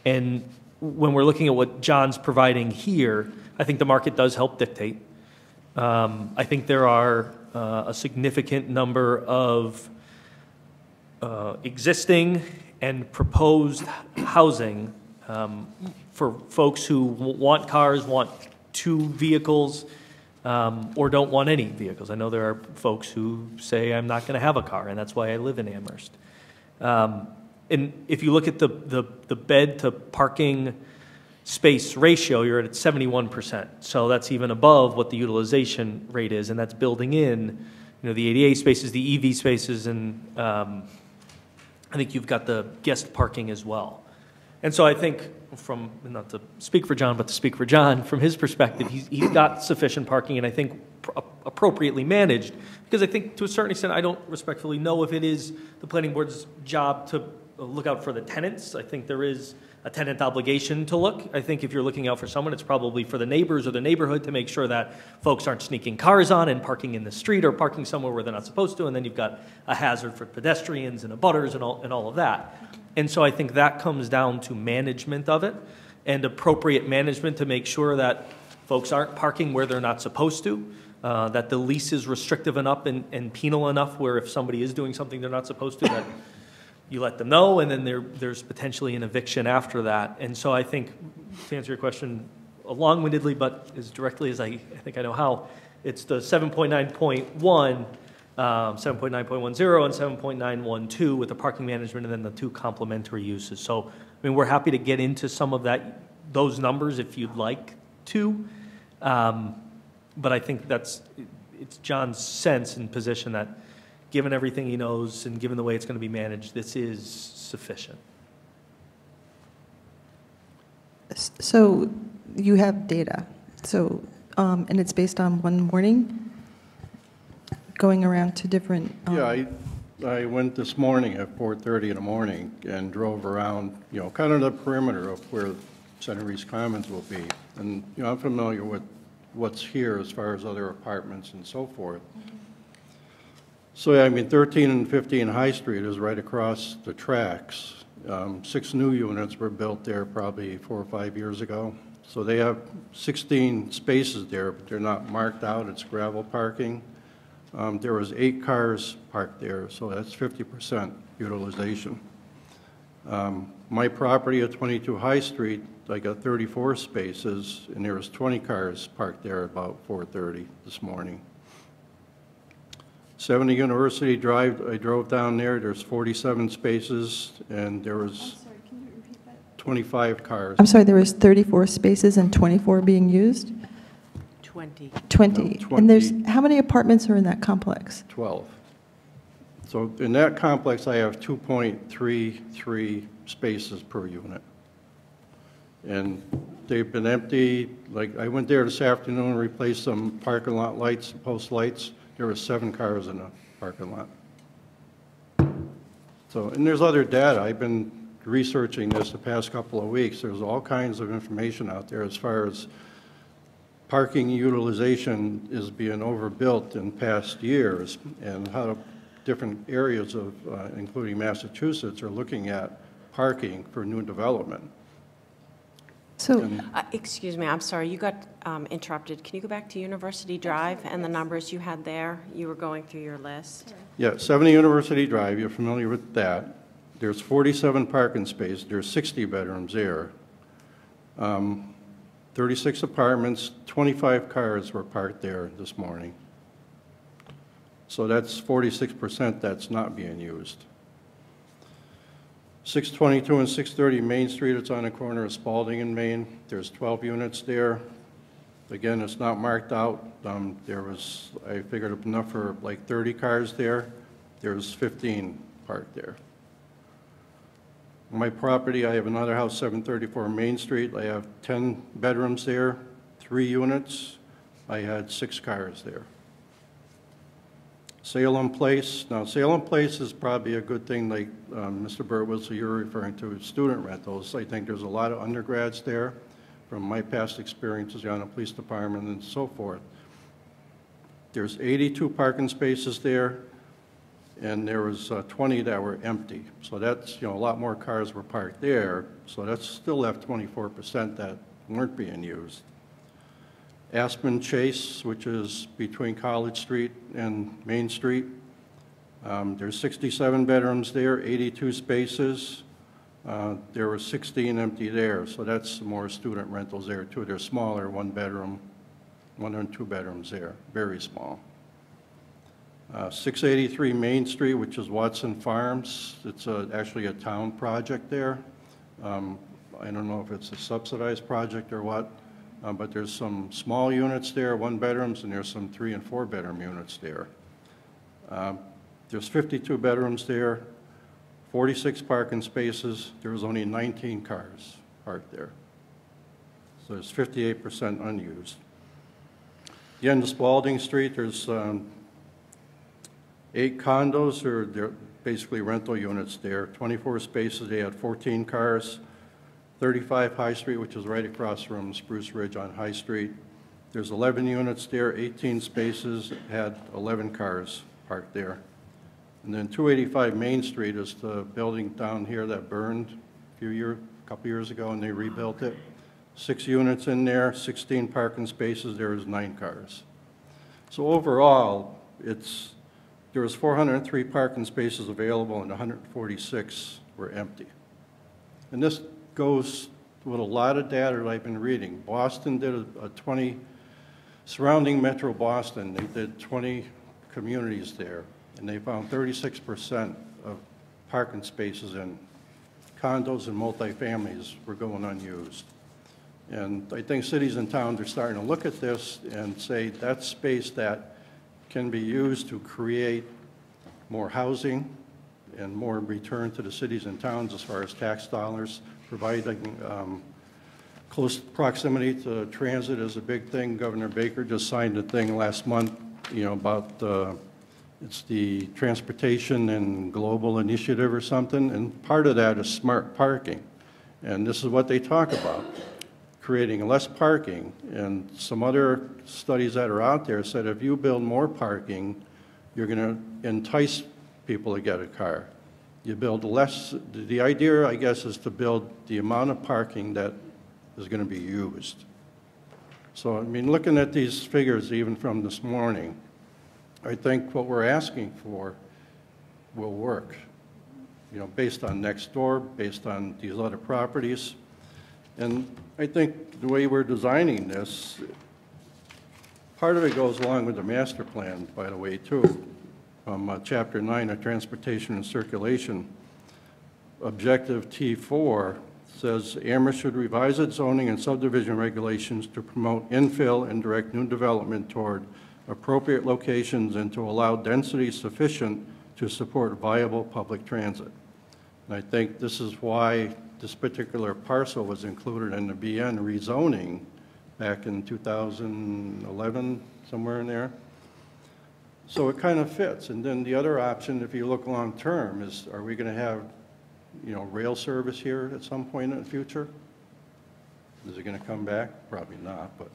And when we're looking at what John's providing here, I think the market does help dictate. Um, I think there are uh, a significant number of uh, existing and proposed housing um, for folks who want cars, want two vehicles, um, or don't want any vehicles. I know there are folks who say, I'm not going to have a car, and that's why I live in Amherst. Um, and if you look at the, the, the bed to parking space ratio, you're at 71%. So that's even above what the utilization rate is, and that's building in, you know, the ADA spaces, the EV spaces, and um, I think you've got the guest parking as well. And so I think from, not to speak for John, but to speak for John, from his perspective, he's, he's got sufficient parking and I think pr- appropriately managed. Because I think to a certain extent, I don't respectfully know if it is the planning board's job to look out for the tenants. I think there is a tenant obligation to look. I think if you're looking out for someone, it's probably for the neighbors or the neighborhood to make sure that folks aren't sneaking cars on and parking in the street or parking somewhere where they're not supposed to. And then you've got a hazard for pedestrians and abutters and all, and all of that. And so I think that comes down to management of it and appropriate management to make sure that folks aren't parking where they're not supposed to. Uh, that the lease is restrictive enough and, and penal enough where if somebody is doing something they're not supposed to, that you let them know, and then there, there's potentially an eviction after that. And so I think, to answer your question long-windedly, but as directly as I, I think I know how, it's the 7.9.1, um, 7.9.10, and 7.912 with the parking management, and then the two complementary uses. So, I mean, we're happy to get into some of that, those numbers if you'd like to. Um, but I think that's, it's John's sense and position that given everything he knows and given the way it's going to be managed, this is sufficient. So you have data, so, um, and it's based on one morning, going around to different. um, Yeah, I, I went this morning at 4:30 in the morning and drove around, you know, kind of the perimeter of where Center East Commons will be. And, you know, I'm familiar with what's here as far as other apartments and so forth. So, yeah, I mean, 13 and 15 High Street is right across the tracks. Um, Six new units were built there probably four or five years ago. So they have 16 spaces there, but they're not marked out, it's gravel parking. Um, There was eight cars parked there, so that's 50% utilization. Um, My property at 22 High Street, I got 34 spaces, and there was 20 cars parked there about 4:30 this morning. 70 University Drive, I drove down there, there's 47 spaces, and there was 25 cars. I'm sorry, there was 34 spaces and 24 being used? 20. 20. No, And there's, how many apartments are in that complex? 12. So in that complex, I have 2.33 spaces per unit. And they've been empty, like, I went there this afternoon, and replaced some parking lot lights, post lights. There were seven cars in the parking lot. So, and there's other data. I've been researching this the past couple of weeks. There's all kinds of information out there as far as parking utilization is being overbuilt in past years, and how different areas of, uh, including Massachusetts, are looking at parking for new development. So, Uh, Excuse me, I'm sorry, you got um, interrupted. Can you go back to University Drive and the numbers you had there? You were going through your list. Yeah, 70 University Drive, you're familiar with that. There's 47 parking spaces, there's 60 bedrooms there. Um, 36 apartments, 25 cars were parked there this morning. So that's 46% that's not being used. 622 and 630 Main Street, it's on the corner of Spalding and Main. There's 12 units there. Again, it's not marked out. Um, There was, I figured up enough for like 30 cars there. There's 15 parked there. My property, I have another house, 734 Main Street. I have 10 bedrooms there, three units. I had six cars there. Salem Place, now Salem Place is probably a good thing, like um, Mr. Birtwistle, you're referring to student rentals. I think there's a lot of undergrads there, from my past experiences on the police department and so forth. There's 82 parking spaces there, and there was uh, 20 that were empty. So that's, you know, a lot more cars were parked there, so that's still left 24% that weren't being used. Aspen Chase, which is between College Street and Main Street. Um, There's 67 bedrooms there, 82 spaces. Uh, There were 16 empty there, so that's more student rentals there too. They're smaller, one bedroom, one and two bedrooms there, very small. Uh, 683 Main Street, which is Watson Farms, it's a- actually a town project there. Um, I don't know if it's a subsidized project or what, uh, but there's some small units there, one bedrooms, and there's some three and four bedroom units there. Um, There's 52 bedrooms there, 46 parking spaces, there was only 19 cars parked there. So it's 58% unused. The end of Spalding Street, there's um, eight condos, or they're basically rental units there, 24 spaces, they had 14 cars. 35 High Street, which is right across from Spruce Ridge on High Street. There's 11 units there, 18 spaces, had 11 cars parked there. And then 285 Main Street is the building down here that burned a few years, a couple years ago, and they rebuilt it. Six units in there, 16 parking spaces, there is nine cars. So overall, it's, there was 403 parking spaces available and 146 were empty. And this goes with a lot of data that I've been reading. Boston did a a 20, surrounding Metro Boston, they did 20 communities there, and they found 36% of parking spaces in condos and multifamilies were going unused. And I think cities and towns are starting to look at this and say that's space that can be used to create more housing and more return to the cities and towns as far as tax dollars, providing um, close proximity to transit is a big thing. Governor Baker just signed a thing last month, you know, about, uh, it's the Transportation and Global Initiative or something, and part of that is smart parking. And this is what they talk about, creating less parking. And some other studies that are out there said if you build more parking, you're going to entice people to get a car. You build less, the idea, I guess, is to build the amount of parking that is going to be used. So, I mean, looking at these figures even from this morning, I think what we're asking for will work. You know, based on next door, based on these other properties. And I think the way we're designing this, part of it goes along with the master plan, by the way, too. From uh, Chapter 9 of Transportation and Circulation, Objective T4 says Amherst should revise its zoning and subdivision regulations to promote infill and direct new development toward appropriate locations and to allow density sufficient to support viable public transit. And I think this is why this particular parcel was included in the BN rezoning back in 2011, somewhere in there. So it kind of fits. And then the other option, if you look long-term, is are we going to have, you know, rail service here at some point in the future? Is it going to come back? Probably not, but,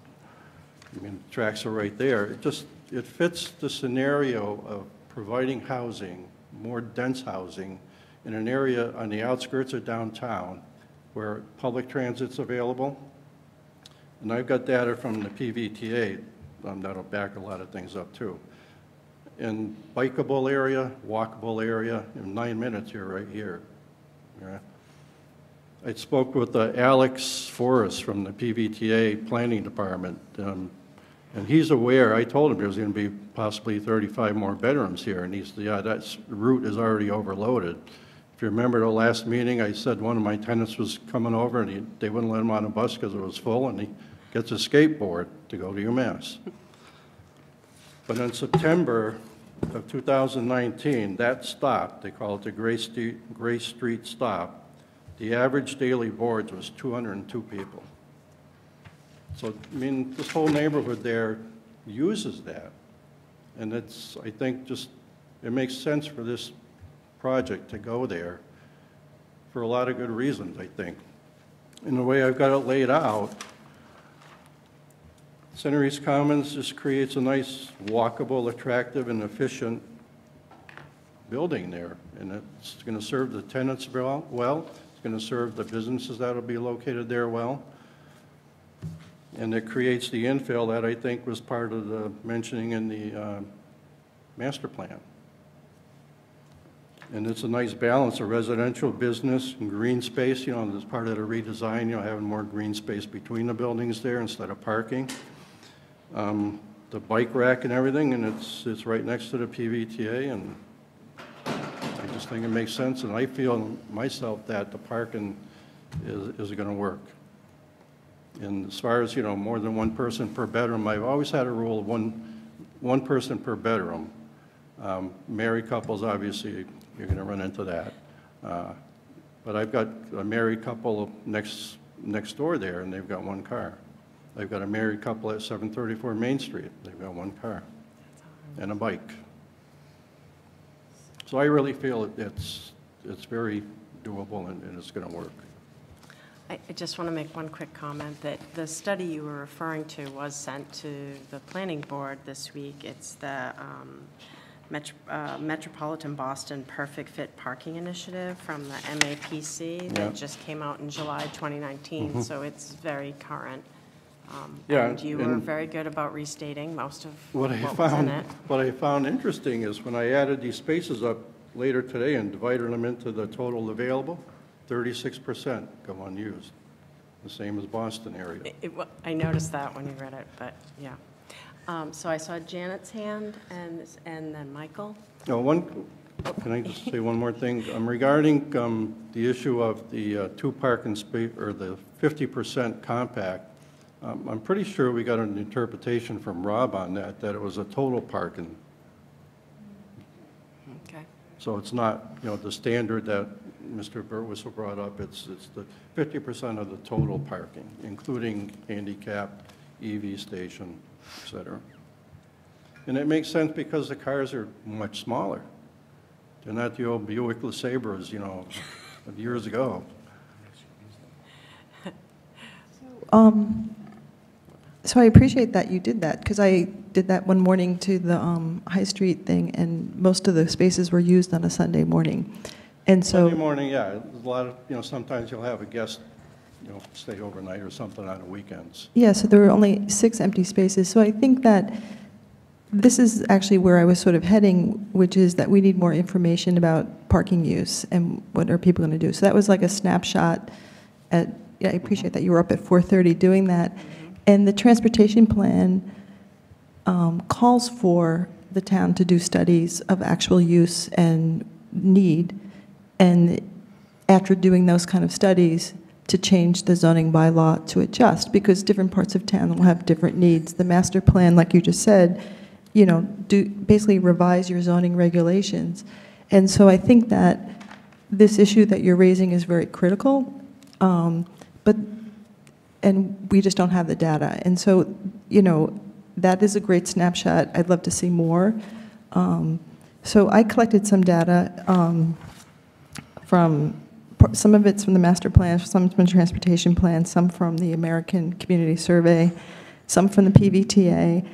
I mean, the tracks are right there. It just, it fits the scenario of providing housing, more dense housing, in an area on the outskirts of downtown where public transit's available. And I've got data from the PVTA, um, that'll back a lot of things up too. In bikeable area, walkable area, in nine minutes, you're right here. Yeah. I spoke with uh, Alex Forrest from the PVTA Planning Department, um, and he's aware, I told him there's going to be possibly 35 more bedrooms here, and he's, yeah, that route is already overloaded. If you remember the last meeting, I said one of my tenants was coming over, and he, they wouldn't let him on a bus because it was full, and he gets a skateboard to go to UMass. But in September of 2019, that stop, they call it the Gray Street, Gray Street Stop, the average daily boards was 202 people. So, I mean, this whole neighborhood there uses that. And it's, I think, just, it makes sense for this project to go there for a lot of good reasons, I think. In the way I've got it laid out, Center East Commons just creates a nice, walkable, attractive, and efficient building there. And it's going to serve the tenants well. well. It's going to serve the businesses that will be located there well. And it creates the infill that I think was part of the mentioning in the uh, master plan. And it's a nice balance of residential, business, and green space, you know, as part of the redesign, you know, having more green space between the buildings there instead of parking um, the bike rack and everything, and it's, it's right next to the PVTA, and I just think it makes sense, and I feel myself that the parking is, is gonna work. And as far as, you know, more than one person per bedroom, I've always had a rule of one, one person per bedroom. Um, Married couples, obviously, you're gonna run into that. Uh, But I've got a married couple next, next door there, and they've got one car. They've got a married couple at 734 Main Street. They've got one car and a bike. So I really feel it- it's, it's very doable and and it's going to work. I I just want to make one quick comment, that the study you were referring to was sent to the planning board this week. It's the um, Met- uh, Metropolitan Boston Perfect Fit Parking Initiative from the MAPC Yeah. that just came out in July 2019, so it's very current. Um, Yeah, And you were and- very good about restating most of What I what was in found, it. what I found interesting is when I added these spaces up later today and divided them into the total available, 36% go unused, the same as Boston area. It- it wa- I noticed that when you read it, but, yeah. Um, So I saw Janet's hand and, and then Michael. No, one, can I just say one more thing? Um, Regarding um, the issue of the uh, two parking space, or the 50% compact, um, I'm pretty sure we got an interpretation from Rob on that, that it was a total parking. Okay. So it's not, you know, the standard that Mr. Birtwistle brought up, it's, it's the 50% of the total parking, including handicap, EV station, et cetera. And it makes sense because the cars are much smaller. They're not the old Buick LeSabres, you know, of years ago. Um, So I appreciate that you did that, because I did that one morning to the um, High Street thing, and most of the spaces were used on a Sunday morning. And so. Sunday morning, yeah, a lot of, you know, sometimes you'll have a guest you know, stay overnight or something on the weekends. Yeah, so there were only six empty spaces. So I think that this is actually where I was sort of heading, which is that we need more information about parking use and what are people going to do. So that was like a snapshot at, yeah, I appreciate that you were up at 4:30 doing that. And the transportation plan um, calls for the town to do studies of actual use and need, and after doing those kind of studies, to change the zoning bylaw to adjust, because different parts of town will have different needs. The master plan, like you just said, you know, do, basically revise your zoning regulations. And so I think that this issue that you're raising is very critical, um, but, and we just don't have the data. And so, you know, that is a great snapshot. I'd love to see more. Um, So I collected some data um, from, some of it's from the master plan, some from the transportation plan, some from the American Community Survey, some from the PVTA,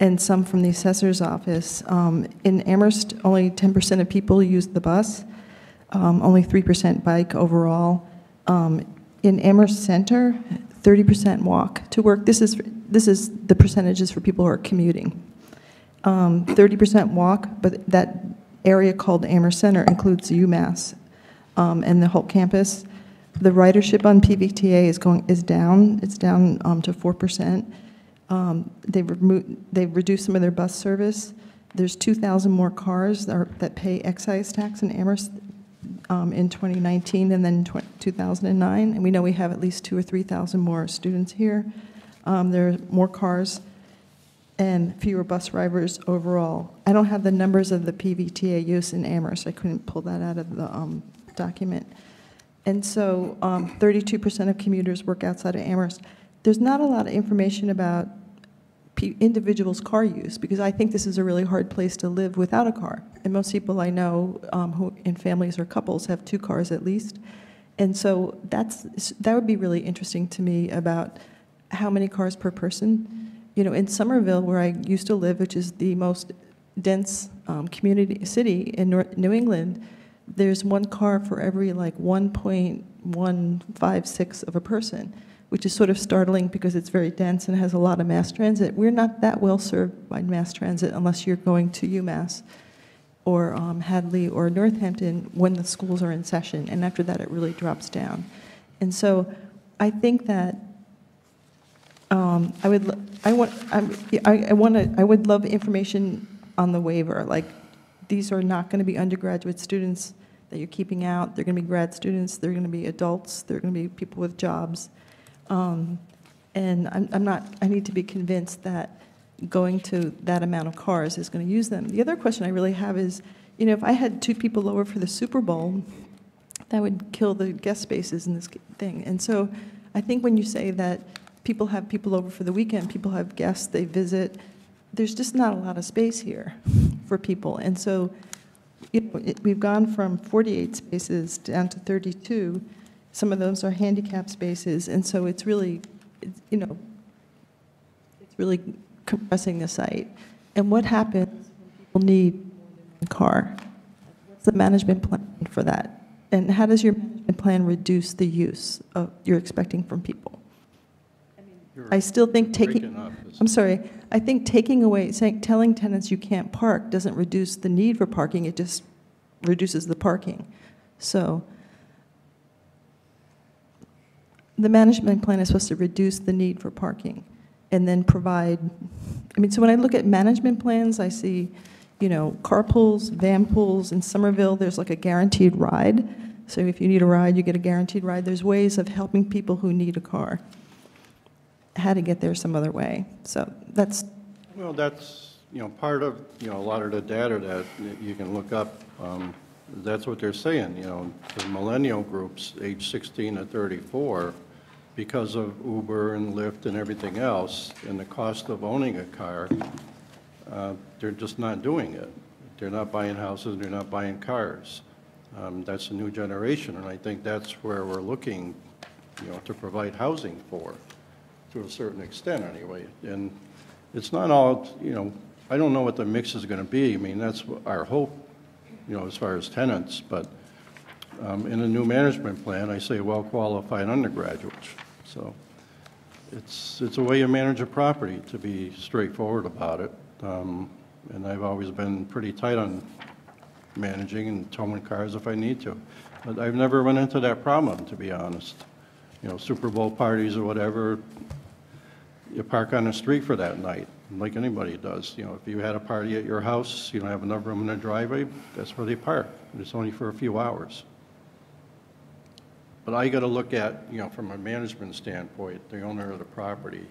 and some from the assessor's office. Um, In Amherst, only 10% of people use the bus, um, only 3% bike overall. Um, In Amherst Center, 30% walk to work. This is, this is the percentages for people who are commuting. Um, 30% walk, but that area called Amherst Center includes UMass um, and the whole campus. The ridership on PVTA is going, is down, it's down um, to 4%. Um, They've removed, they've reduced some of their bus service. There's 2,000 more cars that are- that pay excise tax in Amherst um, in 2019 and then 2009, and we know we have at least two or 3,000 more students here. Um, There are more cars and fewer bus drivers overall. I don't have the numbers of the PVTA use in Amherst, I couldn't pull that out of the um, document. And so um, 32% of commuters work outside of Amherst. There's not a lot of information about individuals' car use, because I think this is a really hard place to live without a car. And most people I know um, who, in families or couples, have two cars at least. And so that's, that would be really interesting to me about how many cars per person. You know, in Somerville, where I used to live, which is the most dense um, community, city in Nor- New England, there's one car for every like 1.156 of a person, which is sort of startling because it's very dense and has a lot of mass transit. We're not that well served by mass transit unless you're going to UMass or um, Hadley or Northampton when the schools are in session, and after that, it really drops down. And so I think that um, I would, I want, I'm- I I want to, I would love information on the waiver, like, these are not going to be undergraduate students that you're keeping out, they're going to be grad students, they're going to be adults, they're going to be people with jobs. Um, And I'm I'm not, I need to be convinced that going to that amount of cars is going to use them. The other question I really have is, you know, if I had two people over for the Super Bowl, that would kill the guest spaces in this thing. And so I think when you say that people have people over for the weekend, people have guests, they visit, there's just not a lot of space here for people. And so you know, it- we've gone from 48 spaces down to 32. Some of those are handicap spaces, and so it's really, it's, you know, it's really compressing the site. And what happens when people need a car? What's the management plan for that? And how does your management plan reduce the use of, you're expecting from people? You're I still think taking, breaking up. It's- I'm sorry, I think taking away, saying, telling tenants you can't park doesn't reduce the need for parking, it just reduces the parking. So the management plan is supposed to reduce the need for parking and then provide, I mean, so when I look at management plans, I see, you know, carpools, van pools. In Somerville, there's like a guaranteed ride. So if you need a ride, you get a guaranteed ride. There's ways of helping people who need a car, how to get there some other way. So that's, Well, that's, you know, part of, you know, a lot of the data that you can look up, um, that's what they're saying, you know, the millennial groups, age 16 to 34, because of Uber and Lyft and everything else, and the cost of owning a car, uh, they're just not doing it. They're not buying houses, they're not buying cars. Um, That's a new generation, and I think that's where we're looking, you know, to provide housing for, to a certain extent anyway. And it's not all, you know, I don't know what the mix is going to be. I mean, that's our hope, you know, as far as tenants, but um, in a new management plan, I say well-qualified undergraduates. So it's, it's a way you manage a property, to be straightforward about it. Um, And I've always been pretty tight on managing and towing cars if I need to. But I've never run into that problem, to be honest. You know, Super Bowl parties or whatever, you park on the street for that night, like anybody does. You know, if you had a party at your house, you don't have enough room in the driveway, that's where they park. It's only for a few hours. But I got to look at, you know, from a management standpoint, the owner of the property,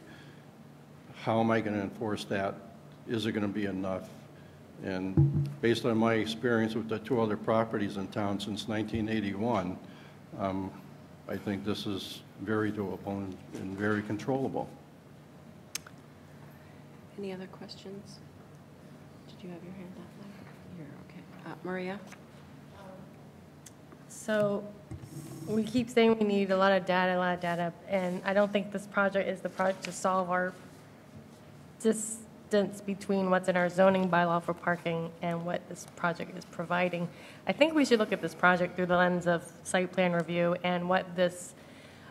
how am I going to enforce that? Is it going to be enough? And based on my experience with the two other properties in town since 1981, um, I think this is very doable and- and very controllable. Any other questions? Did you have your hand up there? Here, okay. Uh, Maria? So we keep saying we need a lot of data, a lot of data, and I don't think this project is the project to solve our distance between what's in our zoning bylaw for parking and what this project is providing. I think we should look at this project through the lens of site plan review and what this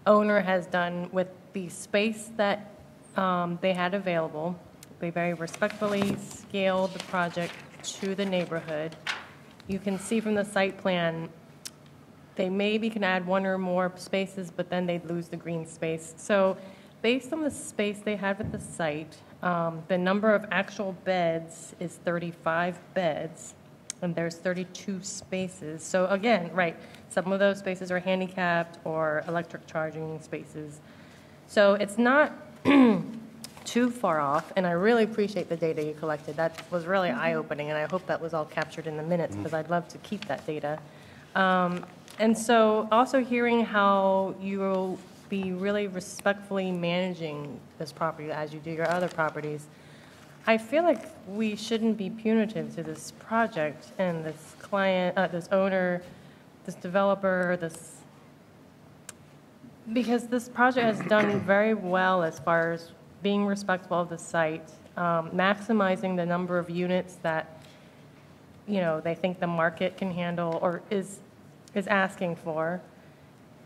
owner has done with the space that um, they had available. They very respectfully scaled the project to the neighborhood. You can see from the site plan, they maybe can add one or more spaces, but then they'd lose the green space. So based on the space they have at the site, um, the number of actual beds is 35 beds, and there's 32 spaces. So again, right, some of those spaces are handicapped or electric charging spaces. So it's not too far off, and I really appreciate the data you collected. That was really eye-opening, and I hope that was all captured in the minutes, because I'd love to keep that data. Um, And so also hearing how you will be really respectfully managing this property as you do your other properties, I feel like we shouldn't be punitive to this project and this client, uh, this owner, this developer, this, because this project has done very well as far as being respectful of the site, um, maximizing the number of units that, you know, they think the market can handle or is, is asking for.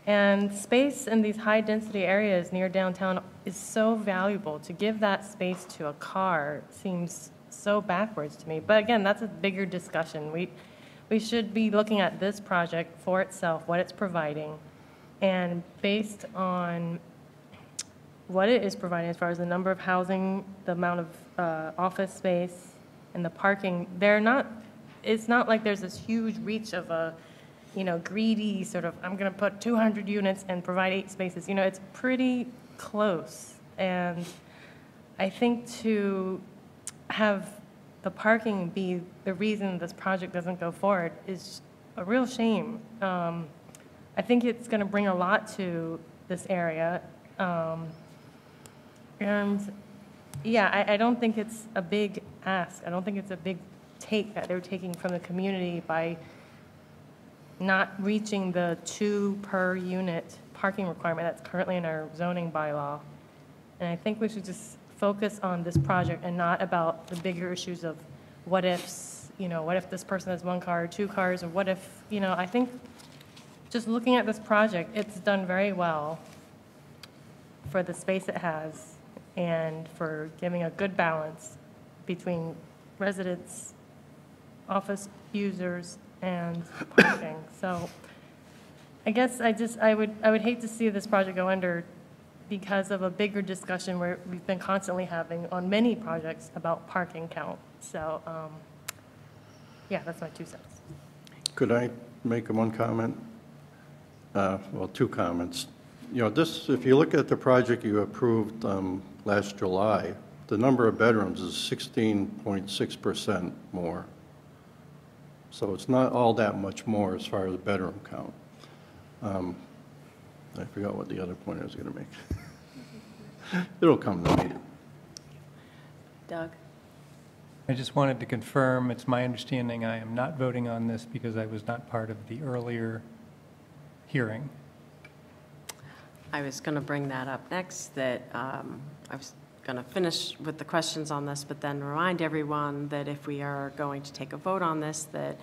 And space in these high-density areas near downtown is so valuable. To give that space to a car seems so backwards to me. But again, that's a bigger discussion. We, we should be looking at this project for itself, what it's providing, and based on what it is providing as far as the number of housing, the amount of uh, office space, and the parking, they're not, it's not like there's this huge reach of a, you know, greedy sort of, I'm going to put 200 units and provide eight spaces. You know, it's pretty close. And I think to have the parking be the reason this project doesn't go forward is a real shame. Um, I think it's going to bring a lot to this area. Um, and yeah, I, I don't think it's a big ask. I don't think it's a big take that they're taking from the community by not reaching the two per unit parking requirement that's currently in our zoning bylaw. And I think we should just focus on this project and not about the bigger issues of what ifs, you know, what if this person has one car or two cars, or what if, you know, I think just looking at this project, it's done very well for the space it has and for giving a good balance between residents, office users, and parking. So I guess I just, I would, I would hate to see this project go under because of a bigger discussion where we've been constantly having on many projects about parking count. So, um, yeah, that's my two cents. Could I make one comment? Uh, Well, two comments. You know, this, if you look at the project you approved um, last July, the number of bedrooms is 16.6% more. So it's not all that much more as far as the bedroom count. Um, I forgot what the other point I was going to make. It'll come to me. Doug? I just wanted to confirm, it's my understanding I am not voting on this because I was not part of the earlier hearing. I was going to bring that up next, that um, I was going to finish with the questions on this, but then remind everyone that if we are going to take a vote on this, that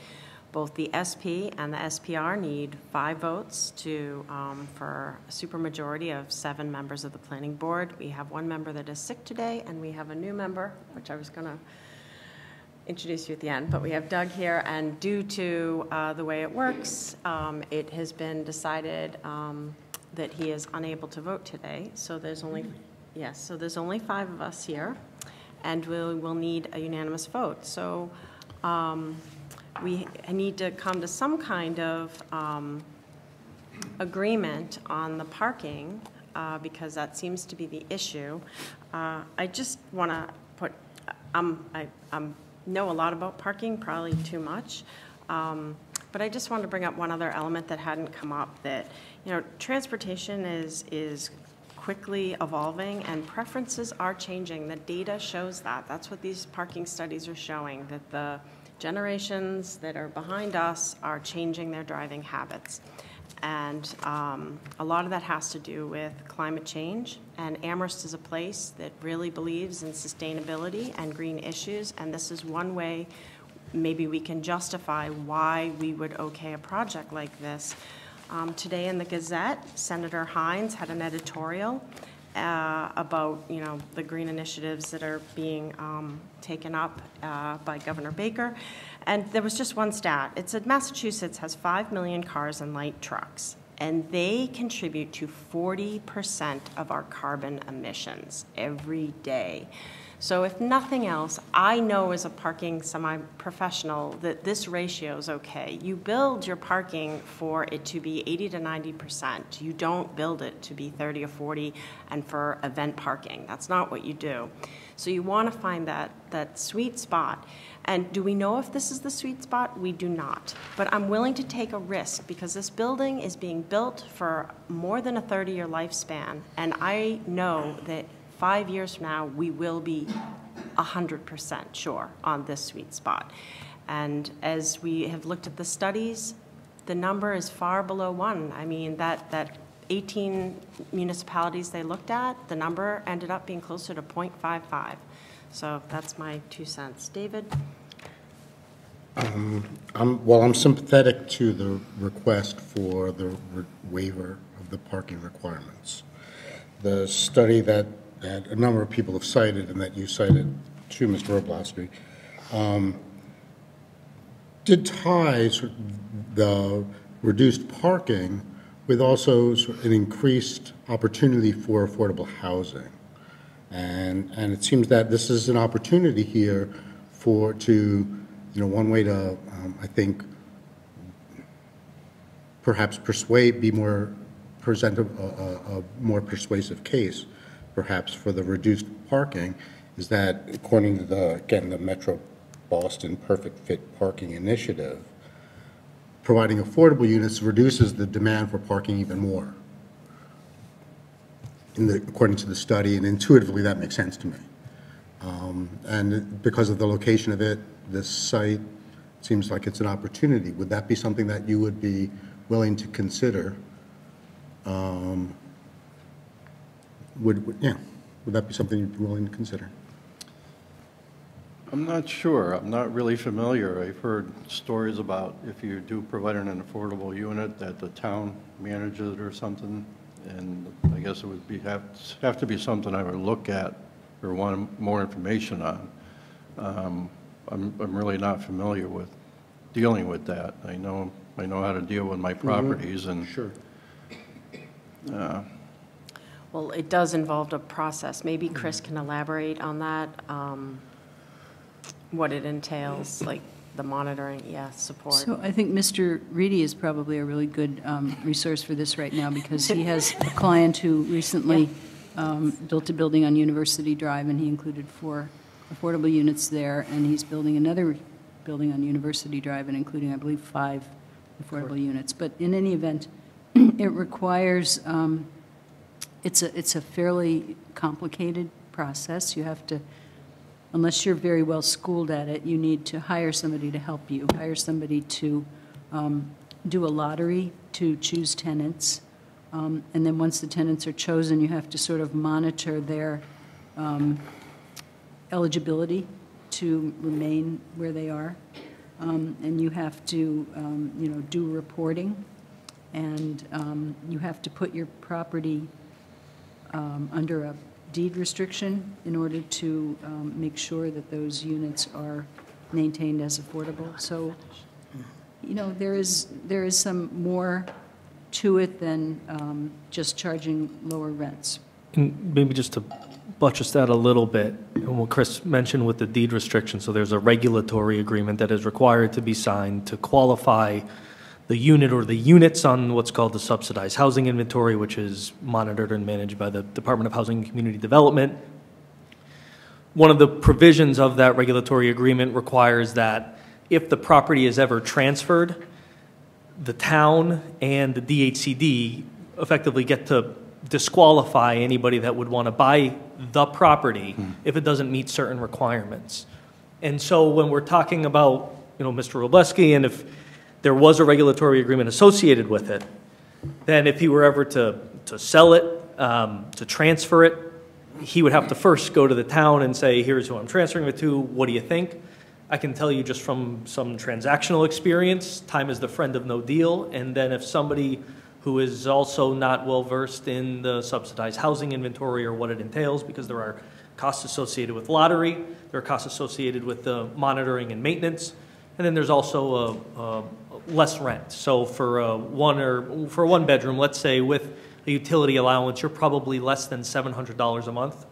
Both the SP and the SPR need five votes to, um, for a supermajority of seven members of the planning board. We have one member that is sick today, and we have a new member, which I was going to introduce you at the end, but we have Doug here, and due to uh, the way it works, um, it has been decided um, that he is unable to vote today, so there's only, yes, so there's only five of us here, and we will need a unanimous vote. So um, we need to come to some kind of um, agreement on the parking, uh, because that seems to be the issue. Uh, I just want to put, I'm, I, I'm, know a lot about parking, probably too much. Um, But I just wanted to bring up one other element that hadn't come up, that, you know, transportation is, is quickly evolving and preferences are changing. The data shows that. That's what these parking studies are showing, that the generations that are behind us are changing their driving habits. And um, a lot of that has to do with climate change. And Amherst is a place that really believes in sustainability and green issues. And this is one way maybe we can justify why we would okay a project like this. Um, today in the Gazette, Senator Hinds had an editorial uh, about you know the green initiatives that are being um, taken up uh, by Governor Baker. And there was just one stat. It said Massachusetts has 5 million cars and light trucks, and they contribute to 40% of our carbon emissions every day. So if nothing else, I know as a parking semi-professional that this ratio is okay. You build your parking for it to be 80 to 90%. You don't build it to be 30 or 40 and for event parking. That's not what you do. So you want to find that, that sweet spot. And do we know if this is the sweet spot? We do not. But I'm willing to take a risk because this building is being built for more than a 30-year lifespan. And I know that five years from now, we will be 100% sure on this sweet spot. And as we have looked at the studies, the number is far below one. I mean, that, that 18 municipalities they looked at, the number ended up being closer to 0.55. So that's my two cents. David? Um, I'm, well, I'm sympathetic to the request for the waiver of the parking requirements. The study that, that a number of people have cited and that you cited to Mr. Roblowski um, did tie sort of the reduced parking with also sort of an increased opportunity for affordable housing. And, and it seems that this is an opportunity here for, to, you know, one way to, um, I think, perhaps persuade, be more, present a, a, a more persuasive case, perhaps, for the reduced parking, is that according to the, again, the Metro Boston Perfect Fit Parking Initiative, providing affordable units reduces the demand for parking even more in the, according to the study, and intuitively, that makes sense to me. Um, And because of the location of it, this site seems like it's an opportunity. Would that be something that you would be willing to consider? Um, Would, would- yeah, would that be something you'd be willing to consider? I'm not sure. I'm not really familiar. I've heard stories about if you do provide an affordable unit, that the town manages it or something. And I guess it would be, have, have to be something I would look at or want more information on. Um, I'm, I'm really not familiar with dealing with that. I know, I know how to deal with my properties and. Sure. Well, it does involve a process. Maybe Chris can elaborate on that, um, what it entails, like the monitoring, yeah, support. So I think Mr. Reidy is probably a really good um, resource for this right now because he has a client who recently um, built a building on University Drive, and he included four affordable units there, and he's building another building on University Drive and including, I believe, five affordable units. But in any event, it requires, um, it's a, it's a fairly complicated process. You have to unless you're very well schooled at it, you need to hire somebody to help you, hire somebody to um, do a lottery to choose tenants. Um, And then once the tenants are chosen, you have to sort of monitor their um, eligibility to remain where they are. um, and you have to, um, you know, do reporting, and um, you have to put your property um, under a deed restriction in order to um, make sure that those units are maintained as affordable. So, you know, there is, there is some more to it than um, just charging lower rents. And maybe just to buttress that a little bit, and what Chris mentioned with the deed restriction, so there's a regulatory agreement that is required to be signed to qualify the unit or the units on what's called the subsidized housing inventory, which is monitored and managed by the Department of Housing and Community Development. One of the provisions of that regulatory agreement requires that if the property is ever transferred, the town and the DHCD effectively get to disqualify anybody that would want to buy the property hmm. if it doesn't meet certain requirements. And so when we're talking about, you know, Mr. Robleski, and if there was a regulatory agreement associated with it, then if he were ever to, to sell it, um, to transfer it, he would have to first go to the town and say, here's who I'm transferring it to, what do you think? I can tell you just from some transactional experience, time is the friend of no deal. And then if somebody who is also not well-versed in the subsidized housing inventory or what it entails, because there are costs associated with lottery, there are costs associated with the monitoring and maintenance, and then there's also a, a less rent. So for a one or, for a one bedroom, let's say with a utility allowance, you're probably less than $700 a month.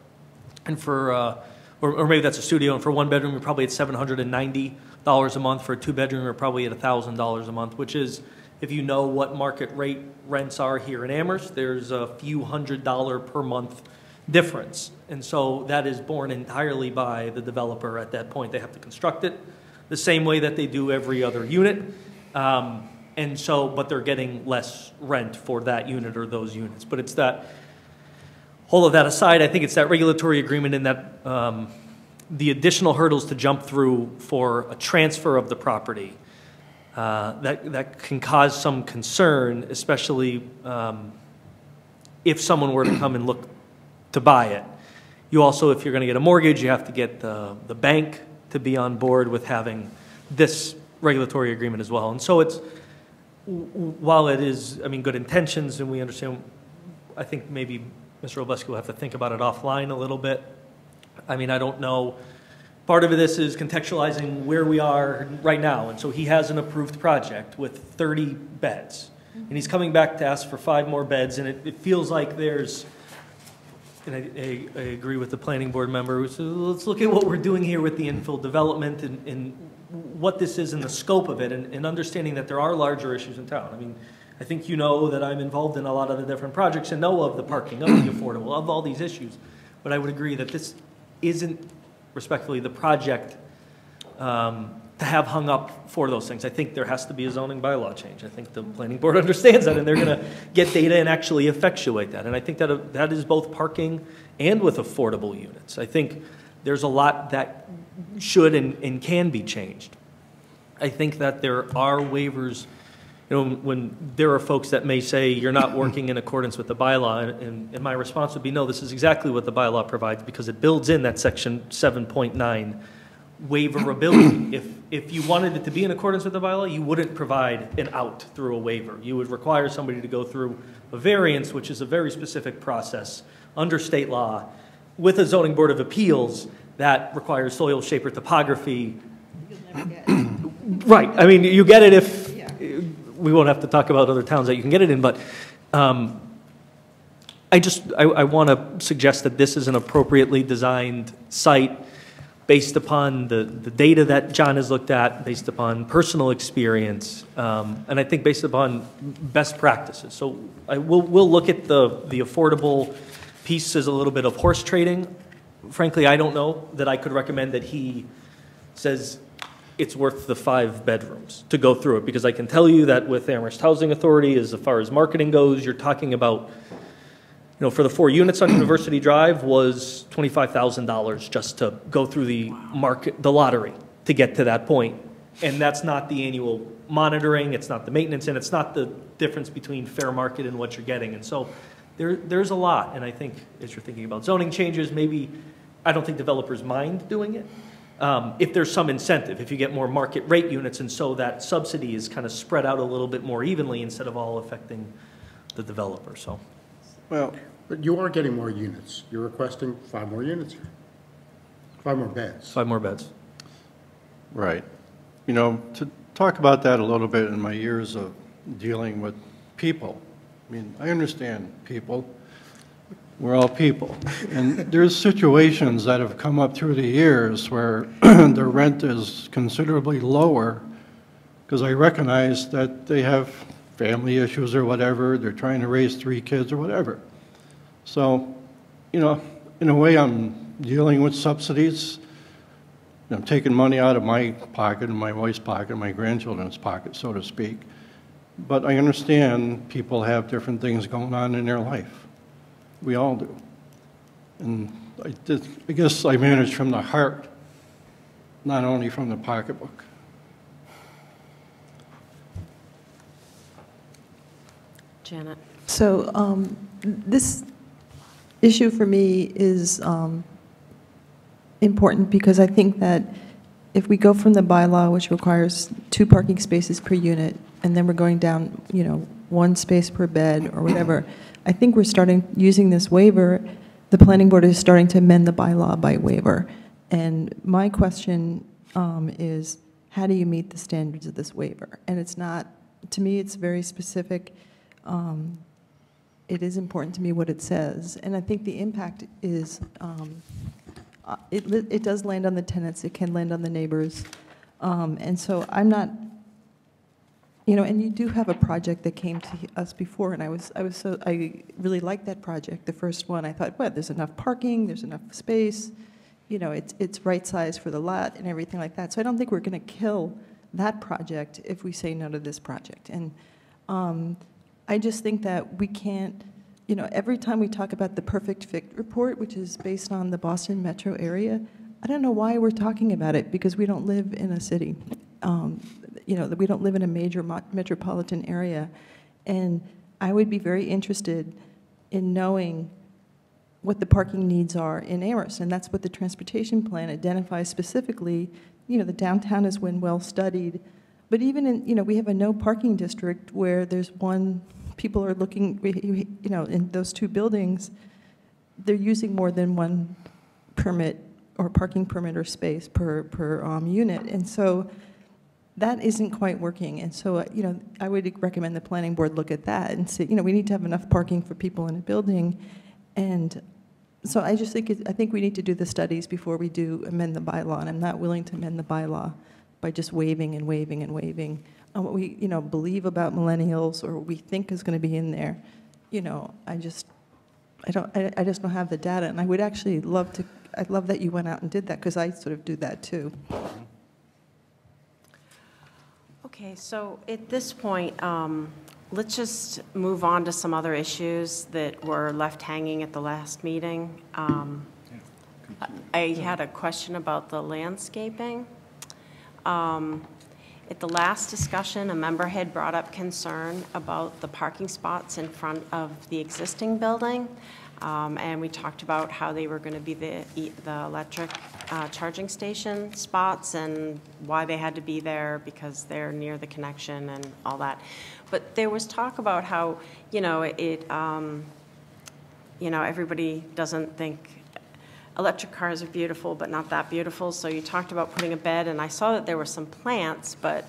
And for, uh, or, or maybe that's a studio, and for one bedroom, you're probably at $790 a month. For a two bedroom, you're probably at $1,000 a month, which is, if you know what market rate rents are here in Amherst, there's a few hundred dollar per month difference. And so that is borne entirely by the developer at that point. They have to construct it the same way that they do every other unit. Um, and so, but they're getting less rent for that unit or those units. But it's that, all of that aside, I think it's that regulatory agreement and that um, the additional hurdles to jump through for a transfer of the property uh, that, that can cause some concern, especially um, if someone were to come and look to buy it. You also, if you're going to get a mortgage, you have to get the, the bank to be on board with having this regulatory agreement as well. And so it's, while it is, I mean, good intentions, and we understand, I think maybe Mr. Robleski will have to think about it offline a little bit. I mean, I don't know. Part of this is contextualizing where we are right now. And so he has an approved project with 30 beds. And he's coming back to ask for five more beds, and it, it feels like there's, and I, I, I agree with the planning board member, said, let's look at what we're doing here with the infill development and, and what this is and the scope of it, and, and understanding that there are larger issues in town. I mean, I think you know that I'm involved in a lot of the different projects and know of the parking, of the affordable, of all these issues. But I would agree that this isn't respectfully the project um, to have hung up for those things. I think there has to be a zoning bylaw change. I think the planning board understands that, and they're going to get data and actually effectuate that. And I think that uh, that is both parking and with affordable units. I think there's a lot that should and, and can be changed. I think that there are waivers, you know, when there are folks that may say you're not working in accordance with the bylaw, and, and my response would be, no, this is exactly what the bylaw provides, because it builds in that section 7.9 waiverability. If, if you wanted it to be in accordance with the bylaw, you wouldn't provide an out through a waiver. You would require somebody to go through a variance, which is a very specific process under state law, with a zoning board of appeals that requires soil shape or topography. Right, I mean, you get it if, we won't have to talk about other towns that you can get it in, but um, I just, I, I want to suggest that this is an appropriately designed site based upon the, the data that John has looked at, based upon personal experience, um, and I think based upon best practices. So I will, we'll look at the, the affordable piece as a little bit of horse trading. Frankly, I don't know that I could recommend that he says it's worth the five bedrooms to go through it, because I can tell you that with Amherst Housing Authority, as far as marketing goes, you're talking about you know, for the four units on University Drive was $25,000 just to go through the market, the lottery to get to that point. And that's not the annual monitoring, it's not the maintenance, and it's not the difference between fair market and what you're getting. And so there, there's a lot, and I think as you're thinking about zoning changes, maybe, I don't think developers mind doing it, um, if there's some incentive, if you get more market rate units, and so that subsidy is kind of spread out a little bit more evenly instead of all affecting the developer, so. Well, But you are getting more units. You're requesting five more units. Five more beds. Five more beds. Right. You know, to talk about that a little bit in my years of dealing with people, I mean, I understand people. We're all people. And there's situations that have come up through the years where the rent is considerably lower because I recognize that they have family issues or whatever, they're trying to raise three kids or whatever. So, you know, in a way, I'm dealing with subsidies. I'm taking money out of my pocket and my wife's pocket, and my grandchildren's pocket, so to speak. But I understand people have different things going on in their life. We all do. And I, did, I guess I manage from the heart, not only from the pocketbook. Janet? So um, this issue for me is um, important because I think that if we go from the bylaw, which requires two parking spaces per unit, and then we're going down, you know, one space per bed or whatever, I think we're starting, using this waiver, the planning board is starting to amend the bylaw by waiver. And my question um, is, how do you meet the standards of this waiver? And it's not, to me, it's very specific. Um, It is important to me what it says, and I think the impact is, um, uh, it, it does land on the tenants, it can land on the neighbors. Um, And so I'm not, you know, and you do have a project that came to us before, and I was, I was so, I really liked that project, the first one. I thought, well, there's enough parking, there's enough space, you know, it's, it's right size for the lot and everything like that. So I don't think we're going to kill that project if we say no to this project. And um, I just think that we can't, you know, every time we talk about the perfect fit report, which is based on the Boston metro area, I don't know why we're talking about it, because we don't live in a city. Um, You know, that we don't live in a major metropolitan area. And I would be very interested in knowing what the parking needs are in Amherst, and that's what the transportation plan identifies specifically. You know, the downtown has been well-studied, but even in, you know, we have a no parking district where there's one, people are looking, you you know, in those two buildings, they're using more than one permit or parking permit or space per, per um, unit. And so that isn't quite working. And so, uh, you know, I would recommend the planning board look at that and say, you know, we need to have enough parking for people in a building. And so I just think, it- I think we need to do the studies before we do amend the bylaw. And I'm not willing to amend the bylaw by just waving and waving and waving on what we, you know, believe about millennials or what we think is going to be in there. You know, I just, I don't, I, I just don't have the data. And I would actually love to, I'd love that you went out and did that because I sort of do that too. Okay, so at this point, um, let's just move on to some other issues that were left hanging at the last meeting. Um, I had a question about the landscaping. Um, At the last discussion, a member had brought up concern about the parking spots in front of the existing building. Um, And we talked about how they were going to be the, the electric uh, charging station spots and why they had to be there because they're near the connection and all that. But there was talk about how, you know, it, um, you know, everybody doesn't think electric cars are beautiful, but not that beautiful. So you talked about putting a bed, and I saw that there were some plants, but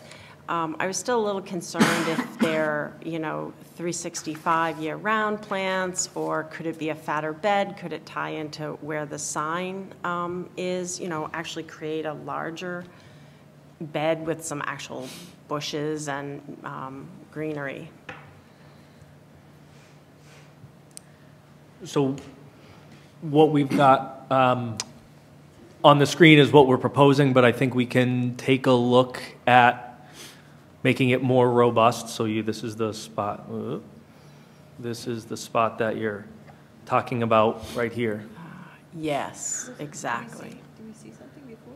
um, I was still a little concerned if they're, you know, 365 year-round plants, or could it be a fatter bed? Could it tie into where the sign um, is? You know, actually create a larger bed with some actual bushes and um, greenery. So what we've got um, on the screen is what we're proposing, but I think we can take a look at making it more robust. So you, this is the spot, this is the spot that you're talking about right here. Yes, exactly. Did we see something before?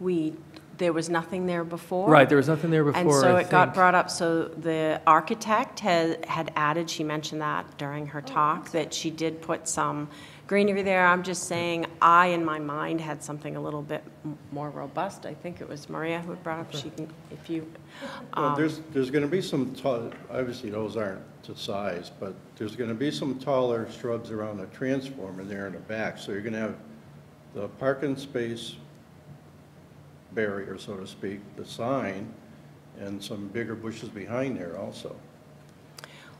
We, there was nothing there before. Right, there was nothing there before. And so I it got think. brought up, so the architect had, had added, she mentioned that during her talk, that she did put some greenery there. I'm just saying, I, in my mind, had something a little bit m- more robust. I think it was Maria who brought up, she can, if you, Well, um, there's, there's going to be some tall, obviously those aren't to size, but there's going to be some taller shrubs around the transformer there in the back. So you're going to have the parking space barrier, so to speak, the sign, and some bigger bushes behind there also.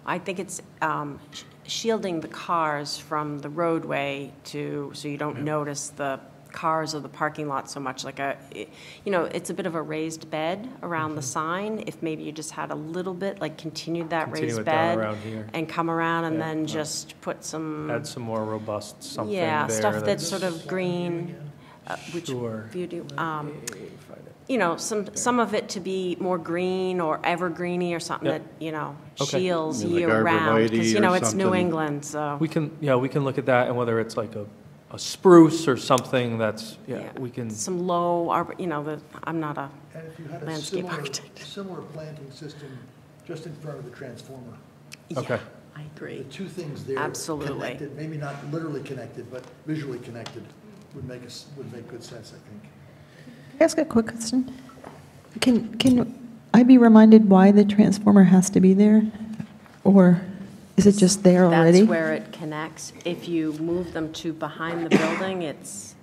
I think it's um, sh- shielding the cars from the roadway to, so you don't notice the cars or the parking lot so much, like a, it- you know, it's a bit of a raised bed around the sign. If maybe you just had a little bit, like continued that Continue raised it down bed around here. and come around and Yeah. then just put some. Add some more robust something there. Yeah, stuff that's sort of green, uh, which Sure. view do, um, you know, some, some of it to be more green or evergreeny or something that, you know, Okay. shields You mean like year-round. Because, you arborvitae know, or it's New something? England, so. We can, yeah, we can look at that, and whether it's like a, a spruce or something that's, yeah, Yeah. we can, Some low, arbor- you know, the, I'm not a And if you had a landscape similar, architect. similar planting system just in front of the transformer, okay. I agree. the agree. two things there. Absolutely. Connected, maybe not literally connected, but visually connected, would make us, would make good sense, I think. Can I ask a quick question? Can, can I be reminded why the transformer has to be there? Or is it just there already? That's where it connects. If you move them to behind the building, it's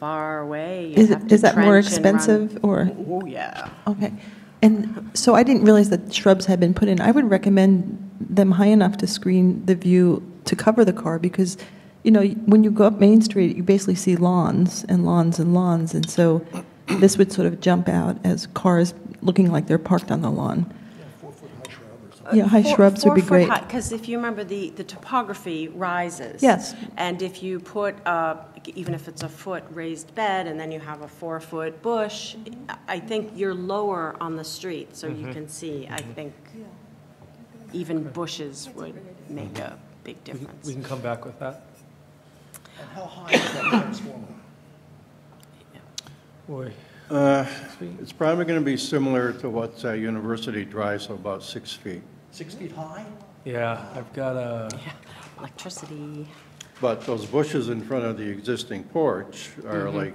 far away. You Is have it, to is that more trench and run. expensive or? Oh, yeah. Okay. And so I didn't realize that shrubs had been put in. I would recommend them high enough to screen the view to cover the car because, you know, when you go up Main Street, you basically see lawns and lawns and lawns. And so this would sort of jump out as cars looking like they're parked on the lawn. Four-foot high shrub or something. Yeah, high shrubs would be great. Because if you remember, the, the topography rises. Yes. And if you put, uh, even if it's a foot raised bed, and then you have a four-foot bush, I think you're lower on the street, so Mm-hmm. you can see, I think even bushes would make a big We can- difference. We can come back with that. And how high is that transformer? Boy, Uh, It's probably going to be similar to what at University Drive, so about six feet. Six feet high? yeah, I've got a, Electricity, But those bushes in front of the existing porch are Mm-hmm. like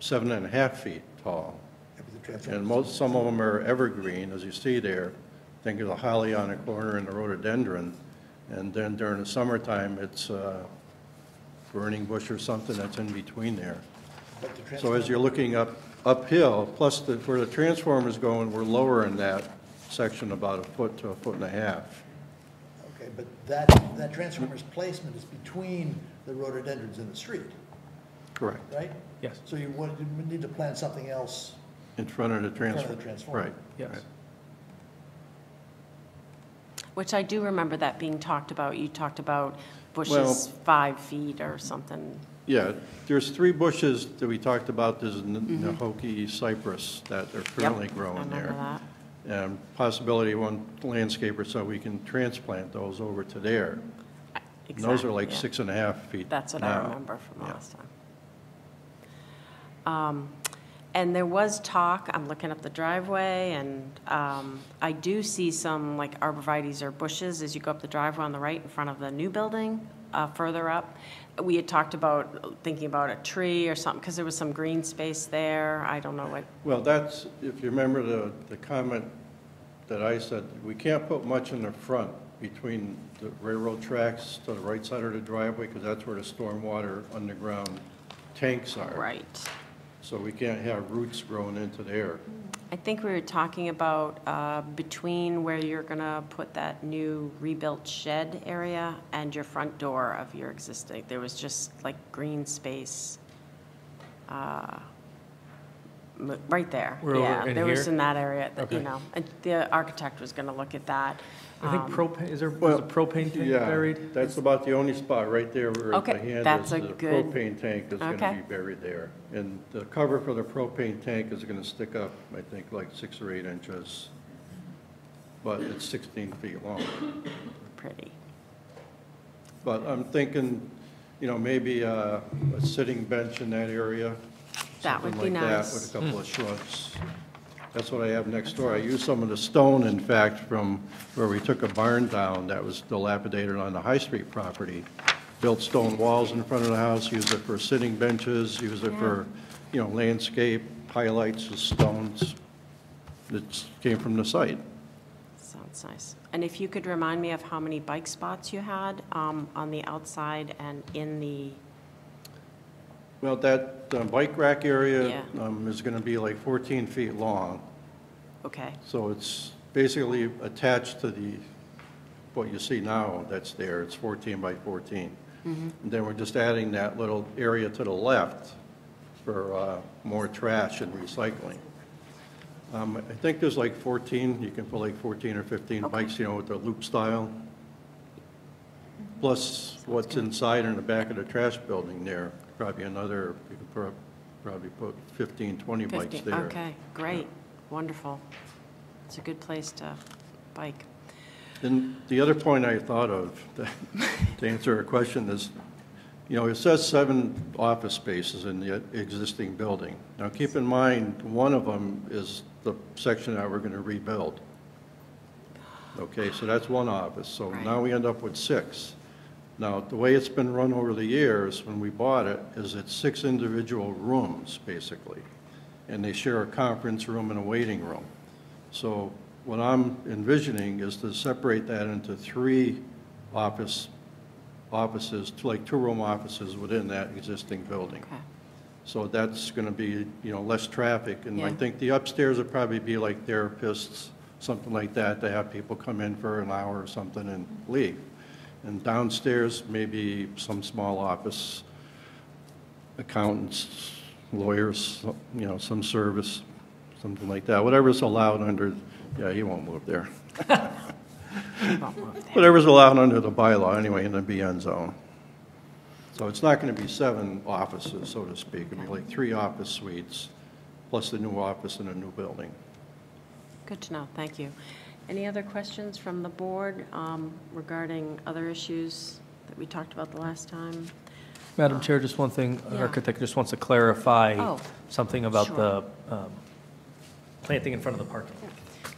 seven and a half feet tall. Maybe the transformer- And most, some of them are evergreen, as you see there. Think of the holly on a corner and the rhododendron. And then during the summertime, it's uh, burning bush or something that's in between there. But the So as you're looking up, uphill, plus the, where the transformer's going, we're lower in that section about a foot to a foot and a half. Okay, but that, that transformer's placement is between the rhododendrons and the street, Correct. right? yes, So you would, you would need to plant something else. In front of the front of the transformer. transformer. Right. yes. right. which I do remember that being talked about. You talked about Well- bushes five feet or something. Yeah, there's three bushes that we talked about. There's a Hinoki cypress that are currently growing there. remember that. And possibility one landscaper, so we can transplant those over to there. And those are like yeah. six and a half feet That's what I now. remember from Yeah. last time. Um, And there was talk, I'm looking up the driveway, and um, I do see some like arborvitae's or bushes as you go up the driveway on the right in front of the new building, uh, further up. We had talked about thinking about a tree or something, because there was some green space there. I don't know what, Well, that's, if you remember the, the comment that I said, we can't put much in the front between the railroad tracks to the right side of the driveway, because that's where the stormwater underground tanks are. right. So we can't have roots growing into there. I think we were talking about uh, between where you're going to put that new rebuilt shed area and your front door of your existing, there was just like green space uh, m- right there. We're over Yeah, in there was here? in that area, that, you Okay. know, and the architect was going to look at that. I think Um, propane, is there, was Well, a propane tank Yeah, buried? that's about the only spot right there where the Okay, hand that's is. a The good- propane tank is going to Okay. be buried there. And the cover for the propane tank is going to stick up, I think, like six or eight inches. But it's 16 feet long. Pretty. But I'm thinking, you know, maybe uh, a sitting bench in that area. That would something be like nice. With a couple of shrubs. That's what I have next door. I used some of the stone, in fact, from where we took a barn down that was dilapidated on the High Street property. built stone walls in front of the house, used it for sitting benches, used it for, you know, landscape, highlights, of stones. It came from the site. Sounds nice. And if you could remind me of how many bike spots you had um, on the outside and in the, Well, that uh, bike rack area Yeah. um, is going to be like 14 feet long, okay, so it's basically attached to the, what you see now that's there, it's 14 by 14. And then we're just adding that little area to the left for uh, more trash and recycling. Um, I think there's like 14, you can put like 14 or 15 Okay. bikes, you know, with the loop style. Plus what's inside in the back of the trash building there, probably another, you could prob- probably put 15, 20 bikes 50, there. okay, great, wonderful. It's a good place to bike. And the other point I thought of, to answer a question is, you know, it says seven office spaces in the existing building. Now, keep in mind, one of them is the section that we're going to rebuild. Okay, so that's one office, so now we end up with six. Now, the way it's been run over the years, when we bought it, is it's six individual rooms, basically. And they share a conference room and a waiting room. So what I'm envisioning is to separate that into three office, offices, like two-room offices within that existing building. Okay, So that's going to be, you know, less traffic. And I think the upstairs would probably be like therapists, something like that, to have people come in for an hour or something and leave. And downstairs, maybe some small office, accountants, lawyers, you know, some service, something like that. Whatever's allowed under, yeah, he won't move there. won't move there. Whatever's allowed under the bylaw anyway in the BN zone. So it's not going to be seven offices, so to speak. It'll be like three office suites, plus the new office in a new building. Good to know, thank you. Any other questions from the board um, regarding other issues that we talked about the last time? Madam Chair, just one thing, Yeah. architect just wants to clarify Oh, something about sure. the um, planting in front of the parking.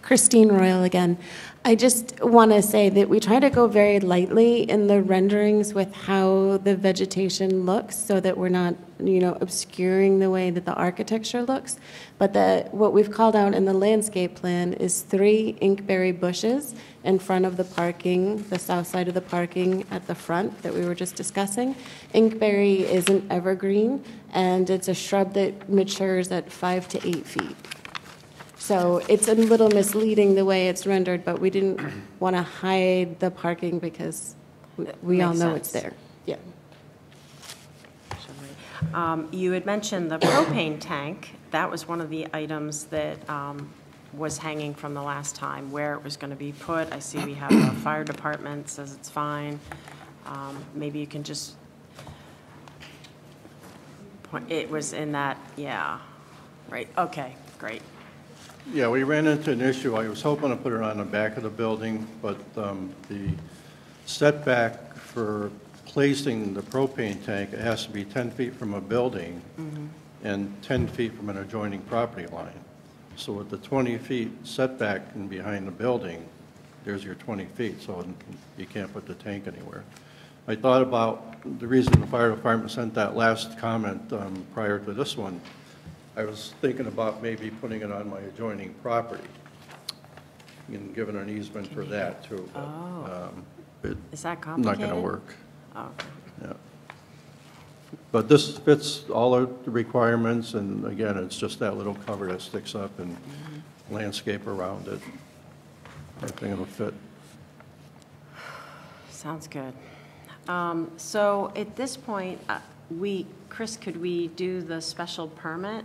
Christine Royal again. I just want to say that we try to go very lightly in the renderings with how the vegetation looks so that we're not, you know, obscuring the way that the architecture looks. But the, what we've called out in the landscape plan is three inkberry bushes in front of the parking, the south side of the parking at the front that we were just discussing. Inkberry is an evergreen, and it's a shrub that matures at five to eight feet. So it's a little misleading the way it's rendered, but we didn't want to hide the parking because we- all Makes know it's sense. there. Yeah. Um, You had mentioned the propane tank. That was one of the items that um, was hanging from the last time, where it was going to be put. I see we have the fire department says it's fine. Um, Maybe you can just, point- it was in that, yeah, right, okay, great. Yeah, we ran into an issue. I was hoping to put it on the back of the building, but um, the setback for placing the propane tank, it has to be 10 feet from a building and 10 feet from an adjoining property line. So with the 20 feet setback in behind the building, there's your 20 feet, so you can't put the tank anywhere. I thought about, the reason the fire department sent that last comment um, prior to this one, I was thinking about maybe putting it on my adjoining property and giving an easement for that too. but, Oh. um, it- Is that Not complicated? going to work, Oh, yeah. But this fits all of the requirements, and again, it's just that little cover that sticks up and landscape around it. I think it'll fit. Sounds good. Um, So at this point, uh, we, Chris, could we do the special permit?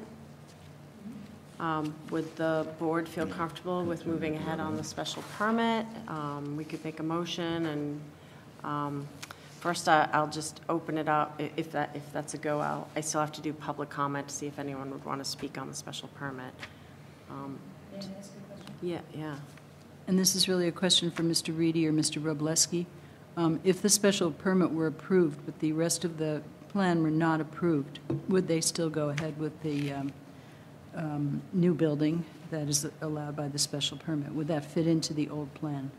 Um, Would the board feel comfortable with moving ahead on the special permit? Um, We could make a motion, and um, first, I- I'll just open it up, I- if that, if that's a go, I'll, I still have to do public comment to see if anyone would want to speak on the special permit. Um, Yeah, yeah. And this is really a question for Mr. Reidy or Mr. Robleski. Um, If the special permit were approved, but the rest of the plan were not approved, would they still go ahead with the um, um, new building that is allowed by the special permit? Would that fit into the old plan?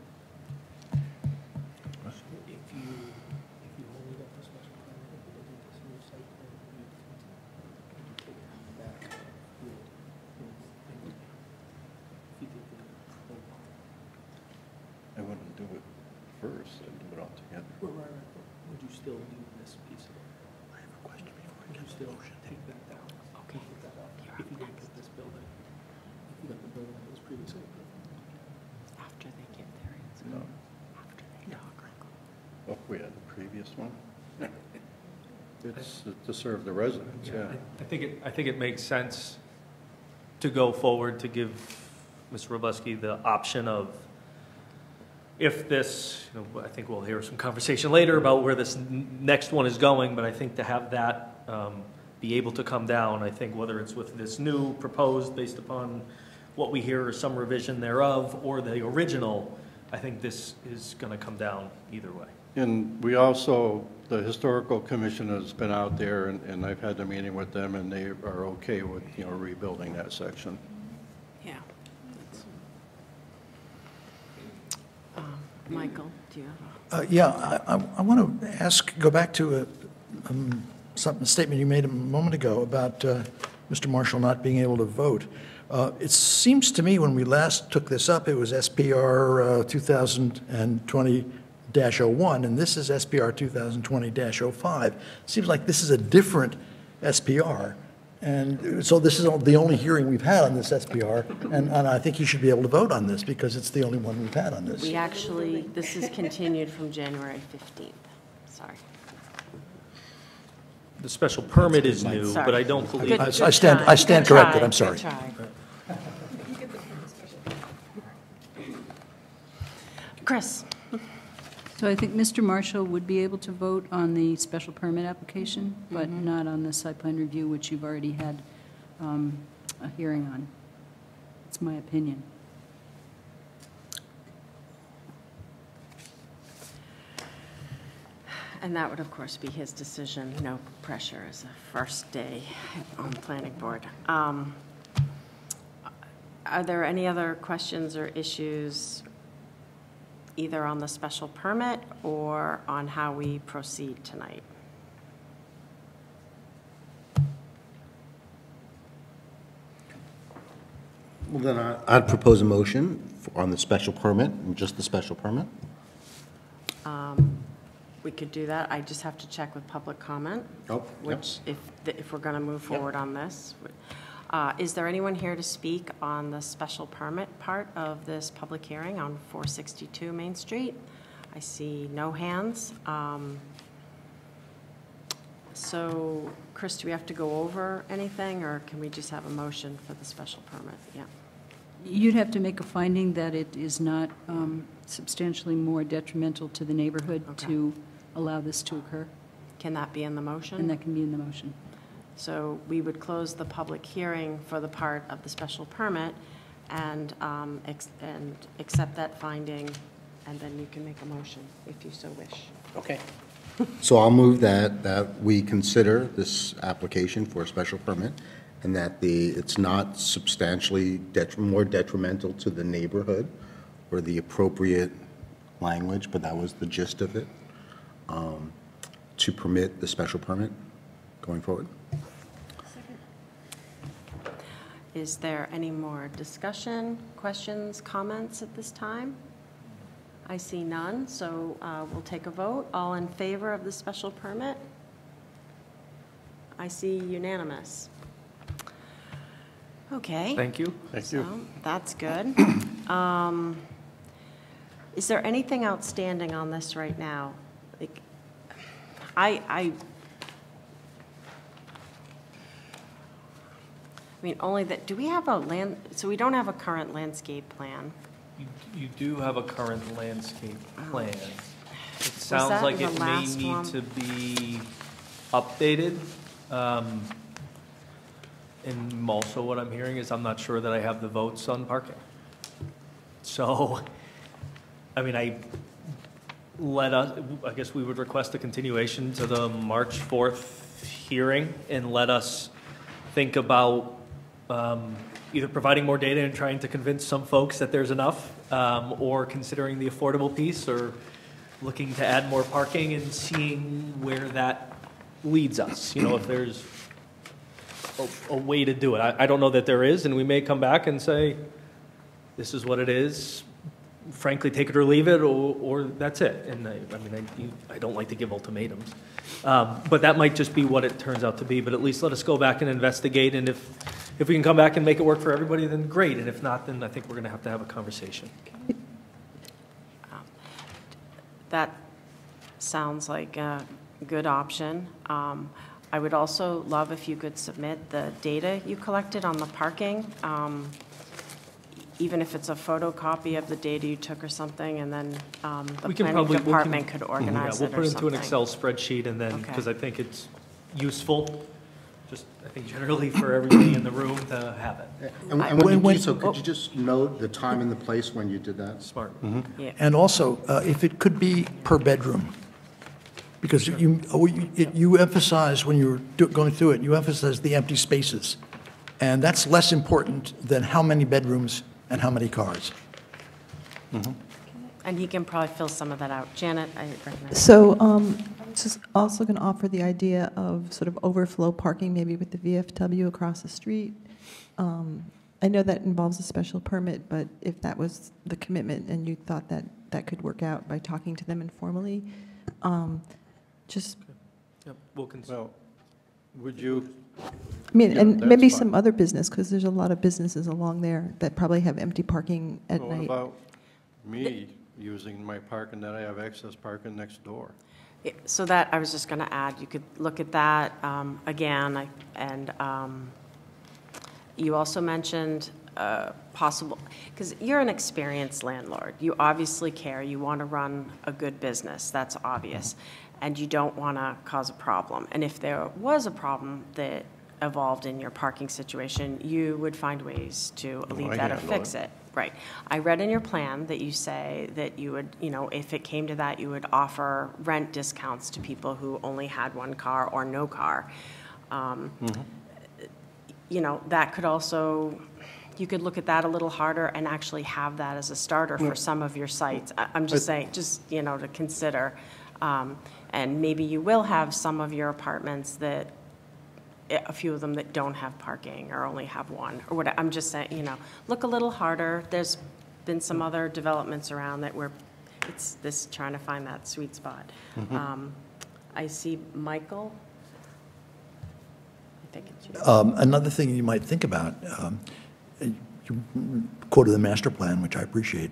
and do it first and do it all together. Would you still do this piece of it? I have a question before I get still take that down? Okay. If you didn't get this building, if you got the building that was previously approved. After they get there, it's No. after they talk. Oh, we had the previous one? It's to serve the residents, yeah. I think it, I think it makes sense to go forward to give Mr. Robusky the option of, if this, you know, I think we'll hear some conversation later about where this n- next one is going, but I think to have that um, be able to come down, I think whether it's with this new proposed based upon what we hear or some revision thereof, or the original, I think this is going to come down either way. And we also, the Historical Commission has been out there, and, and I've had a meeting with them, and they are okay with, you know, rebuilding that section. Yeah. Um, Michael, do you have a? Uh, Yeah, I- I I want to ask, go back to a um, some- a statement you made a moment ago about uh, Mr. Marshall not being able to vote. Uh, It seems to me when we last took this up, it was SPR uh, 2020-01, and this is SPR 2020-05. Seems like this is a different SPR. And so this is the only hearing we've had on this SPR, and and I think you should be able to vote on this because it's the only one we've had on this. We actually, this is continued from January 15th. Sorry. The special permit is new, but I don't believe. Good- I- I stand- I stand good try, corrected. I'm sorry. Chris? So I think Mr. Marshall would be able to vote on the special permit application, but Mm-hmm. not on the site plan review, which you've already had um, a hearing on. It's my opinion. And that would, of course, be his decision, no pressure as a first day on the planning board. Um, Are there any other questions or issues, either on the special permit or on how we proceed tonight? Well, then I- I'd propose a motion for- on the special permit, and just the special permit. Um, We could do that. I just have to check with public comment. Oh, yep. Which, if, if we're going to move forward on this. Uh, Is there anyone here to speak on the special permit part of this public hearing on 462 Main Street? I see no hands. Um, So, Chris, do we have to go over anything, or can we just have a motion for the special permit? Yeah. You'd have to make a finding that it is not um, substantially more detrimental to the neighborhood Okay. to allow this to occur, Can that be in the motion? and that can be in the motion. So we would close the public hearing for the part of the special permit and, um, ex- and accept that finding, and then you can make a motion if you so wish. Okay. So I'll move that, that we consider this application for a special permit, and that the, it's not substantially detri- more detrimental to the neighborhood, or the appropriate language, but that was the gist of it, um, to permit the special permit going forward. Is there any more discussion, questions, comments at this time? I see none, so uh, we'll take a vote. All in favor of the special permit? I see unanimous. Okay. Thank you. Thank you. That's good. Um, Is there anything outstanding on this right now? Like, I, I, I mean, only that, do we have a land, so we don't have a current landscape plan? You you do have a current landscape plan. It that sounds like the it may last need one? to be updated. Um, And also what I'm hearing is I'm not sure that I have the votes on parking. So, I mean, I let us, I guess we would request a continuation to the March 4th hearing and let us think about um, either providing more data and trying to convince some folks that there's enough, um, or considering the affordable piece, or looking to add more parking and seeing where that leads us. You know, if there's a, a way to do it. I, I don't know that there is, and we may come back and say, this is what it is. frankly, take it or leave it, or, or that's it. And I, I mean, I, you- I don't like to give ultimatums. Um, But that might just be what it turns out to be, but at least let us go back and investigate, and if, if we can come back and make it work for everybody, then great, and if not, then I think we're gonna have to have a conversation. That sounds like a good option. Um, I would also love if you could submit the data you collected on the parking, um, even if it's a photocopy of the data you took or something, and then um, the We can planning probably- we can- department could Yeah, organize we'll it put or it into an. Excel spreadsheet, and then, Okay. because I think it's useful, just, I think generally for everybody in the room to have it. And and when you When- do so, when- could you just note the time and the place when you did that? Smart. Yeah. And also, uh, if it could be per bedroom, because you, oh, you it- you emphasize, when you were do- going through it, you emphasize the empty spaces. And that's less important than how many bedrooms and how many cars. And he can probably fill some of that out. Janet, I recognize. So um, I was just also going to offer the idea of sort of overflow parking, maybe with the VFW across the street. Um, I know that involves a special permit, but if that was the commitment and you thought that that could work out by talking to them informally, um, just, Yep, we'll consider. Well, would you, I mean, Yeah, and maybe fine. some other business, because there's a lot of businesses along there that probably have empty parking at what night. about me using my parking that I have excess parking next door? Yeah, So that, I was just going to add, you could look at that um, again, I- and um, you also mentioned uh, possible, because you're an experienced landlord. You obviously care, you want to run a good business, that's obvious, and you don't want to cause a problem. And if there was a problem that evolved in your parking situation, you would find ways to Oh, alleviate I that or handle fix it. it. Right. I read in your plan that you say that you would, you know, if it came to that, you would offer rent discounts to people who only had one car or no car. Um, You know, that could also, you could look at that a little harder and actually have that as a starter for some of your sites. I- I'm just saying, just, you know, to consider. Um, And maybe you will have some of your apartments that a few of them that don't have parking or only have one, or what, I'm just saying, you know, look a little harder. There's been some other developments around that where it's this, trying to find that sweet spot. Um, I see Michael. I think it's you. Um, Another thing you might think about, um, you quoted the master plan, which I appreciate.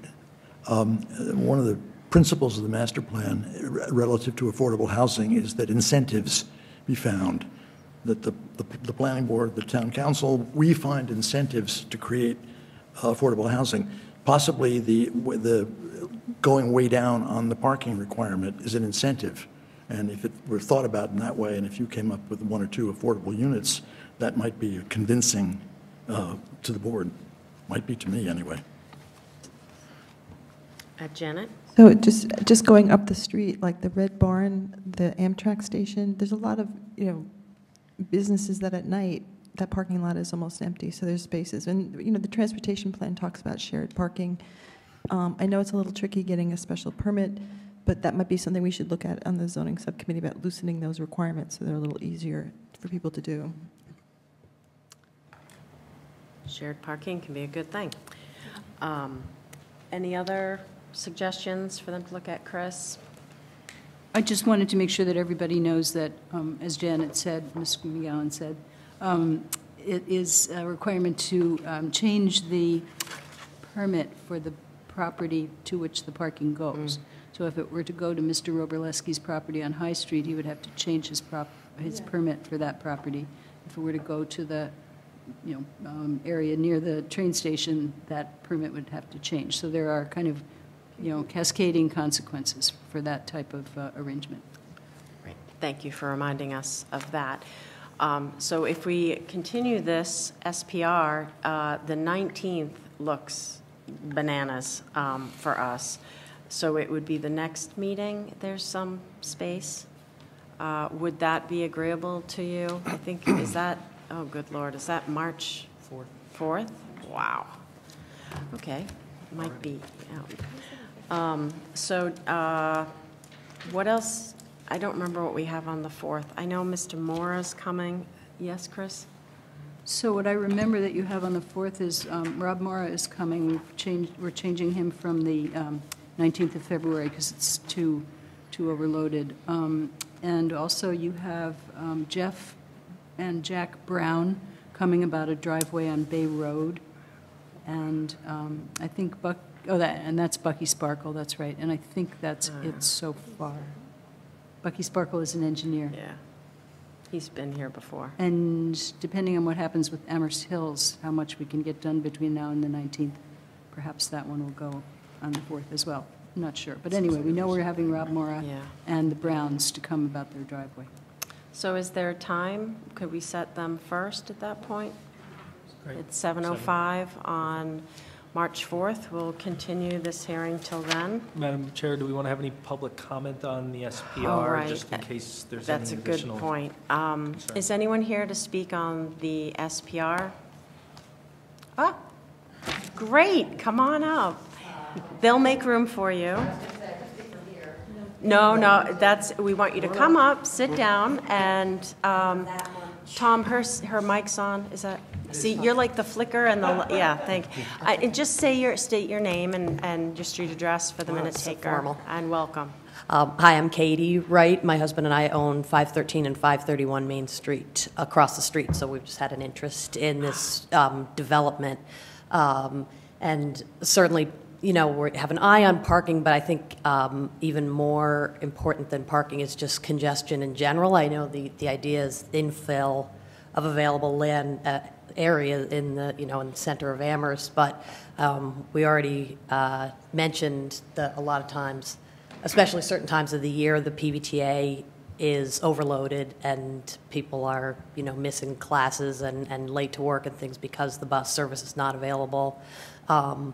Um, One of the principles of the master plan relative to affordable housing is that incentives be found, that the, the the planning board, the town council, we find incentives to create uh, affordable housing. Possibly the, the going way down on the parking requirement is an incentive. And if it were thought about in that way, and if you came up with one or two affordable units, that might be convincing uh, to the board. Might be to me, anyway. Uh, Janet? So just, just going up the street, like the Red Barn, the Amtrak station, there's a lot of, you know, businesses that at night, that parking lot is almost empty, so there's spaces. And, you know, the transportation plan talks about shared parking. Um, I know it's a little tricky getting a special permit, but that might be something we should look at on the zoning subcommittee about loosening those requirements so they're a little easier for people to do. Shared parking can be a good thing. Um, Any other suggestions for them to look at, Chris? I just wanted to make sure that everybody knows that, um, as Janet said, Ms. McGowan said, um, it is a requirement to um, change the permit for the property to which the parking goes. So if it were to go to Mr. Roberleski's property on High Street, he would have to change his prop, his permit for that property. If it were to go to the, you know, um, area near the train station, that permit would have to change. So there are kind of, you know, cascading consequences for that type of uh, arrangement. Great. Thank you for reminding us of that. Um, So if we continue this SPR, uh, the 19th looks bananas um, for us. So it would be the next meeting, there's some space. Uh, Would that be agreeable to you? I think, is that, oh, good lord, is that March? Fourth. 4th? Wow. Okay, might be out. Um, So uh, what else? I don't remember what we have on the 4th. I know Mr. Mora's coming. Yes, Chris? So what I remember that you have on the 4th is um, Rob Mora is coming. We've changed, we're changing him from the um, 19th of February because it's too, too overloaded. Um, And also you have um, Jeff and Jack Brown coming about a driveway on Bay Road. And um, I think Buck, oh, that, and that's Bucky Sparkle, that's right. And I think that's oh, it so far. Bucky Sparkle is an engineer. Yeah. He's been here before. And depending on what happens with Amherst Hills, how much we can get done between now and the 19th, perhaps that one will go on the 4th as well. Not sure. But anyway, we know we're having Rob Mora Yeah. and the Browns to come about their driveway. So is there time? Could we set them first at that point? Great. It's 7:05 on March 4th. We'll continue this hearing till then. Madam Chair, do we want to have any public comment on the SPR, right. just in case there's any That's a additional? good point. Um. Is anyone here to speak on the SPR? Ah, great, come on up. They'll make room for you. No, no, that's, we want you to come up, sit down, and, um, Tom, her, her mic's on, is that? See, you're like the flicker and the, yeah, thank, I- and just say your, state your name and, and your street address for the minute so taker. formal. And welcome. Um, Hi, I'm Katie Wright. My husband and I own 513 and 531 Main Street, across the street, so we've just had an interest in this um, development. Um, And certainly, you know, we have an eye on parking, but I think um, even more important than parking is just congestion in general. I know the, the idea is infill of available land uh, area in the, you know, in the center of Amherst, but um, we already uh, mentioned that a lot of times, especially certain times of the year, the PVTA is overloaded and people are, you know, missing classes and, and late to work and things because the bus service is not available. Um,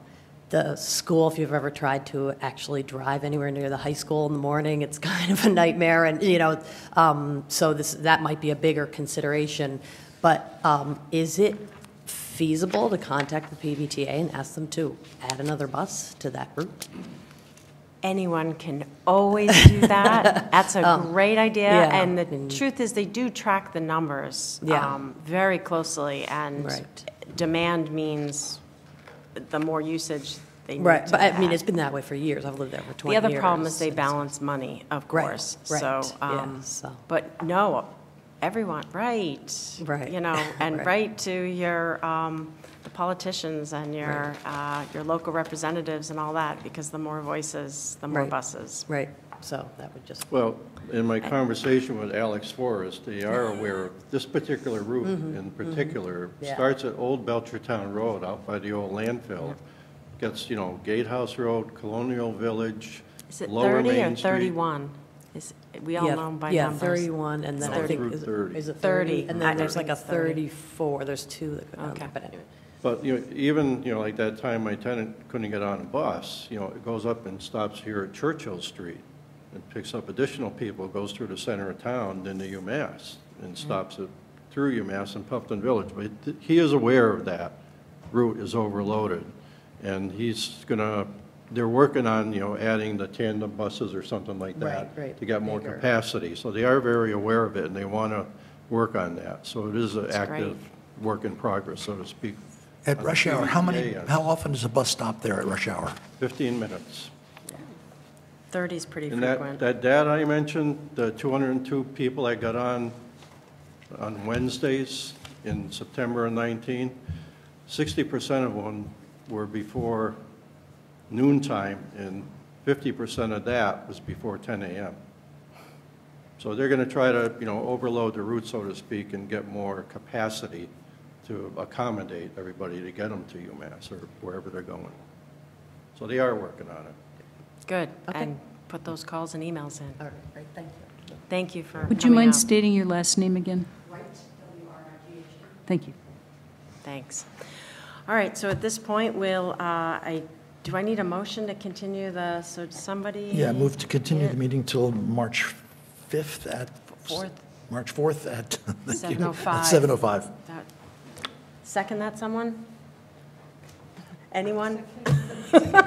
the school, if you've ever tried to actually drive anywhere near the high school in the morning, it's kind of a nightmare. And, you know, um, so this, that might be a bigger consideration. But um, is it feasible to contact the PVTA and ask them to add another bus to that route? Anyone can always do that. That's a Um, great idea. yeah, And the truth is, they do track the numbers Yeah. um, very closely. And Right. demand means the more usage they need Right, but I mean, it's been that way for years. I've lived there for 20 The years. other problem is they balance money, of course. right, So, yeah, um, so. but no, everyone, right. Right, You know, and right. right to your, um, the politicians and your, uh, your local representatives and all that, because the more voices, the more Right. buses. Right, so that would just, Well, in my conversation with Alex Forrest, they are aware of this particular route in particular. Mm-hmm, Yeah. Starts at Old Belchertown Road out by the old landfill. Gets, you know, Gatehouse Road, Colonial Village, Is it Lower 30 or Main Street. 31? Is, we all yeah, know 'em by yeah, numbers. 31, and then No, I think, Route is it- 30. is it 30? 30? And I then there's think like a it's 30. 34, there's two that go down Okay. there, but anyway. But, you know, even, you know, like that time my tenant couldn't get on a bus, you know, it goes up and stops here at Churchill Street and picks up additional people, goes through the center of town, then to UMass, and mm-hmm. stops it through UMass and Puffton Village. But he is aware of that route is overloaded. And he's gonna, they're working on, you know, adding the tandem buses or something like that. Right, right, To get more bigger. capacity. So they are very aware of it, and they want to work on that. So it is an That's great. active work in progress, so to speak. At rush hour, how many, PVTA, how often does a bus stop there at rush hour? 15 minutes. 30 is pretty And that, frequent. that data I mentioned, the 202 people I got on, on Wednesdays in September of 19, 60% of them were before noon time, and 50% of that was before 10 a.m. So they're going to try to, you know, overload the route, so to speak, and get more capacity to accommodate everybody to get them to UMass or wherever they're going. So they are working on it. Good. Okay. And put those calls and emails in. All right, great, thank you. Thank you for Would you mind up. stating your last name again? Wright. W R I G H. Thank you. Thanks. All right, so at this point, we'll, uh, I, do I need a motion to continue the, so somebody? Yeah, move to continue the meeting till March 5th at... Fourth. March 4th at... thank you, 7:05. At 7:05. That- Second that, someone? Anyone?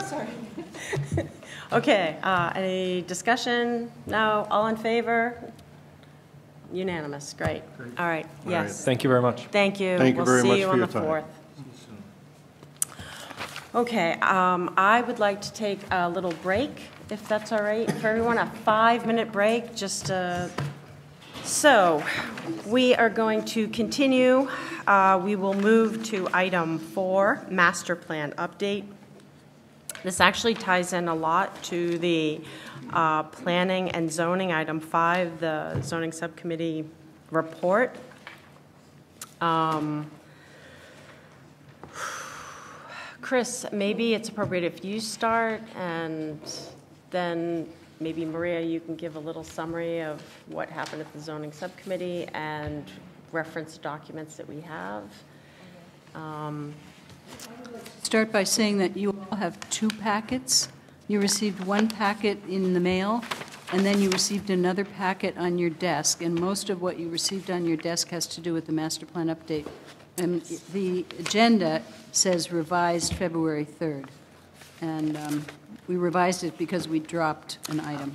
Sorry. Okay, uh, any discussion? No, all in favor? Unanimous, great. All right, All right. yes. Thank you very much. Thank you. Thank you very much We'll see you for on your the time. 4th. Okay, um, I would like to take a little break, if that's all right, for everyone, a five-minute break, just uh So, we are going to continue. Uh, We will move to item four, master plan update. This actually ties in a lot to the uh, planning and zoning, item five, the zoning subcommittee report. Um, Chris, maybe it's appropriate if you start, and then maybe Maria, you can give a little summary of what happened at the zoning subcommittee and reference documents that we have. Um, Start by saying that you all have two packets. You received one packet in the mail, and then you received another packet on your desk, and most of what you received on your desk has to do with the master plan update. And the agenda says revised February 3rd, and um, we revised it because we dropped an item.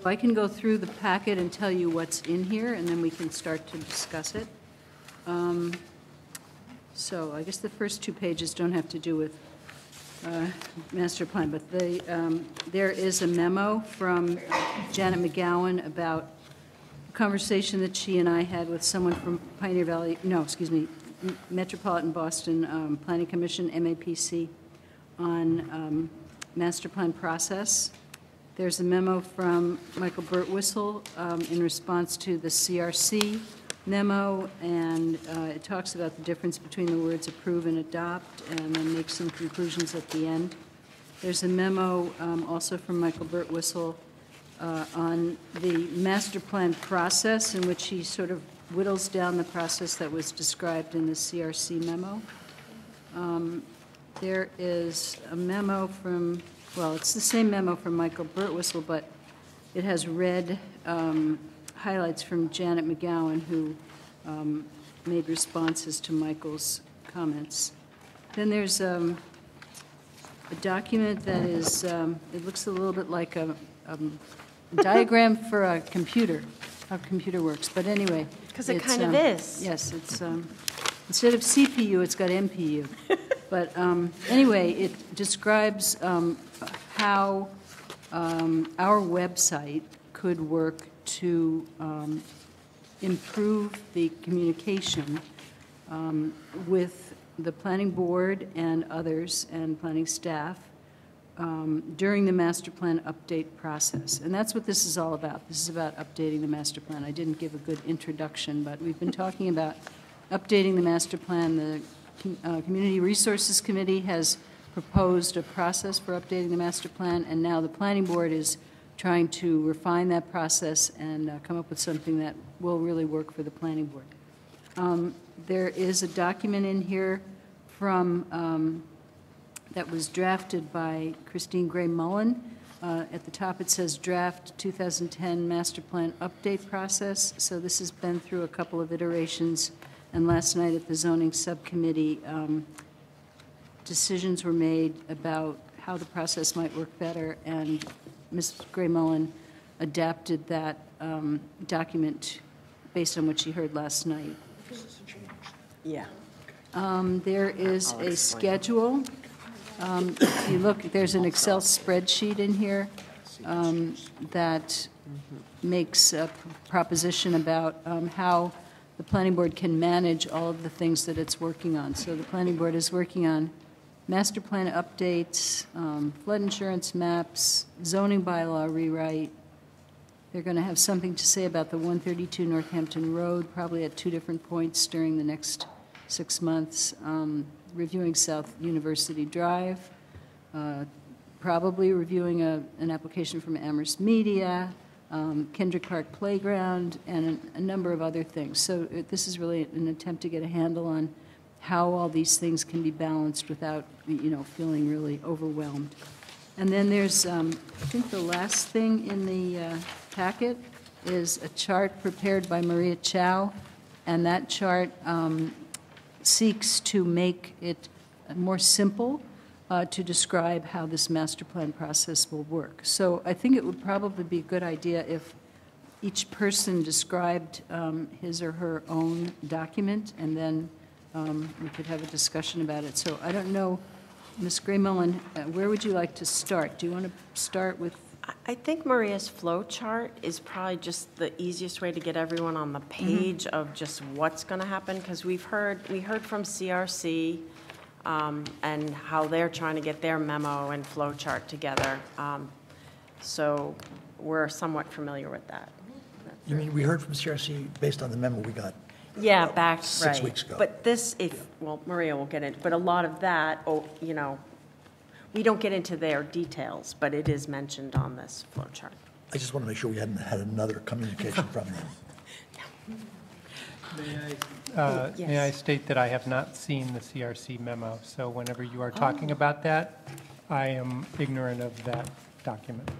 So I can go through the packet and tell you what's in here, and then we can start to discuss it. Um, so I guess the first two pages don't have to do with uh, master plan, but um, there is a memo from Janet McGowan about conversation that she and I had with someone from Pioneer Valley, no, excuse me, Metropolitan Boston um, Planning Commission, MAPC, on um, master plan process. There's a memo from Michael Birtwistle um, in response to the CRC memo, and uh, it talks about the difference between the words approve and adopt, and then makes some conclusions at the end. There's a memo um, also from Michael Birtwistle uh, on the master plan process, in which he sort of whittles down the process that was described in the CRC memo. Um, There is a memo from, well, it's the same memo from Michael Birtwistle, but it has red um, highlights from Janet McGowan, who um, made responses to Michael's comments. Then there's um, a document that is, um, it looks a little bit like a um, diagram for a computer, how a computer works, but anyway. Because it kind of um, is. Yes, it's, um, instead of CPU, it's got MPU. But um, anyway, it describes um, how um, our website could work to um, improve the communication um, with the planning board and others and planning staff um, during the master plan update process. And that's what this is all about. This is about updating the master plan. I didn't give a good introduction, but we've been talking about updating the master plan. The uh, Community Resources Committee has proposed a process for updating the master plan, and now the planning board is trying to refine that process and uh, come up with something that will really work for the planning board. Um, There is a document in here from, um, that was drafted by Christine Gray Mullen. Uh, At the top, it says draft 2010 master plan update process. So this has been through a couple of iterations, and last night at the zoning subcommittee, um, decisions were made about how the process might work better, and Ms. Gray Mullen adapted that um, document based on what she heard last night. Yeah. Um, There is a explain. schedule. Um, If you look, there's an Excel spreadsheet in here um, that makes a proposition about um, how the planning board can manage all of the things that it's working on. So the planning board is working on master plan updates, um, flood insurance maps, zoning bylaw rewrite. They're going to have something to say about the 132 Northampton Road, probably at two different points during the next six months. Um, Reviewing South University Drive, uh, probably reviewing a, an application from Amherst Media, um, Kendrick Park Playground, and a, a number of other things. So uh, this is really an attempt to get a handle on how all these things can be balanced without, you know, feeling really overwhelmed. And then there's, um, I think the last thing in the uh, packet is a chart prepared by Maria Chao, and that chart um, seeks to make it more simple uh, to describe how this master plan process will work. So I think it would probably be a good idea if each person described um, his or her own document, and then um, we could have a discussion about it. So I don't know, Ms. Gray Mullen, uh, where would you like to start? Do you want to start with, I- I think Maria's flow chart is probably just the easiest way to get everyone on the page of just what's going to happen, because we've heard, we heard from CRC um, and how they're trying to get their memo and flow chart together. Um, So we're somewhat familiar with that. You mean, we heard from CRC based on the memo we got? Yeah, back, Six right. weeks ago. But this, if, well, Maria will get it, but a lot of that, oh, you know, we don't get into their details, but it is mentioned on this flow chart. I just want to make sure we hadn't had another communication from them. Uh, May I state that I have not seen the CRC memo, so whenever you are talking about that, I am ignorant of that document.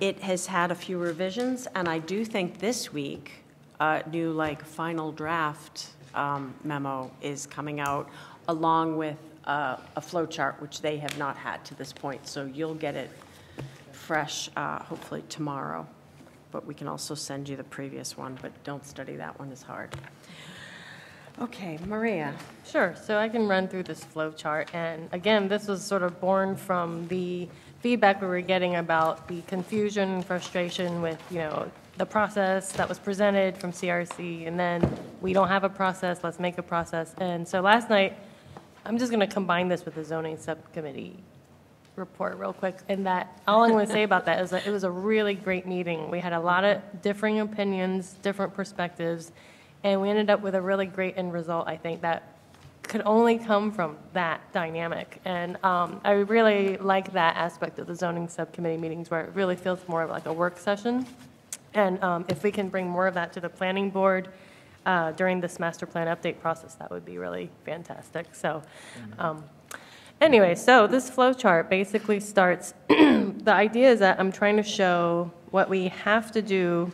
It has had a few revisions, and I do think this week, a new, like, final draft um, memo is coming out, along with uh, a flow chart, which they have not had to this point. So you'll get it fresh, uh, hopefully tomorrow. But we can also send you the previous one, but don't study that one as hard. Okay, Maria. Sure, so I can run through this flow chart, and again, this was sort of born from the feedback we were getting about the confusion and frustration with, you know, the process that was presented from CRC, and then we don't have a process, let's make a process. And so last night, I'm just gonna combine this with the zoning subcommittee report real quick, and that, all I'm going to say about that is that it was a really great meeting. We had a lot of differing opinions, different perspectives, and we ended up with a really great end result, I think, that could only come from that dynamic. And um, I really like that aspect of the zoning subcommittee meetings, where it really feels more like a work session. And um, if we can bring more of that to the planning board uh, during this master plan update process, that would be really fantastic. So, um, anyway, so this flow chart basically starts, the idea is that I'm trying to show what we have to do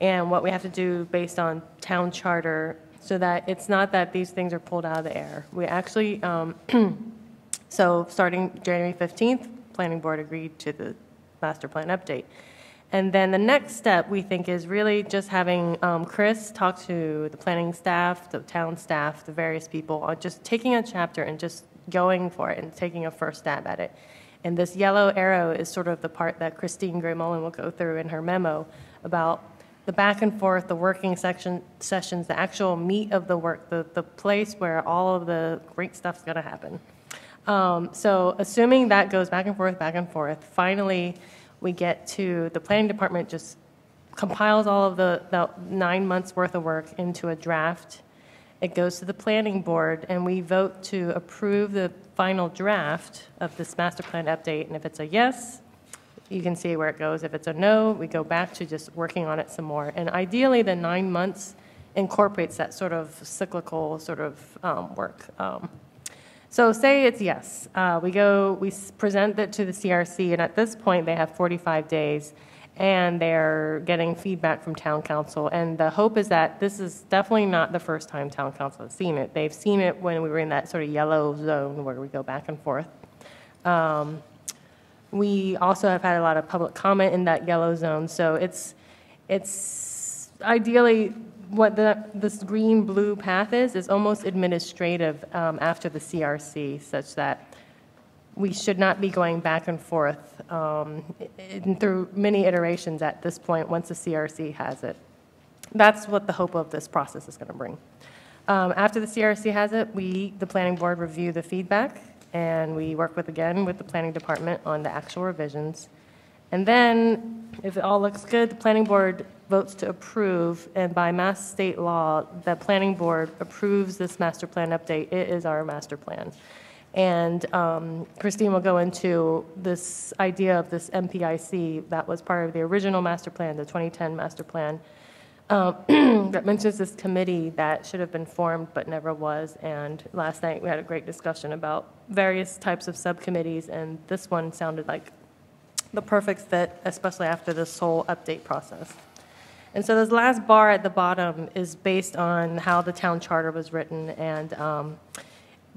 and what we have to do based on town charter, so that it's not that these things are pulled out of the air. We actually, um, so starting January 15th, planning board agreed to the master plan update. And then the next step, we think, is really just having um, Chris talk to the planning staff, the town staff, the various people, on just taking a chapter and just going for it and taking a first stab at it. And this yellow arrow is sort of the part that Christine Gray Mullen will go through in her memo about the back and forth, the working section, sessions, the actual meat of the work, the, the place where all of the great stuff's going to happen. Um, so assuming that goes back and forth, back and forth, finally we get to the planning department just compiles all of the, the nine months worth of work into a draft. It goes to the planning board and we vote to approve the final draft of this master plan update. And if it's a yes, you can see where it goes. If it's a no, we go back to just working on it some more. And ideally, the nine months incorporates that sort of cyclical sort of um, work. Um, so say it's yes. Uh, we go, we present it to the CRC, and at this point, they have 45 days, and they're getting feedback from town council. And the hope is that this is definitely not the first time town council has seen it. They've seen it when we were in that sort of yellow zone where we go back and forth. Um, we also have had a lot of public comment in that yellow zone, so it's, it's ideally, what the, this green-blue path is, is almost administrative um, after the CRC, such that we should not be going back and forth um, in- through many iterations at this point, once the CRC has it. That's what the hope of this process is going to bring. Um, After the CRC has it, we, the planning board, review the feedback, and we work with, again, with the planning department on the actual revisions. And then, if it all looks good, the planning board votes to approve, and by mass state law, the planning board approves this master plan update. It is our master plan. And um, Christine will go into this idea of this MPIC that was part of the original master plan, the 2010 master plan, um, that mentions this committee that should have been formed but never was. And last night, we had a great discussion about various types of subcommittees, and this one sounded like the perfect fit, especially after this whole update process. And so this last bar at the bottom is based on how the town charter was written, and um,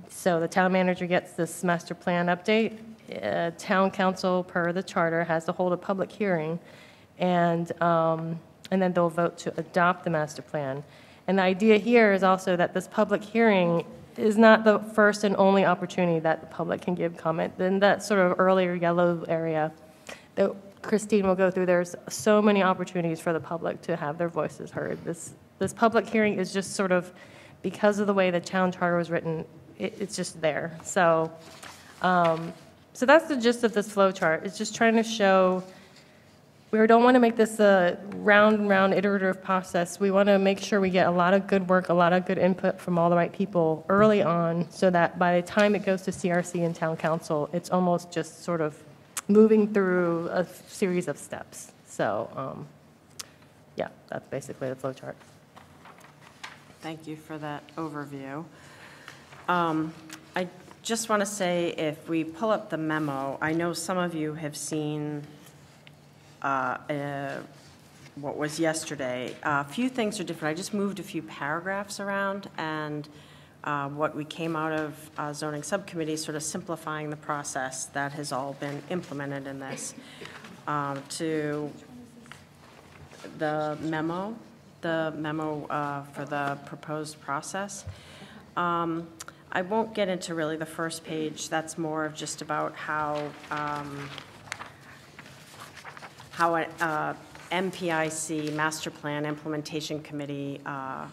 so the town manager gets this master plan update. Uh, Town council, per the charter, has to hold a public hearing, and um, and then they'll vote to adopt the master plan. And the idea here is also that this public hearing is not the first and only opportunity that the public can give comment. Then that sort of earlier yellow area that Christine will go through, there's so many opportunities for the public to have their voices heard. This, this public hearing is just sort of, because of the way the town charter was written, it, it's just there. So, um, so that's the gist of this flow chart. It's just trying to show we don't want to make this a round and round iterative process. We want to make sure we get a lot of good work, a lot of good input from all the right people early on so that by the time it goes to CRC and town council, it's almost just sort of moving through a series of steps. So, um, yeah, that's basically the flow chart. Thank you for that overview. Um, I just want to say, if we pull up the memo, I know some of you have seen uh, uh, what was yesterday. A few things are different. I just moved a few paragraphs around, and uh, what we came out of uh, zoning subcommittee, sort of simplifying the process that has all been implemented in this. Um, To the memo, the memo uh, for the proposed process. Um, I won't get into really the first page. That's more of just about how um, how uh, MPIC, Master Plan Implementation Committee, uh,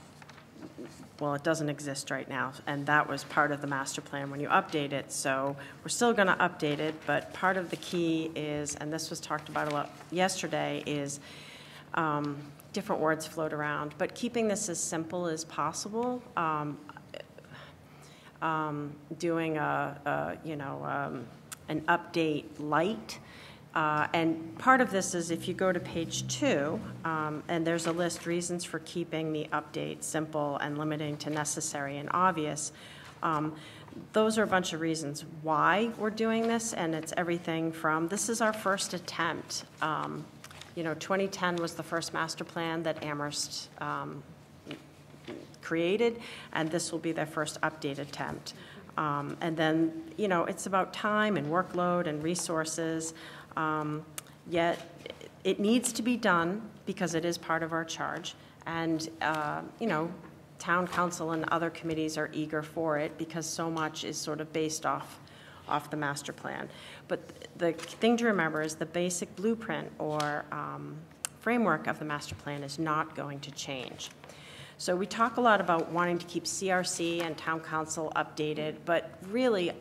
well, it doesn't exist right now, and that was part of the master plan when you update it. So we're still going to update it, but part of the key is, and this was talked about a lot yesterday, is um, different words float around, but keeping this as simple as possible. Um, um, doing a, a, you know, um, an update light uh, and part of this is if you go to page two, um, and there's a list reasons for keeping the update simple and limiting to necessary and obvious. Um, those are a bunch of reasons why we're doing this, and it's everything from this is our first attempt. Um, you know, 2010 was the first master plan that Amherst um, created, and this will be their first update attempt. Um, and then, you know, it's about time and workload and resources. Um, Yet, it needs to be done because it is part of our charge. And, uh, you know, town council and other committees are eager for it because so much is sort of based off, off the master plan. But the thing to remember is the basic blueprint or um, framework of the master plan is not going to change. So we talk a lot about wanting to keep CRC and town council updated, but really,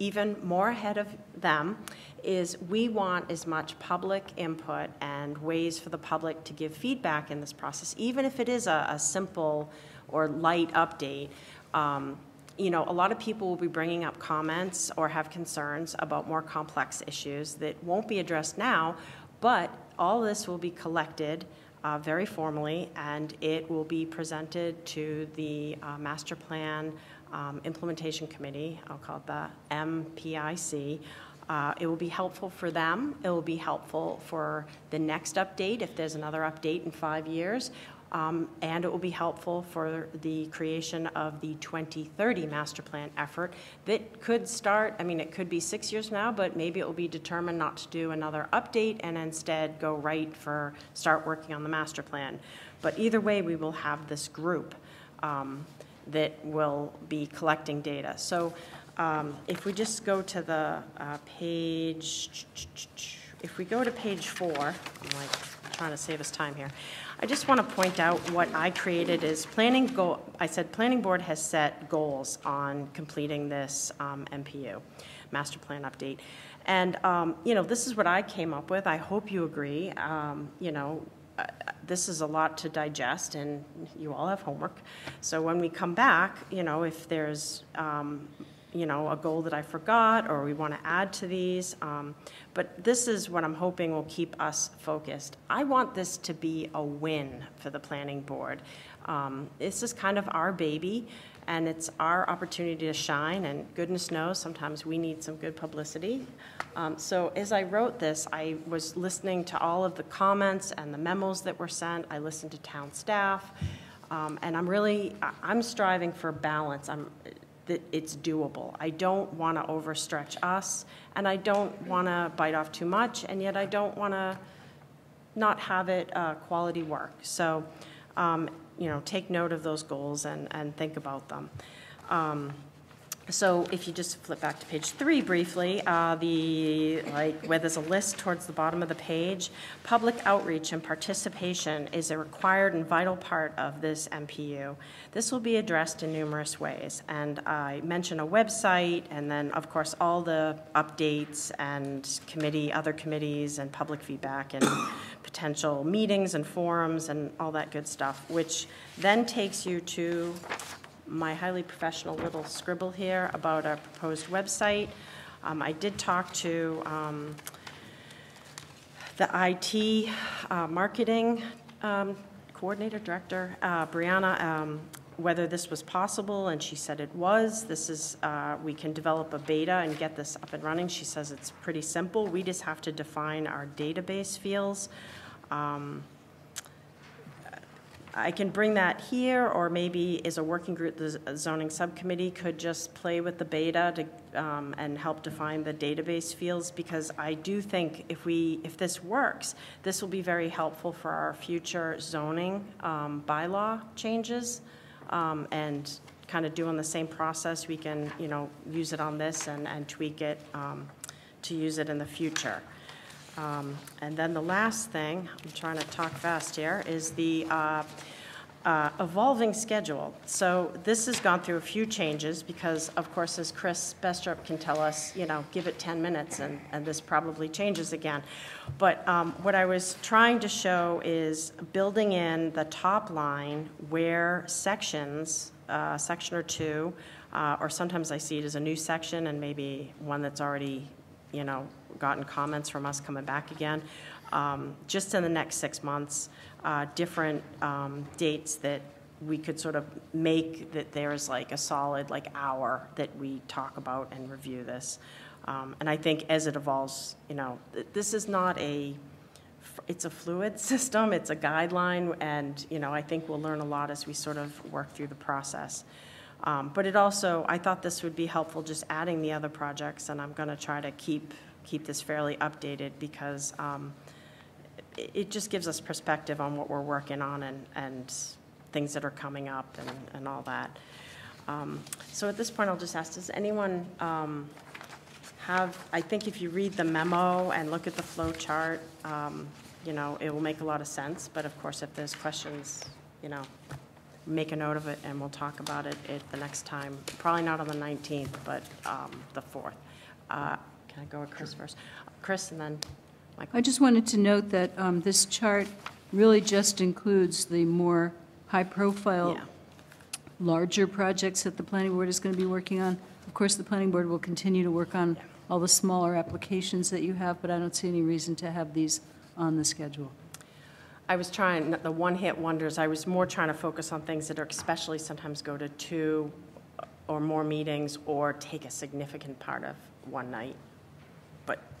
even more ahead of them is we want as much public input and ways for the public to give feedback in this process, even if it is a, a simple or light update. Um, you know, a lot of people will be bringing up comments or have concerns about more complex issues that won't be addressed now, but all this will be collected uh, very formally and it will be presented to the uh, Master Plan um, Implementation Committee, I'll call it the MPIC, uh, It will be helpful for them. It will be helpful for the next update, if there's another update in five years. Um, And it will be helpful for the creation of the 2030 master plan effort that could start, I mean, it could be six years now, but maybe it will be determined not to do another update and instead go right for, start working on the master plan. But either way, we will have this group um, that will be collecting data. So um, If we just go to the uh, page, if we go to page four, I'm like trying to save us time here. I just want to point out what I created is planning goal, I said planning board has set goals on completing this um, MPU, master plan update. And, um, you know, this is what I came up with. I hope you agree. Um, You know, uh, this is a lot to digest, and you all have homework. So when we come back, you know, if there's um, you know, a goal that I forgot or we want to add to these. Um, but this is what I'm hoping will keep us focused. I want this to be a win for the planning board. Um, this is kind of our baby, and it's our opportunity to shine, and goodness knows, sometimes we need some good publicity. Um, so as I wrote this, I was listening to all of the comments and the memos that were sent. I listened to town staff. Um, and I'm really, I'm striving for balance. I'm, that it's doable. I don't want to overstretch us, and I don't want to bite off too much, and yet I don't want to not have it uh, quality work. So, um, you know, take note of those goals and, and think about them. Um, so if you just flip back to page three briefly, uh, the, like, where there's a list towards the bottom of the page, public outreach and participation is a required and vital part of this MPU. This will be addressed in numerous ways, and I mention a website, and then, of course, all the updates and committee, other committees, and public feedback, and potential meetings and forums, and all that good stuff, which then takes you to my highly professional little scribble here about our proposed website. Um, I did talk to um, the IT uh, marketing um, coordinator, director, uh, Brianna, um, whether this was possible, and she said it was. This is, uh, we can develop a beta and get this up and running. She says it's pretty simple. We just have to define our database fields. Um, I can bring that here, or maybe as a working group, the zoning subcommittee could just play with the beta to, um, and help define the database fields, because I do think if we, if this works, this will be very helpful for our future zoning um, bylaw changes, um, and kind of doing the same process, we can, you know, use it on this and, and tweak it um, to use it in the future. Um, And then the last thing, I'm trying to talk fast here, is the uh, uh, evolving schedule. So this has gone through a few changes because, of course, as Chris Brestrup can tell us, you know, give it 10 minutes and, and this probably changes again. But um, what I was trying to show is building in the top line where sections, uh, section or two, uh, or sometimes I see it as a new section and maybe one that's already, you know, gotten comments from us coming back again. Um, just in the next six months, uh, different um, dates that we could sort of make that there's like a solid like hour that we talk about and review this. Um, and I think as it evolves, you know, th- this is not a, it's a fluid system, it's a guideline, and, you know, I think we'll learn a lot as we sort of work through the process. Um, But it also, I thought this would be helpful, just adding the other projects, and I'm going to try to keep, keep this fairly updated because um, it, it just gives us perspective on what we're working on and, and things that are coming up and, and all that. Um, So at this point, I'll just ask, does anyone um, have, I think if you read the memo and look at the flow chart, um, you know, it will make a lot of sense, but of course, if there's questions, you know, make a note of it, and we'll talk about it the next time, probably not on the 19th, but um, the 4th. Uh, Can I go with Chris first? Chris, and then Michael. I just wanted to note that um, this chart really just includes the more high-profile, Yeah. larger projects that the planning board is going to be working on. Of course, the planning board will continue to work on all the smaller applications that you have, but I don't see any reason to have these on the schedule. I was trying, the one-hit wonders, I was more trying to focus on things that are especially sometimes go to two or more meetings or take a significant part of one night.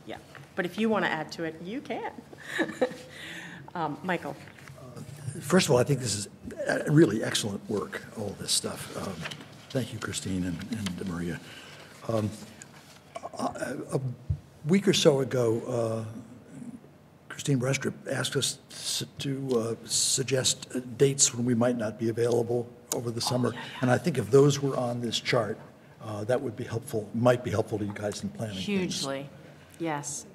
But, yeah, but if you want to add to it, you can. Um, Michael? First of all, I think this is uh, really excellent work, all this stuff. Um, Thank you, Christine and and Maria. Um, A a week or so ago, uh, Christine Brestrup asked us to uh, suggest uh, dates when we might not be available over the summer. And I think if those were on this chart, uh, that would be helpful, might be helpful to you guys in planning things. Yes.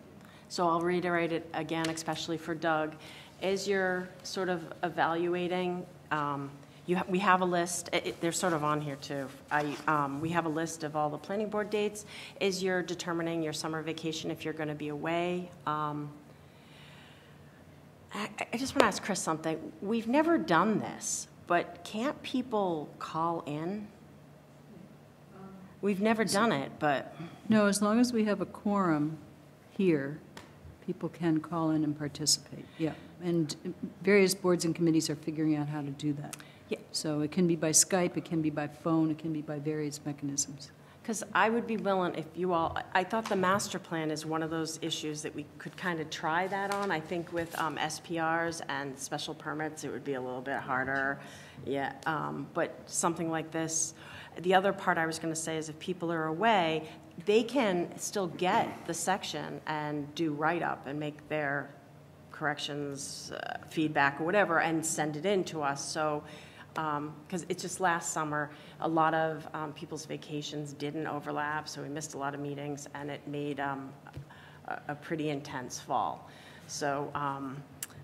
So I'll reiterate it again, especially for Doug. As you're sort of evaluating, um, you, ha- we have a list, it- it- they're sort of on here too. I, um, we have a list of all the planning board dates. As you're determining your summer vacation, if you're going to be away, um, I, I just want to ask Chris something. We've never done this, but can't people call in? We've never done it, but. No, as long as we have a quorum here, people can call in and participate, yeah. And various boards and committees are figuring out how to do that. Yeah. So it can be by Skype, it can be by phone, it can be by various mechanisms. Because I would be willing, if you all, I thought the master plan is one of those issues that we could kind of try that on. I think with um, SPRs and special permits, it would be a little bit harder. Yeah, um, but something like this. The other part I was going to say is if people are away, they can still get the section and do write-up and make their corrections, uh, feedback, or whatever, and send it in to us. So, because it's just last summer, a lot of um, people's vacations didn't overlap, so we missed a lot of meetings, and it made um, a a pretty intense fall. So um,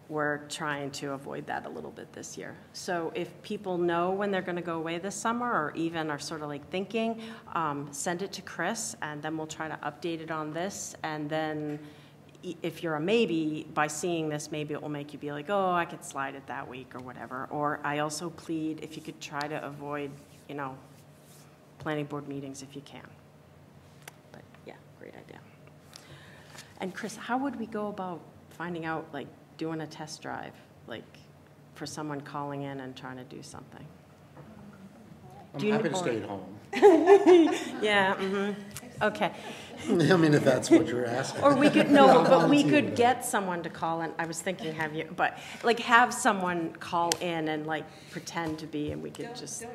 we're trying to avoid that a little bit this year. So if people know when they're going to go away this summer, or even are sort of like thinking, um, send it to Chris, and then we'll try to update it on this. And then if you're a maybe, by seeing this, maybe it will make you be like, oh, I could slide it that week or whatever. Or I also plead if you could try to avoid, you know, planning board meetings if you can. But yeah, great idea. And Chris, how would we go about finding out, like, doing a test drive, like, for someone calling in and trying to do something? I'm Do you- happy to stay at home. Yeah, mm-hmm, okay. I mean, if that's what you're asking. Or we could, no, but we could get someone to call in, I was thinking have you, but, like, have someone call in and like pretend to be, and we could just.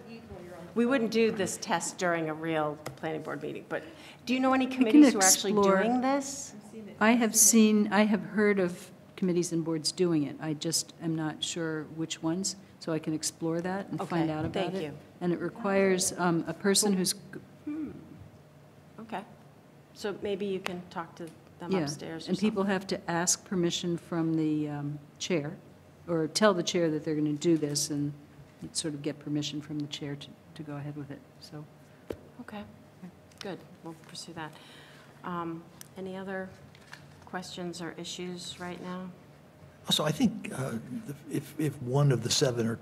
We wouldn't do this test during a real planning board meeting, but do you know any committees who are actually doing this? I have seen, I have heard of committees and boards doing it. I just am not sure which ones, so I can explore that and find out about thank it. you. And it requires um, a person who's, Okay. So maybe you can talk to them yeah, upstairs or and people have to ask permission from the um, chair, or tell the chair that they're going to do this, and sort of get permission from the chair to, to go ahead with it, so. Okay, good, we'll pursue that. Um, Any other questions or issues right now? Also, I think uh, if, if one of the seven or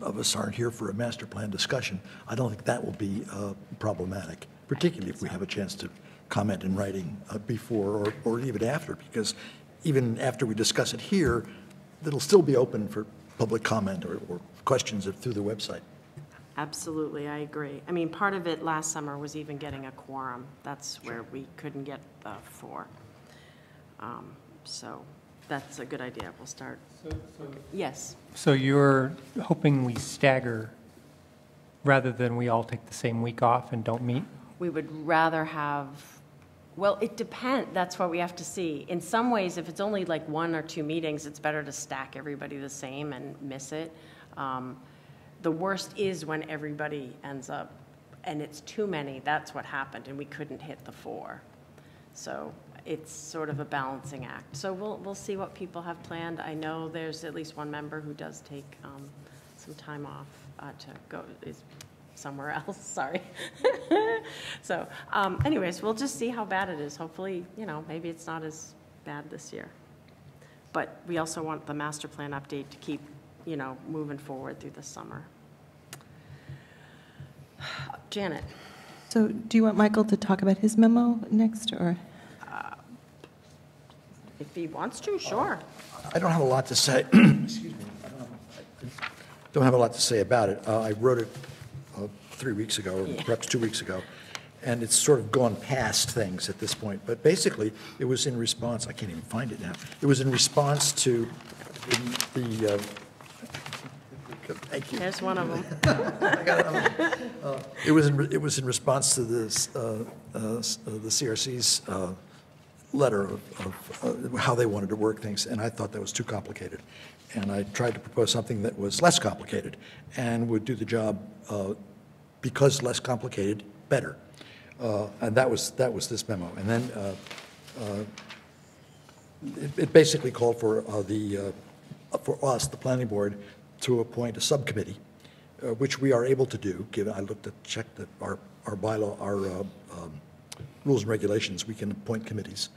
of us aren't here for a master plan discussion, I don't think that will be uh, problematic, particularly if we have a chance to comment in writing uh, before or, or even after, because even after we discuss it here, it'll still be open for public comment or, or questions through the website. Absolutely, I agree. I mean, part of it last summer was even getting a quorum. That's where we couldn't get the four. Um, So that's a good idea, we'll start. Yes, So you're hoping we stagger rather than we all take the same week off and don't meet? we would rather have, well, it depends, that's what we have to see. In some ways, if it's only like one or two meetings, it's better to stack everybody the same and miss it. Um, The worst is when everybody ends up, and it's too many, that's what happened, and we couldn't hit the four. So it's sort of a balancing act. So we'll, we'll see what people have planned. I know there's at least one member who does take um, some time off uh, to go, is somewhere else, sorry. So um, anyways, we'll just see how bad it is. Hopefully, you know, maybe it's not as bad this year. But we also want the master plan update to keep, you know, moving forward through the summer. Janet? So do you want Michael to talk about his memo next, or? If he wants to, sure. I don't have a lot to say, excuse me, I don't have- don't have a lot to say about it. Uh, I wrote it uh, three weeks ago, or perhaps two weeks ago, and it's sort of gone past things at this point. But basically, it was in response, I can't even find it now, it was in response to the, the, uh, thank you. There's one of them. It was, in it was in response to this, uh, uh, s- uh, the CRC's uh, letter of, of uh, how they wanted to work things, and I thought that was too complicated. And I tried to propose something that was less complicated and would do the job, uh, because less complicated, better. Uh, And that was, that was this memo. And then uh, uh, it it basically called for uh, the, for us, the planning board, to appoint a subcommittee, which we are able to do, given, I looked at, checked that our, our bylaw, our um, rules and regulations, we can appoint committees.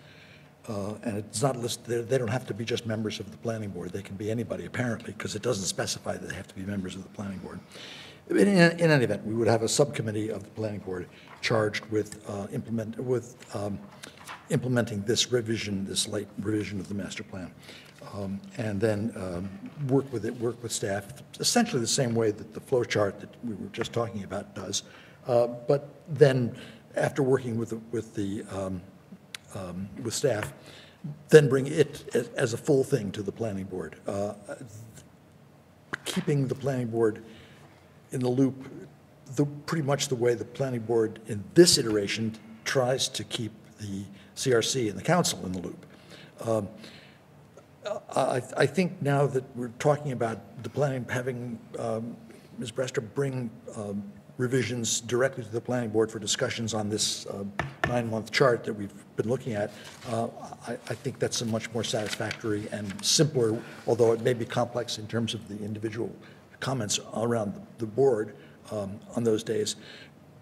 Uh, And it's not listed, they- don't have to be just members of the planning board, they can be anybody apparently, because it doesn't specify that they have to be members of the planning board. In, in any event, we would have a subcommittee of the planning board charged with uh, implement, with um, implementing this revision, this late revision of the master plan. Um, And then um, work with it, work with staff, essentially the same way that the flow chart that we were just talking about does. Uh, But then, after working with, the- with the, um, with staff, then bring it as, as a full thing to the planning board. Uh, Keeping the planning board in the loop, the, pretty much the way the planning board in this iteration tries to keep the CRC and the council in the loop. Um, I, I think now that we're talking about the planning, having um, Ms. Brestrup bring um, revisions directly to the planning board for discussions on this uh, nine-month chart that we've been looking at, uh, I, I think that's a much more satisfactory and simpler, although it may be complex in terms of the individual comments around the board um, on those days.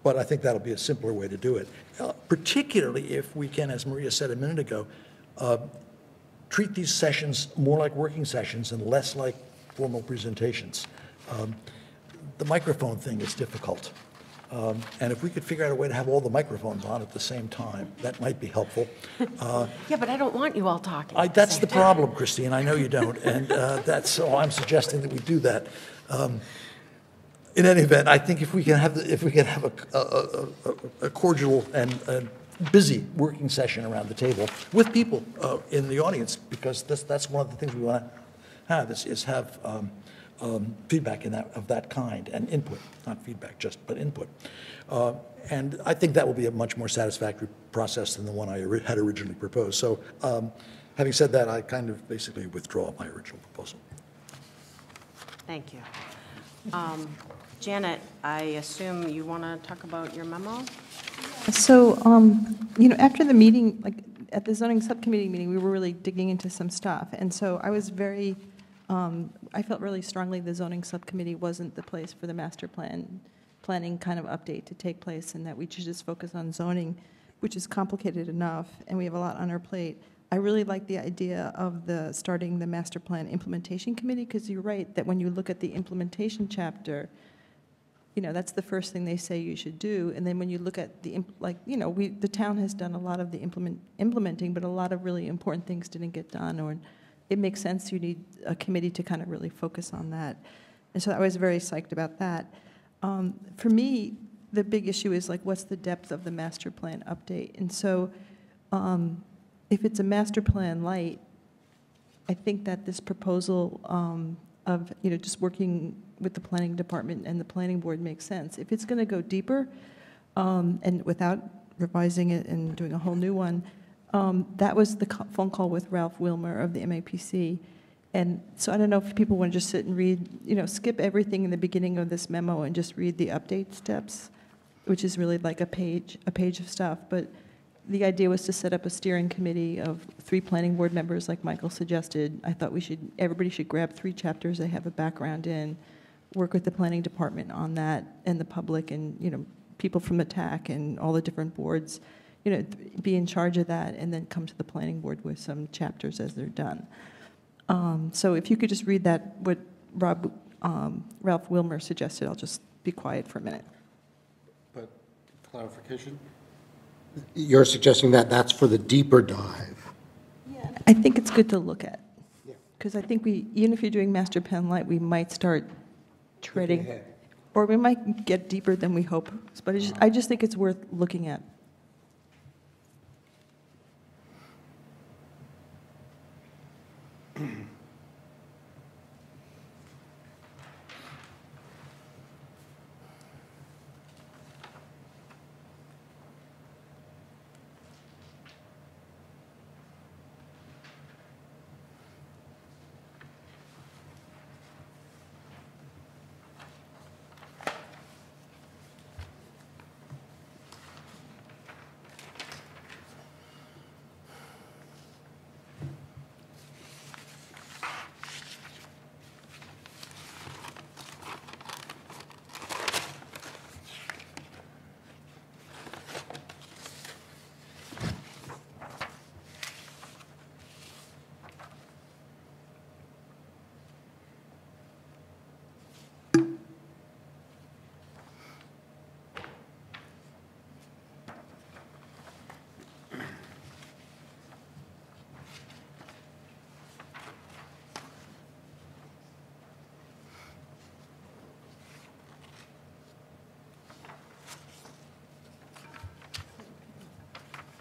But I think that'll be a simpler way to do it, uh, particularly if we can, as Maria said a minute ago, uh, treat these sessions more like working sessions and less like formal presentations. Um, The microphone thing is difficult. Um, And if we could figure out a way to have all the microphones on at the same time, that might be helpful. Uh, Yeah, but I don't want you all talking. I, that's the problem, Christine, I know you don't, and uh, that's, so I'm suggesting that we do that. Um, In any event, I think if we can have, the- if we can have a, a- a- a cordial and and busy working session around the table with people uh, in the audience, because that's, that's one of the things we want to have, is, is have um, um, feedback in that, of that kind, and input, not feedback just, but input. Uh, And I think that will be a much more satisfactory process than the one I ori- had originally proposed. So um, having said that, I kind of basically withdraw my original proposal. Thank you. Um, Janet, I assume you want to talk about your memo? So, um, you know, after the meeting, like, at the zoning subcommittee meeting, we were really digging into some stuff. And so I was very, um, I felt really strongly the zoning subcommittee wasn't the place for the master plan, planning kind of update to take place, and that we should just focus on zoning, which is complicated enough, and we have a lot on our plate. I really like the idea of the, starting the master plan implementation committee, because you're right, that when you look at the implementation chapter, you know, that's the first thing they say you should do. And then when you look at the, like, you know, we, the town has done a lot of the implement, implementing, but a lot of really important things didn't get done, or it makes sense you need a committee to kind of really focus on that. And so I was very psyched about that. Um, For me, the big issue is like, what's the depth of the master plan update? And so um, if it's a master plan light, I think that this proposal um, of, you know, just working with the planning department and the planning board makes sense. If it's going to go deeper, um, and without revising it and doing a whole new one, um, that was the phone call with Ralph Willmer of the MAPC. And so I don't know if people want to just sit and read, you know, skip everything in the beginning of this memo and just read the update steps, which is really like a page, a page of stuff. But the idea was to set up a steering committee of three planning board members, like Michael suggested. I thought we should, everybody should grab three chapters they have a background in, work with the planning department on that, and the public, and, you know, people from the TAC and all the different boards, you know, be in charge of that, and then come to the planning board with some chapters as they're done. Um, So if you could just read that, what Rob, um, Ralph Willmer suggested, I'll just be quiet for a minute. But clarification? You're suggesting that that's for the deeper dive? Yeah, I think it's good to look at. Because I think we, even if you're doing master plan light, we might start treading, or we might get deeper than we hope. But I just, I just think it's worth looking at.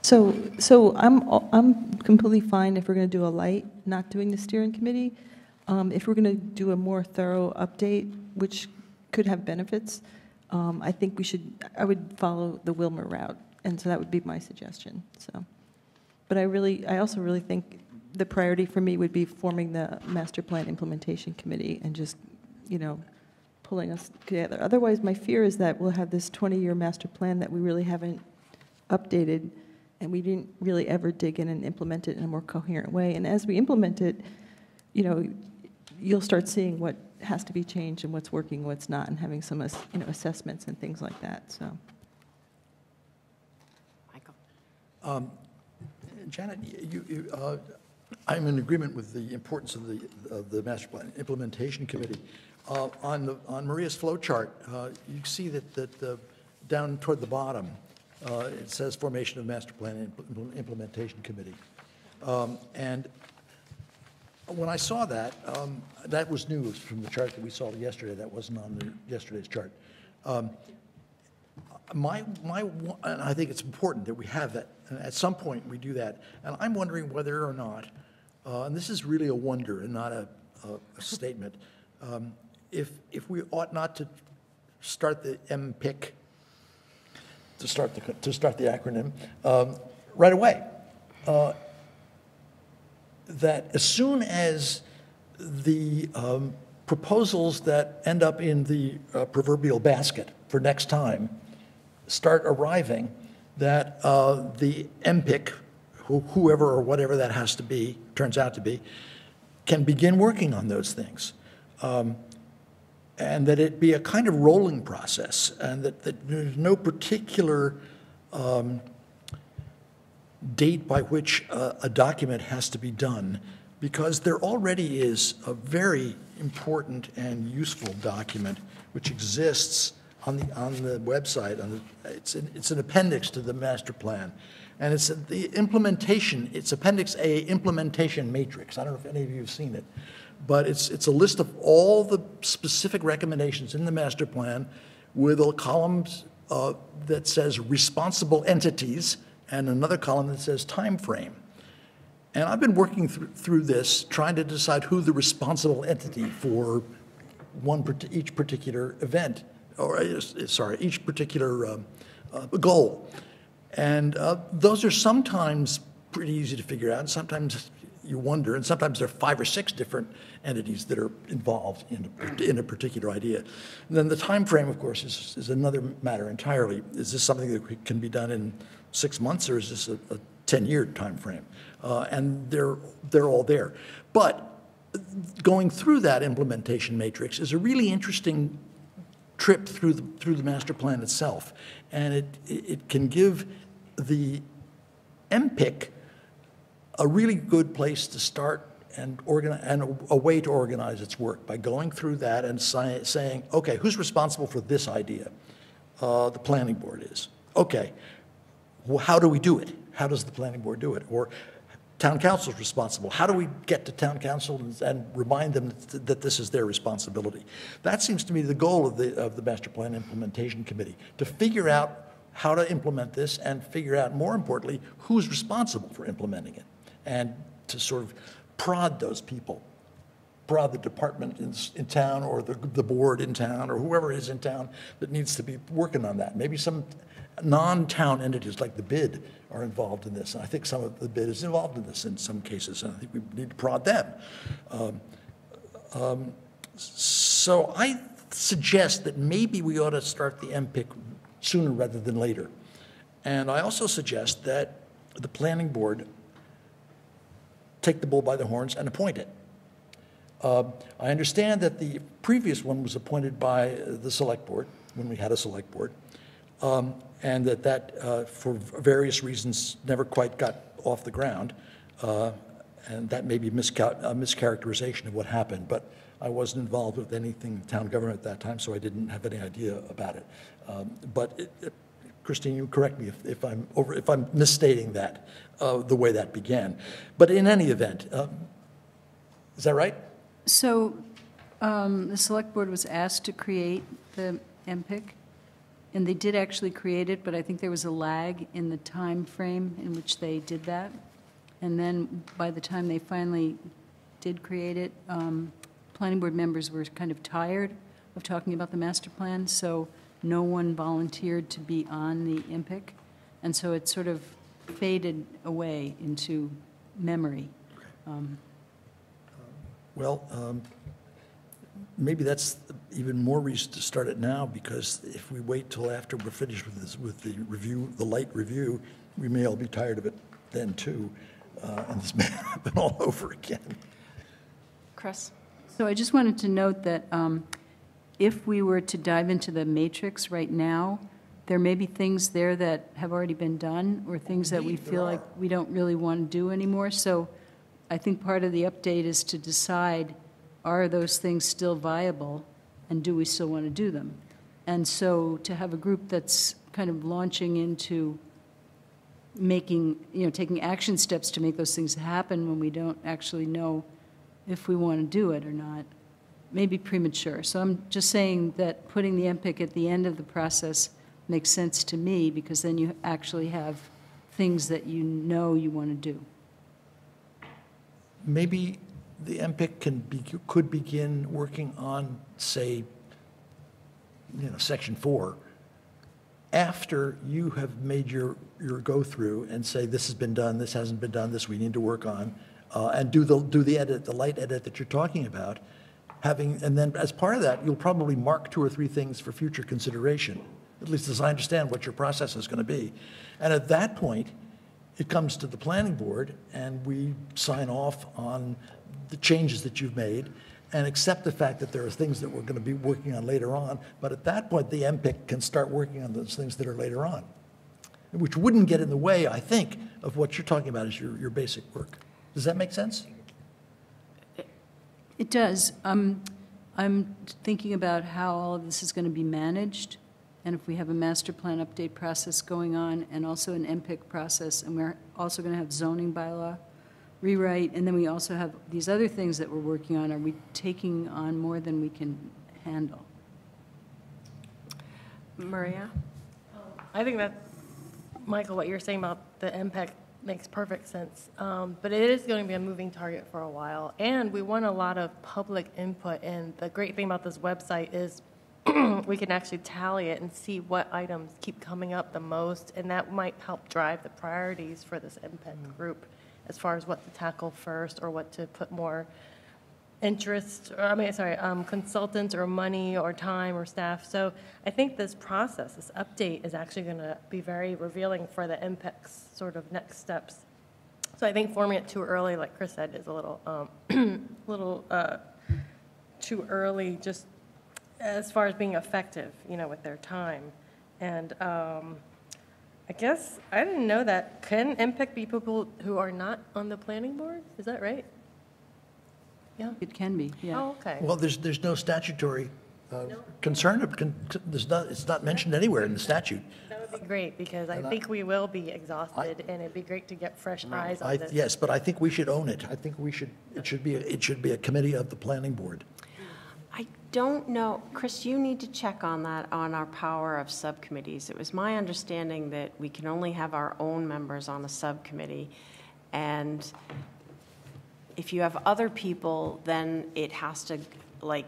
So, so I'm, I'm completely fine if we're going to do a light, not doing the steering committee. Um, If we're going to do a more thorough update, which could have benefits, um, I think we should, I would follow the Willmer route, and so that would be my suggestion, so. But I really, I also really think the priority for me would be forming the master plan implementation committee and just, you know, pulling us together. Otherwise, my fear is that we'll have this 20-year master plan that we really haven't updated, and we didn't really ever dig in and implement it in a more coherent way. And as we implement it, you know, you'll start seeing what has to be changed and what's working, what's not, and having some, you know, assessments and things like that, so. Michael? Janet, you, you, uh, I'm in agreement with the importance of the, of the master plan implementation committee. Uh, On the, on Maria's flow chart, uh, you see that, that uh, down toward the bottom, uh, it says formation of master plan Impl- implementation committee. Um, And when I saw that, um, that was news from the chart that we saw yesterday, that wasn't on the, yesterday's chart. Um, My, my, and I think it's important that we have that, and at some point we do that. And I'm wondering whether or not, uh, and this is really a wonder and not a, a- a statement, um, if, if we ought not to start the MPIC, to start the, to start the acronym, um, right away. Uh, That as soon as the um, proposals that end up in the uh, proverbial basket for next time start arriving, that uh, the MPIC, who- whoever or whatever that has to be, turns out to be, can begin working on those things. Um, And that it be a kind of rolling process, and that, that there's no particular um, date by which a, a document has to be done, because there already is a very important and useful document which exists on the, on the website, on the, it's, an- it's an appendix to the master plan. And it's the implementation, it's Appendix A, implementation matrix. I don't know if any of you have seen it. But it's, it's a list of all the specific recommendations in the master plan with a column uh, that says responsible entities and another column that says time frame. And I've been working through, through this, trying to decide who the responsible entity for one, each particular event, or, uh, sorry, each particular um, uh, goal. And uh, those are sometimes pretty easy to figure out, and sometimes you wonder, and sometimes there are five or six different entities that are involved in a, in a particular idea. And then the time frame, of course, is, is another matter entirely. Is this something that can be done in six months, or is this a, a 10-year time frame? Uh, and they're, they're all there. But going through that implementation matrix is a really interesting trip through the, through the master plan itself. And it, it can give the MPIC a really good place to start and organize, and a, way to organize its work by going through that and saying, okay, who's responsible for this idea? Uh, the planning board is. Okay, well, how do we do it? How does the planning board do it? Or town council's responsible. How do we get to town council and, and remind them that, that this is their responsibility? That seems to me the goal of the, of the master plan implementation committee, to figure out how to implement this and figure out, more importantly, who's responsible for implementing it. And to sort of prod those people, prod the department in, in town or the, the board in town or whoever is in town that needs to be working on that. Maybe some non-town entities like the bid are involved in this. And I think some of the bid is involved in this in some cases, and I think we need to prod them. Um, um, So I suggest that maybe we ought to start the MPIC sooner rather than later. And I also suggest that the planning board take the bull by the horns and appoint it. Uh, I understand that the previous one was appointed by the select board, when we had a select board, um, and that that, uh, for various reasons, never quite got off the ground. Uh, And that may be miscal- a mischaracterization of what happened, but I wasn't involved with anything in town government at that time, so I didn't have any idea about it. Um, But it- it- Christine, you correct me if- if I'm over, if I'm misstating that, uh, the way that began. But in any event, um, is that right? So um, the Select Board was asked to create the MPIC, and they did actually create it, but I think there was a lag in the time frame in which they did that. And then by the time they finally did create it, um, planning board members were kind of tired of talking about the master plan, so no one volunteered to be on the MPIC. And so it sort of faded away into memory. Um, Well, um, maybe that's even more reason to start it now, because if we wait till after we're finished with this, with the review, the light review, we may all be tired of it then too, uh, and this may happen all over again. Chris? So I just wanted to note that um, if we were to dive into the matrix right now, there may be things there that have already been done, or things that we feel like we don't really want to do anymore. So I think part of the update is to decide, are those things still viable, and do we still want to do them? And so to have a group that's kind of launching into making, you know, taking action steps to make those things happen when we don't actually know if we want to do it or not, may be premature. So I'm just saying that putting the MPIC at the end of the process makes sense to me, because then you actually have things that you know you want to do. Maybe the MPIC can be, could begin working on, say, you know, section four, after you have made your, your go-through and say, this has been done, this hasn't been done, this we need to work on, uh, and do the, do the edit, the light edit that you're talking about, having, and then as part of that, you'll probably mark two or three things for future consideration, at least as I understand what your process is going to be. And at that point, it comes to the planning board, and we sign off on the changes that you've made, and accept the fact that there are things that we're going to be working on later on. But at that point, the MPIC can start working on those things that are later on, which wouldn't get in the way, I think, of what you're talking about as your, your basic work. Does that make sense? It does. Um, I'm thinking about how all of this is going to be managed, and if we have a master plan update process going on, and also an MPIC process, and we're also going to have zoning bylaw rewrite, and then we also have these other things that we're working on. Are we taking on more than we can handle? Maria? I think that, Michael, what you're saying about the MPIC makes perfect sense. Um, But it is going to be a moving target for a while, and we want a lot of public input. And the great thing about this website is we can actually tally it and see what items keep coming up the most, and that might help drive the priorities for this MPIC group as far as what to tackle first or what to put more interest, or, I mean, sorry, um, consultants or money or time or staff. So I think this process, this update is actually going to be very revealing for the MPIC's sort of next steps. So I think forming it too early, like Chris said, is a little, um, little, uh, too early, just as far as being effective, you know, with their time. And, um, I guess, I didn't know that. Can MPIC be people who are not on the planning board? Is that right? Yeah. It can be, yeah. Oh, okay. Well, there's, there's no statutory uh, concern, of- con- there's not, it's not mentioned anywhere in the statute. That would be great, because I And I- think we will be exhausted, and it'd be great to get fresh eyes I- on this. Yes, but I think we should own it. I think we should, it should be, a- it should be a committee of the planning board. I don't know, Chris, you need to check on that, on our power of subcommittees. It was my understanding that we can only have our own members on a subcommittee, and if you have other people, then it has to, like,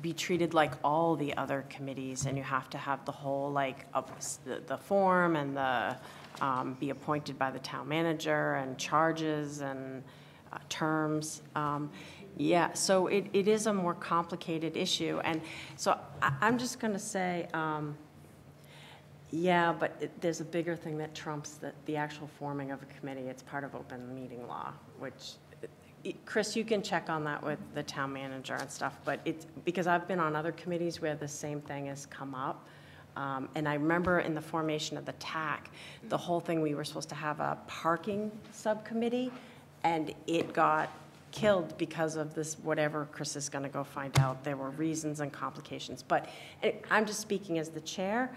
be treated like all the other committees, and you have to have the whole, like, up- the the form and the, um, be appointed by the town manager, and charges and uh, terms. Um, Yeah, so it, it is a more complicated issue, and so I, I'm just going to say, um, yeah, but it- there's a bigger thing that trumps the, the actual forming of a committee. It's part of open meeting law, which, it- Chris, you can check on that with the town manager and stuff, but it's, because I've been on other committees where the same thing has come up. Um, And I remember in the formation of the TAC, the whole thing, we were supposed to have a parking subcommittee, and it got killed because of this, whatever Chris is going to go find out. There were reasons and complications. But I'm just speaking as the chair.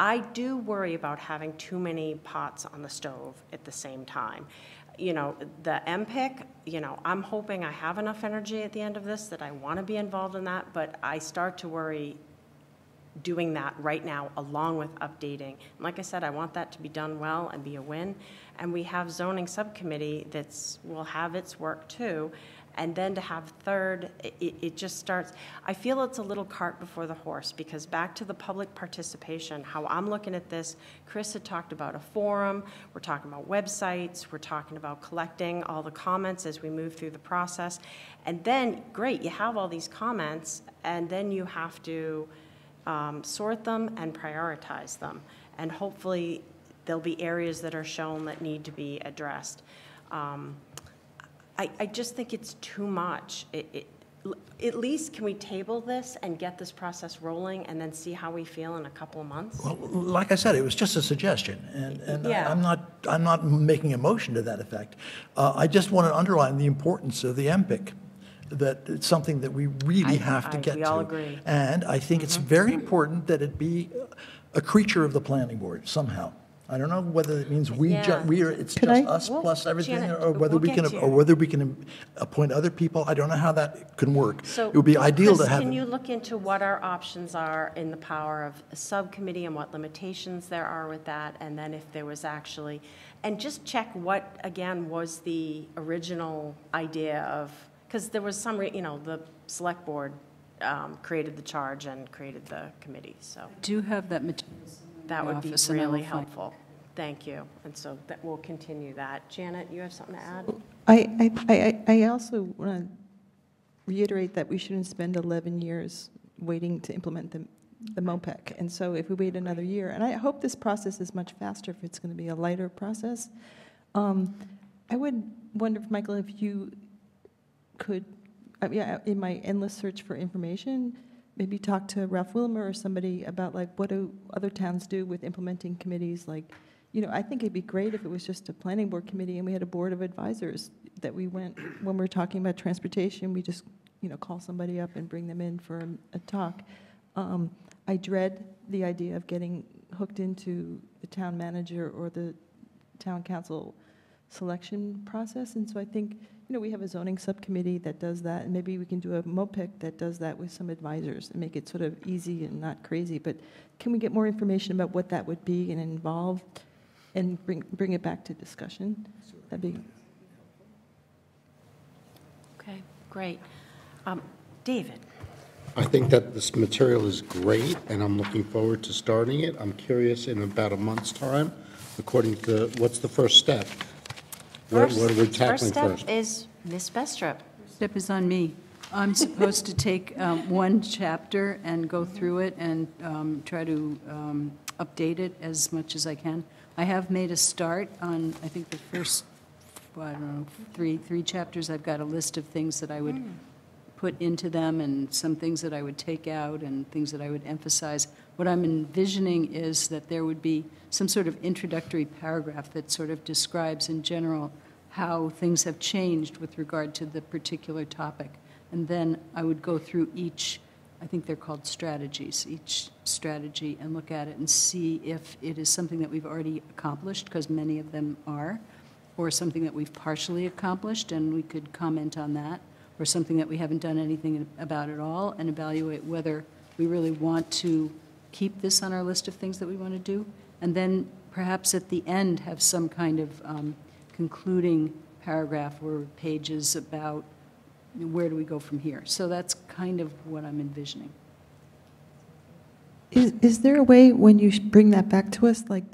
I do worry about having too many pots on the stove at the same time. You know, the MPIC, you know, I'm hoping I have enough energy at the end of this that I want to be involved in that, but I start to worry doing that right now along with updating. And Like I said, I want that to be done well and be a win. And we have zoning subcommittee that's, will have its work too. And then to have third, it, it just starts, I feel it's a little cart before the horse, because back to the public participation, how I'm looking at this, Chris had talked about a forum, we're talking about websites, we're talking about collecting all the comments as we move through the process. And then, great, you have all these comments, and then you have to um, sort them and prioritize them. And hopefully, there'll be areas that are shown that need to be addressed. Um, I, I just think it's too much. It, it, at least can we table this and get this process rolling and then see how we feel in a couple of months? Well, like I said, it was just a suggestion, and, and I- Yeah. I'm not, I'm not making a motion to that effect. Uh, I just want to underline the importance of the MPIC, that it's something that we really I- have to I- get to. we all agree. Mm-hmm. And I think it's very important that it be a creature of the planning board somehow. I don't know whether it means we, ju- Yeah. we are, it's Could just I- us Well, plus everything, Janet, or whether we'll we can, to or whether we can appoint other people. I don't know how that can work. So, It would be ideal to Chris, have. can you look into what our options are in the power of a subcommittee and what limitations there are with that? And then if there was actually, and just check what, again, was the original idea of, because there was some, re- you know, the select board um, created the charge and created the committee, so Do have that material. that would be office, and I will really find- helpful. Thank you. And so that, we'll continue that. Janet, you have something to add? I, I, I, I also want to reiterate that we shouldn't spend 11 years waiting to implement the, the MOPEC. And so if we wait another year, and I hope this process is much faster if it's going to be a lighter process. Um, I would wonder, if Michael, if you could, I I- in my endless search for information, maybe talk to Ralph Willmer or somebody about like, what do other towns do with implementing committees? Like, you know, I think it'd be great if it was just a planning board committee and we had a board of advisors that we went, when we're talking about transportation, we just, you know, call somebody up and bring them in for a, a talk. Um, I dread the idea of getting hooked into the town manager or the town council selection process, and so I think, you know, we have a zoning subcommittee that does that, and maybe we can do a MOPIC that does that with some advisors and make it sort of easy and not crazy, but can we get more information about what that would be and involve, and bring, bring it back to discussion? That'd be, Okay, great. Um, David? I think that this material is great, and I'm looking forward to starting it. I'm curious, in about a month's time, according to, what's the first step? What what are we tackling step first? is Ms. Brestrup. Step is on me. I'm supposed to take um, one chapter and go through it and um, try to um, update it as much as I can. I have made a start on, I think, the first, well, I don't know, three, three chapters. I've got a list of things that I would put into them and some things that I would take out and things that I would emphasize. What I'm envisioning is that there would be some sort of introductory paragraph that sort of describes in general how things have changed with regard to the particular topic. And then I would go through each, I think they're called strategies, each strategy, and look at it and see if it is something that we've already accomplished, because many of them are, or something that we've partially accomplished, and we could comment on that, or something that we haven't done anything about at all, and evaluate whether we really want to keep this on our list of things that we want to do, and then perhaps at the end have some kind of um, concluding paragraph or pages about where do we go from here. So that's kind of what I'm envisioning. is, is there a way, when you bring that back to us, like,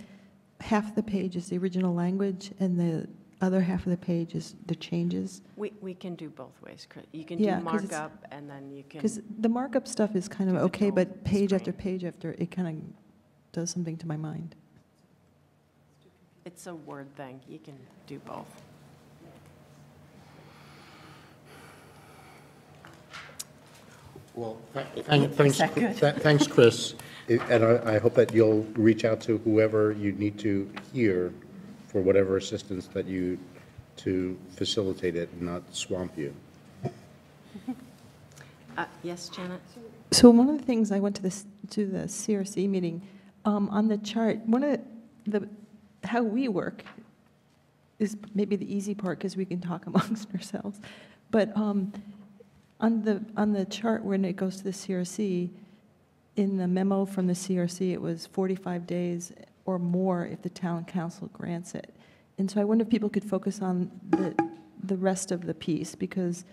half the page is the original language, and the other half of the page is the changes? We, we can do both ways, Chris. You can Yeah, do 'cause it's- markup, and then you can. Because the markup stuff is kind of Do okay, but page after page after, it kind of does something to my mind. It's a word thing. You can do both. Well, th- thank- thanks, that th- thanks, Chris. I- And I, I hope that you'll reach out to whoever you need to hear for whatever assistance that you, to facilitate it and not swamp you. Uh, Yes, Janet? So one of the things, I went to this, to the CRC meeting, um, on the chart, one of the, how we work is maybe the easy part, because we can talk amongst ourselves. But um, on the, on the chart, when it goes to the CRC, in the memo from the CRC, it was 45 days or more if the town council grants it. And so I wonder if people could focus on the, the rest of the piece, because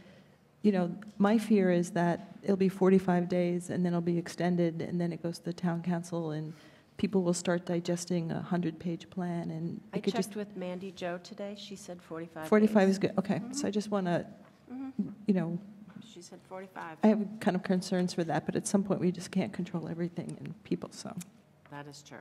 you know, my fear is that it'll be 45 days, and then it'll be extended, and then it goes to the town council, and people will start digesting a 100-page plan, and I could just... checked with Mandi Jo today, she said 45 45 days. is good, okay. So I mm-hmm. just want to, mm-hmm. you know, She said 45. I have kind of concerns for that, but at some point, we just can't control everything and people, so. That is true.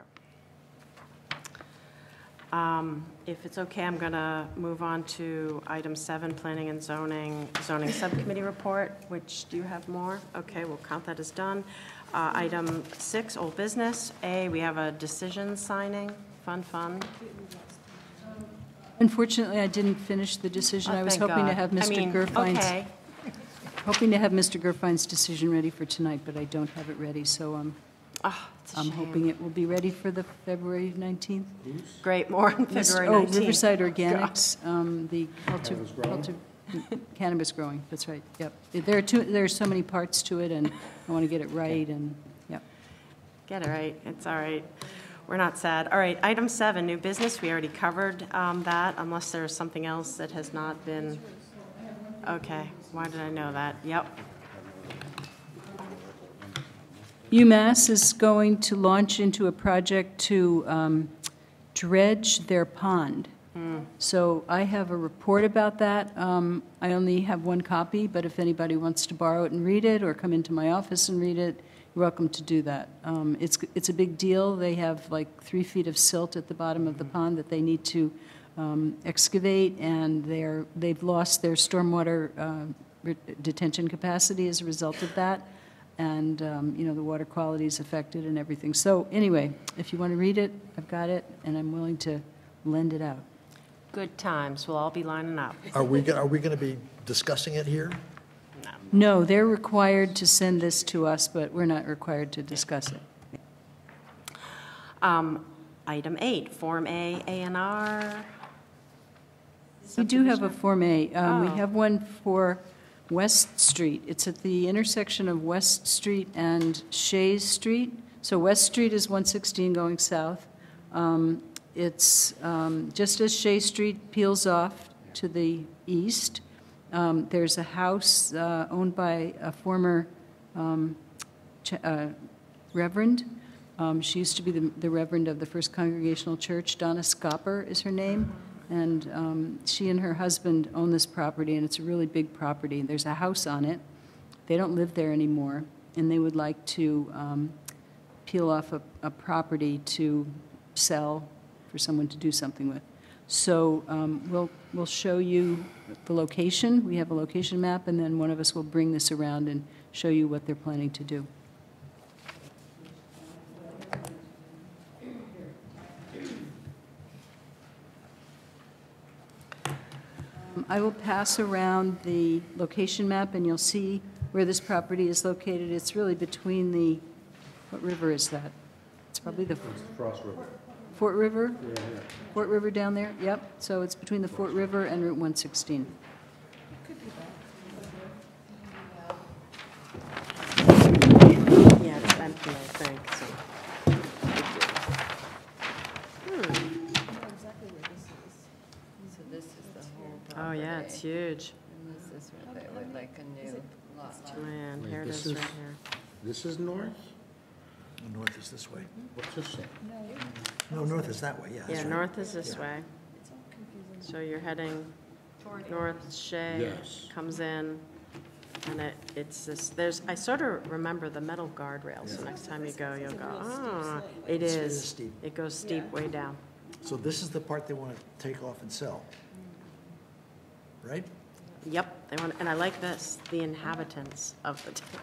Um, If it's okay, I'm going to move on to item seven, planning and zoning, zoning subcommittee report, which, do you have more? Okay, we'll count that as done. Uh, Item six, old business. A, we have a decision signing, fun, fun. Unfortunately, I didn't finish the decision. Oh, I was thank hoping to God. have I Mr. mean, Gerfein's, okay. hoping to have Mr. Gerfein's decision ready for tonight, but I don't have it ready, so um, Ah, it's a I'm shame. hoping it will be ready for the February 19th. Great, more on Yes, February Oh, 19th. Riverside God. Organics, um, the culti- culti- cannabis growing, that's right, yep. There are two, there are so many parts to it, and I want to get it right, and, yep. Get it right, it's all right. We're not sad. All right, item seven, new business, we already covered um, that, unless there's something else that has not been, okay, why did I know that? Yep, UMass is going to launch into a project to um, dredge their pond. So I have a report about that. Um, I only have one copy, but if anybody wants to borrow it and read it, or come into my office and read it, you're welcome to do that. Um, It's, it's a big deal. They have like three feet of silt at the bottom of the pond that they need to um, excavate, and they're, they've lost their stormwater uh, re- detention capacity as a result of that and, um, you know, the water quality is affected and everything. So anyway, if you want to read it, I've got it, and I'm willing to lend it out. good times, we'll all be lining up. Are we, go- are we going to be discussing it here? No, they're required to send this to us, but we're not required to discuss it. Um, Item eight, Form A, A and R. We do have a Form A. Um, We Oh. have one for West Street. It's at the intersection of West Street and Shays Street. So West Street is 116 going south. Um, It's um, just as Shay Street peels off to the east. Um, There's a house uh, owned by a former um, uh, reverend. Um, She used to be the the reverend of the First Congregational Church. Donna Schaper is her name. And um, she and her husband own this property, and it's a really big property. There's a house on it. They don't live there anymore, and they would like to um, peel off a, a property to sell for someone to do something with. So um, we'll, we'll show you the location. We have a location map, and then one of us will bring this around and show you what they're planning to do. Um, I will pass around the location map, and you'll see where this property is located. It's really between the, what river is that? It's probably the... Cross River. Fort River? Yeah, yeah. Fort River down there, yep. So it's between the Fort River and Route 116. Yeah, it's empty, I think, so. Oh, property. yeah, it's huge. And this is what they look like a new lot. Man, here it this is is- right here. This is north? The North is this way. What's this say? No, north is that way, yeah. that's Yeah, right. north is this way. So you're heading north, Shea, Yes. comes in, and it, it's this, there's, I sort of remember the metal guardrail, so next time you go, you'll go, ah, it It is is. steep. It goes steep way down. So this is the part they want to take off and sell, right? Yep, they want, and I like this, the inhabitants of the town.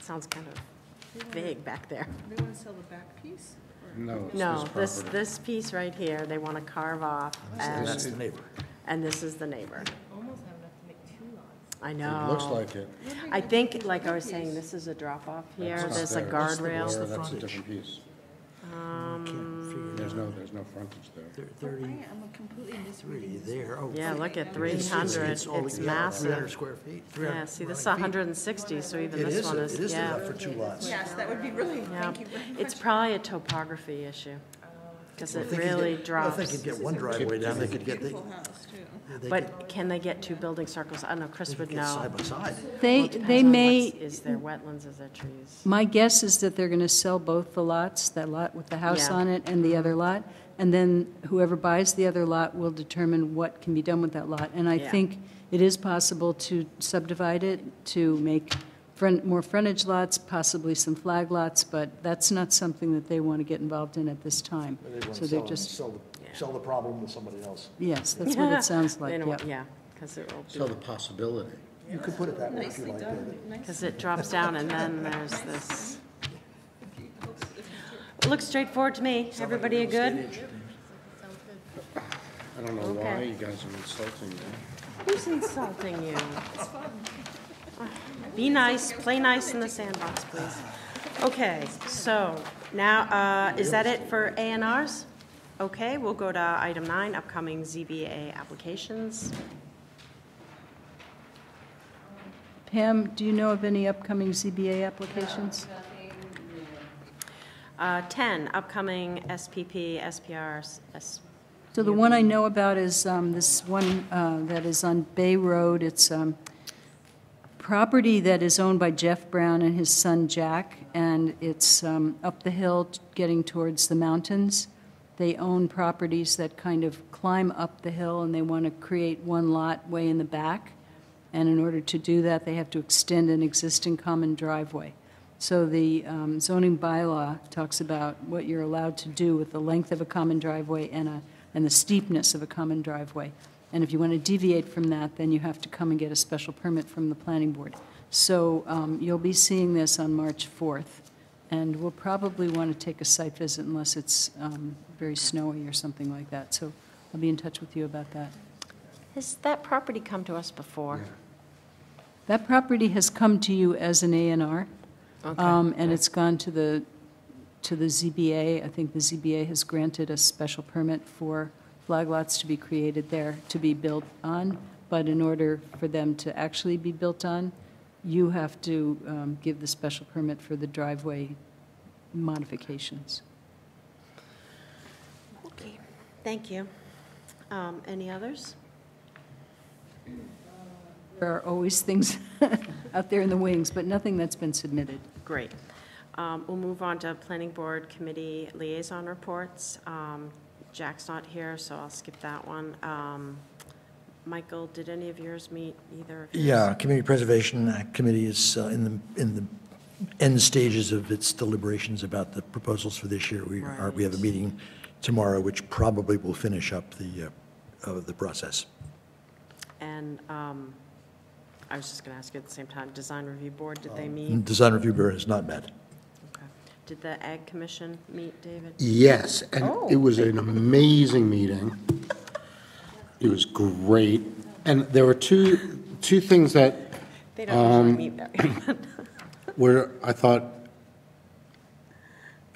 Sounds kind of vague back there. They want to sell the back piece? No, it's No, this this, property. this piece right here, they want to carve off, And that's and, the neighbor. and this is the neighbor. Almost have enough to make two lots. I know. It looks like it. I think, like I was saying, this is a drop-off here, That's not there's a there. That's the guardrail. That's a different piece. Um, There's no, there's no frontage there. Thir- I'm completely Thirty-three misreading. there, oh. Yeah, look at It's- three it's- hundred, it's all- it's Three hundred massive. square feet. 300 Yeah, see, this is feet. hundred and sixty, so even It this is, one a- is, it is yeah. enough for two lots. Yes, that would be really, Yeah. thank you very much. It's probably a topography issue, because it they could really get- well, drops. If they could get one driveway down, they could get the, Beautiful house, too. they But can they get two building circles? I don't know, Chris would know. Side by side. They, Well, depends they on may, what's- Is there wetlands, is there trees? my guess is that they're going to sell both the lots, that lot with the house Yeah. on it and the other lot, and then whoever buys the other lot will determine what can be done with that lot. And I Yeah. think it is possible to subdivide it, to make front, more frontage lots, possibly some flag lots, but that's not something that they want to get involved in at this time. They want So to they're sell, just, sell, the- sell the problem with somebody else. yes, that's what it sounds They like, don't- yep. Yeah, because it will So be, the possibility. You could put it that way if you like, David. because it drops down and then there's this. It Looks straightforward to me. Everybody good? I don't know why Okay. you guys are insulting me. Who's insulting you? Be nice, play nice in the sandbox, please. Okay, so now, uh, is that it for A and Rs? Okay, we'll go to item nine, upcoming ZBA applications. Pam, do you know of any upcoming ZBA applications? Uh, 10, upcoming SPP, SPR, S- So the one I know about is um, this one uh, that is on Bay Road. It's um, property that is owned by Jeff Brown and his son Jack, and it's um, up the hill getting towards the mountains. They own properties that kind of climb up the hill, and they want to create one lot way in the back. And in order to do that, they have to extend an existing common driveway. So the um, zoning bylaw talks about what you're allowed to do with the length of a common driveway and a, and the steepness of a common driveway. And if you want to deviate from that, then you have to come and get a special permit from the planning board. So um, you'll be seeing this on March 4th, and we'll probably want to take a site visit unless it's um, very snowy or something like that. So I'll be in touch with you about that. Has that property come to us before? That property has come to you as an A and R. Okay. Um, And it's gone to the, to the ZBA. I think the ZBA has granted a special permit for flag lots to be created there, to be built on. But in order for them to actually be built on, you have to um, give the special permit for the driveway modifications. Okay, thank you. Um, Any others? There are always things out there in the wings, but nothing that's been submitted. Great. Um, We'll move on to Planning Board Committee Liaison Reports. Um, Jack's not here, so I'll skip that one. Um, Michael, did any of yours meet, either of yours? Yeah, Community Preservation Act Committee is uh, in the, in the end stages of its deliberations about the proposals for this year. We are, we have a meeting tomorrow, which probably will finish up the, uh, uh, the process. And um, I was just going to ask you at the same time, Design Review Board, did they meet? Design Review Board has not met. Did the Ag Commission meet, David? Yes, and Oh. it was an amazing meeting. It was great. And there were two, two things that They don't Um, usually meet very much. were, I thought,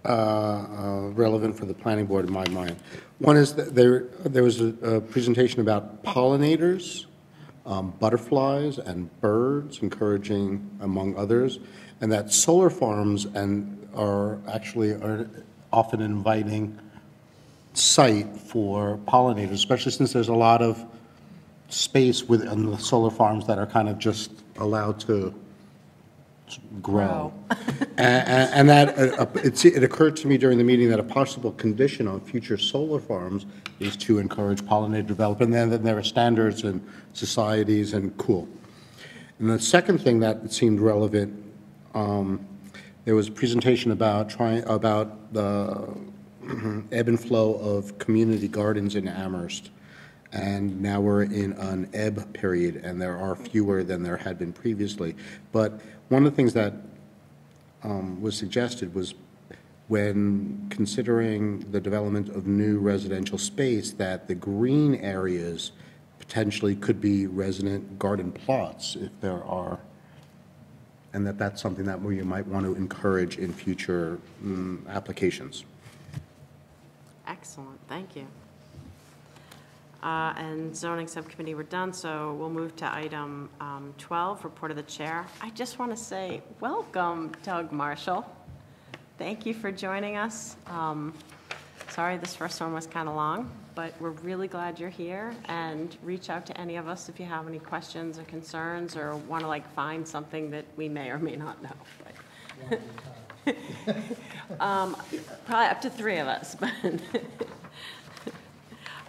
uh, uh, relevant for the planning board in my mind. One is that there, there was a a presentation about pollinators, um, butterflies and birds, encouraging, among others, and that solar farms and are actually are often an inviting site for pollinators, especially since there's a lot of space within the solar farms that are kind of just allowed to grow. And, and that, uh, uh, it's- it occurred to me during the meeting that a possible condition on future solar farms is to encourage pollinator development, and then there are standards and societies and cool. And the second thing that seemed relevant, um, there was a presentation about trying, about the ebb and flow of community gardens in Amherst. And now we're in an ebb period, and there are fewer than there had been previously. But one of the things that um, was suggested was when considering the development of new residential space, that the green areas potentially could be resident garden plots if there are, and that that's something that we might want to encourage in future mm, applications. Excellent, thank you. Uh, And zoning subcommittee, we're done, so we'll move to item um, 12, report of the chair. I just want to say, welcome Doug Marshall. Thank you for joining us. Um, Sorry, this first one was kind of long, but we're really glad you're here, and reach out to any of us if you have any questions or concerns, or want to like find something that we may or may not know. but- Um, Probably up to three of us, but.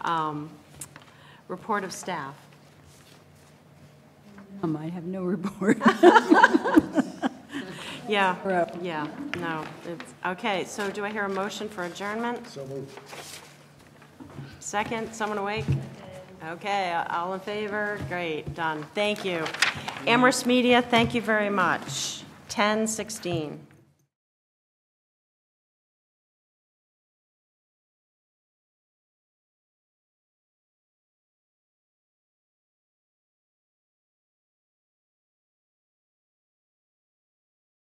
Um, Report of staff. Um, I have no report. Yeah, yeah, no, it's, okay, so do I hear a motion for adjournment? So moved. Second, someone awake? Okay, all in favor? Great, done, thank you. Amherst Media, thank you very much. 10:16.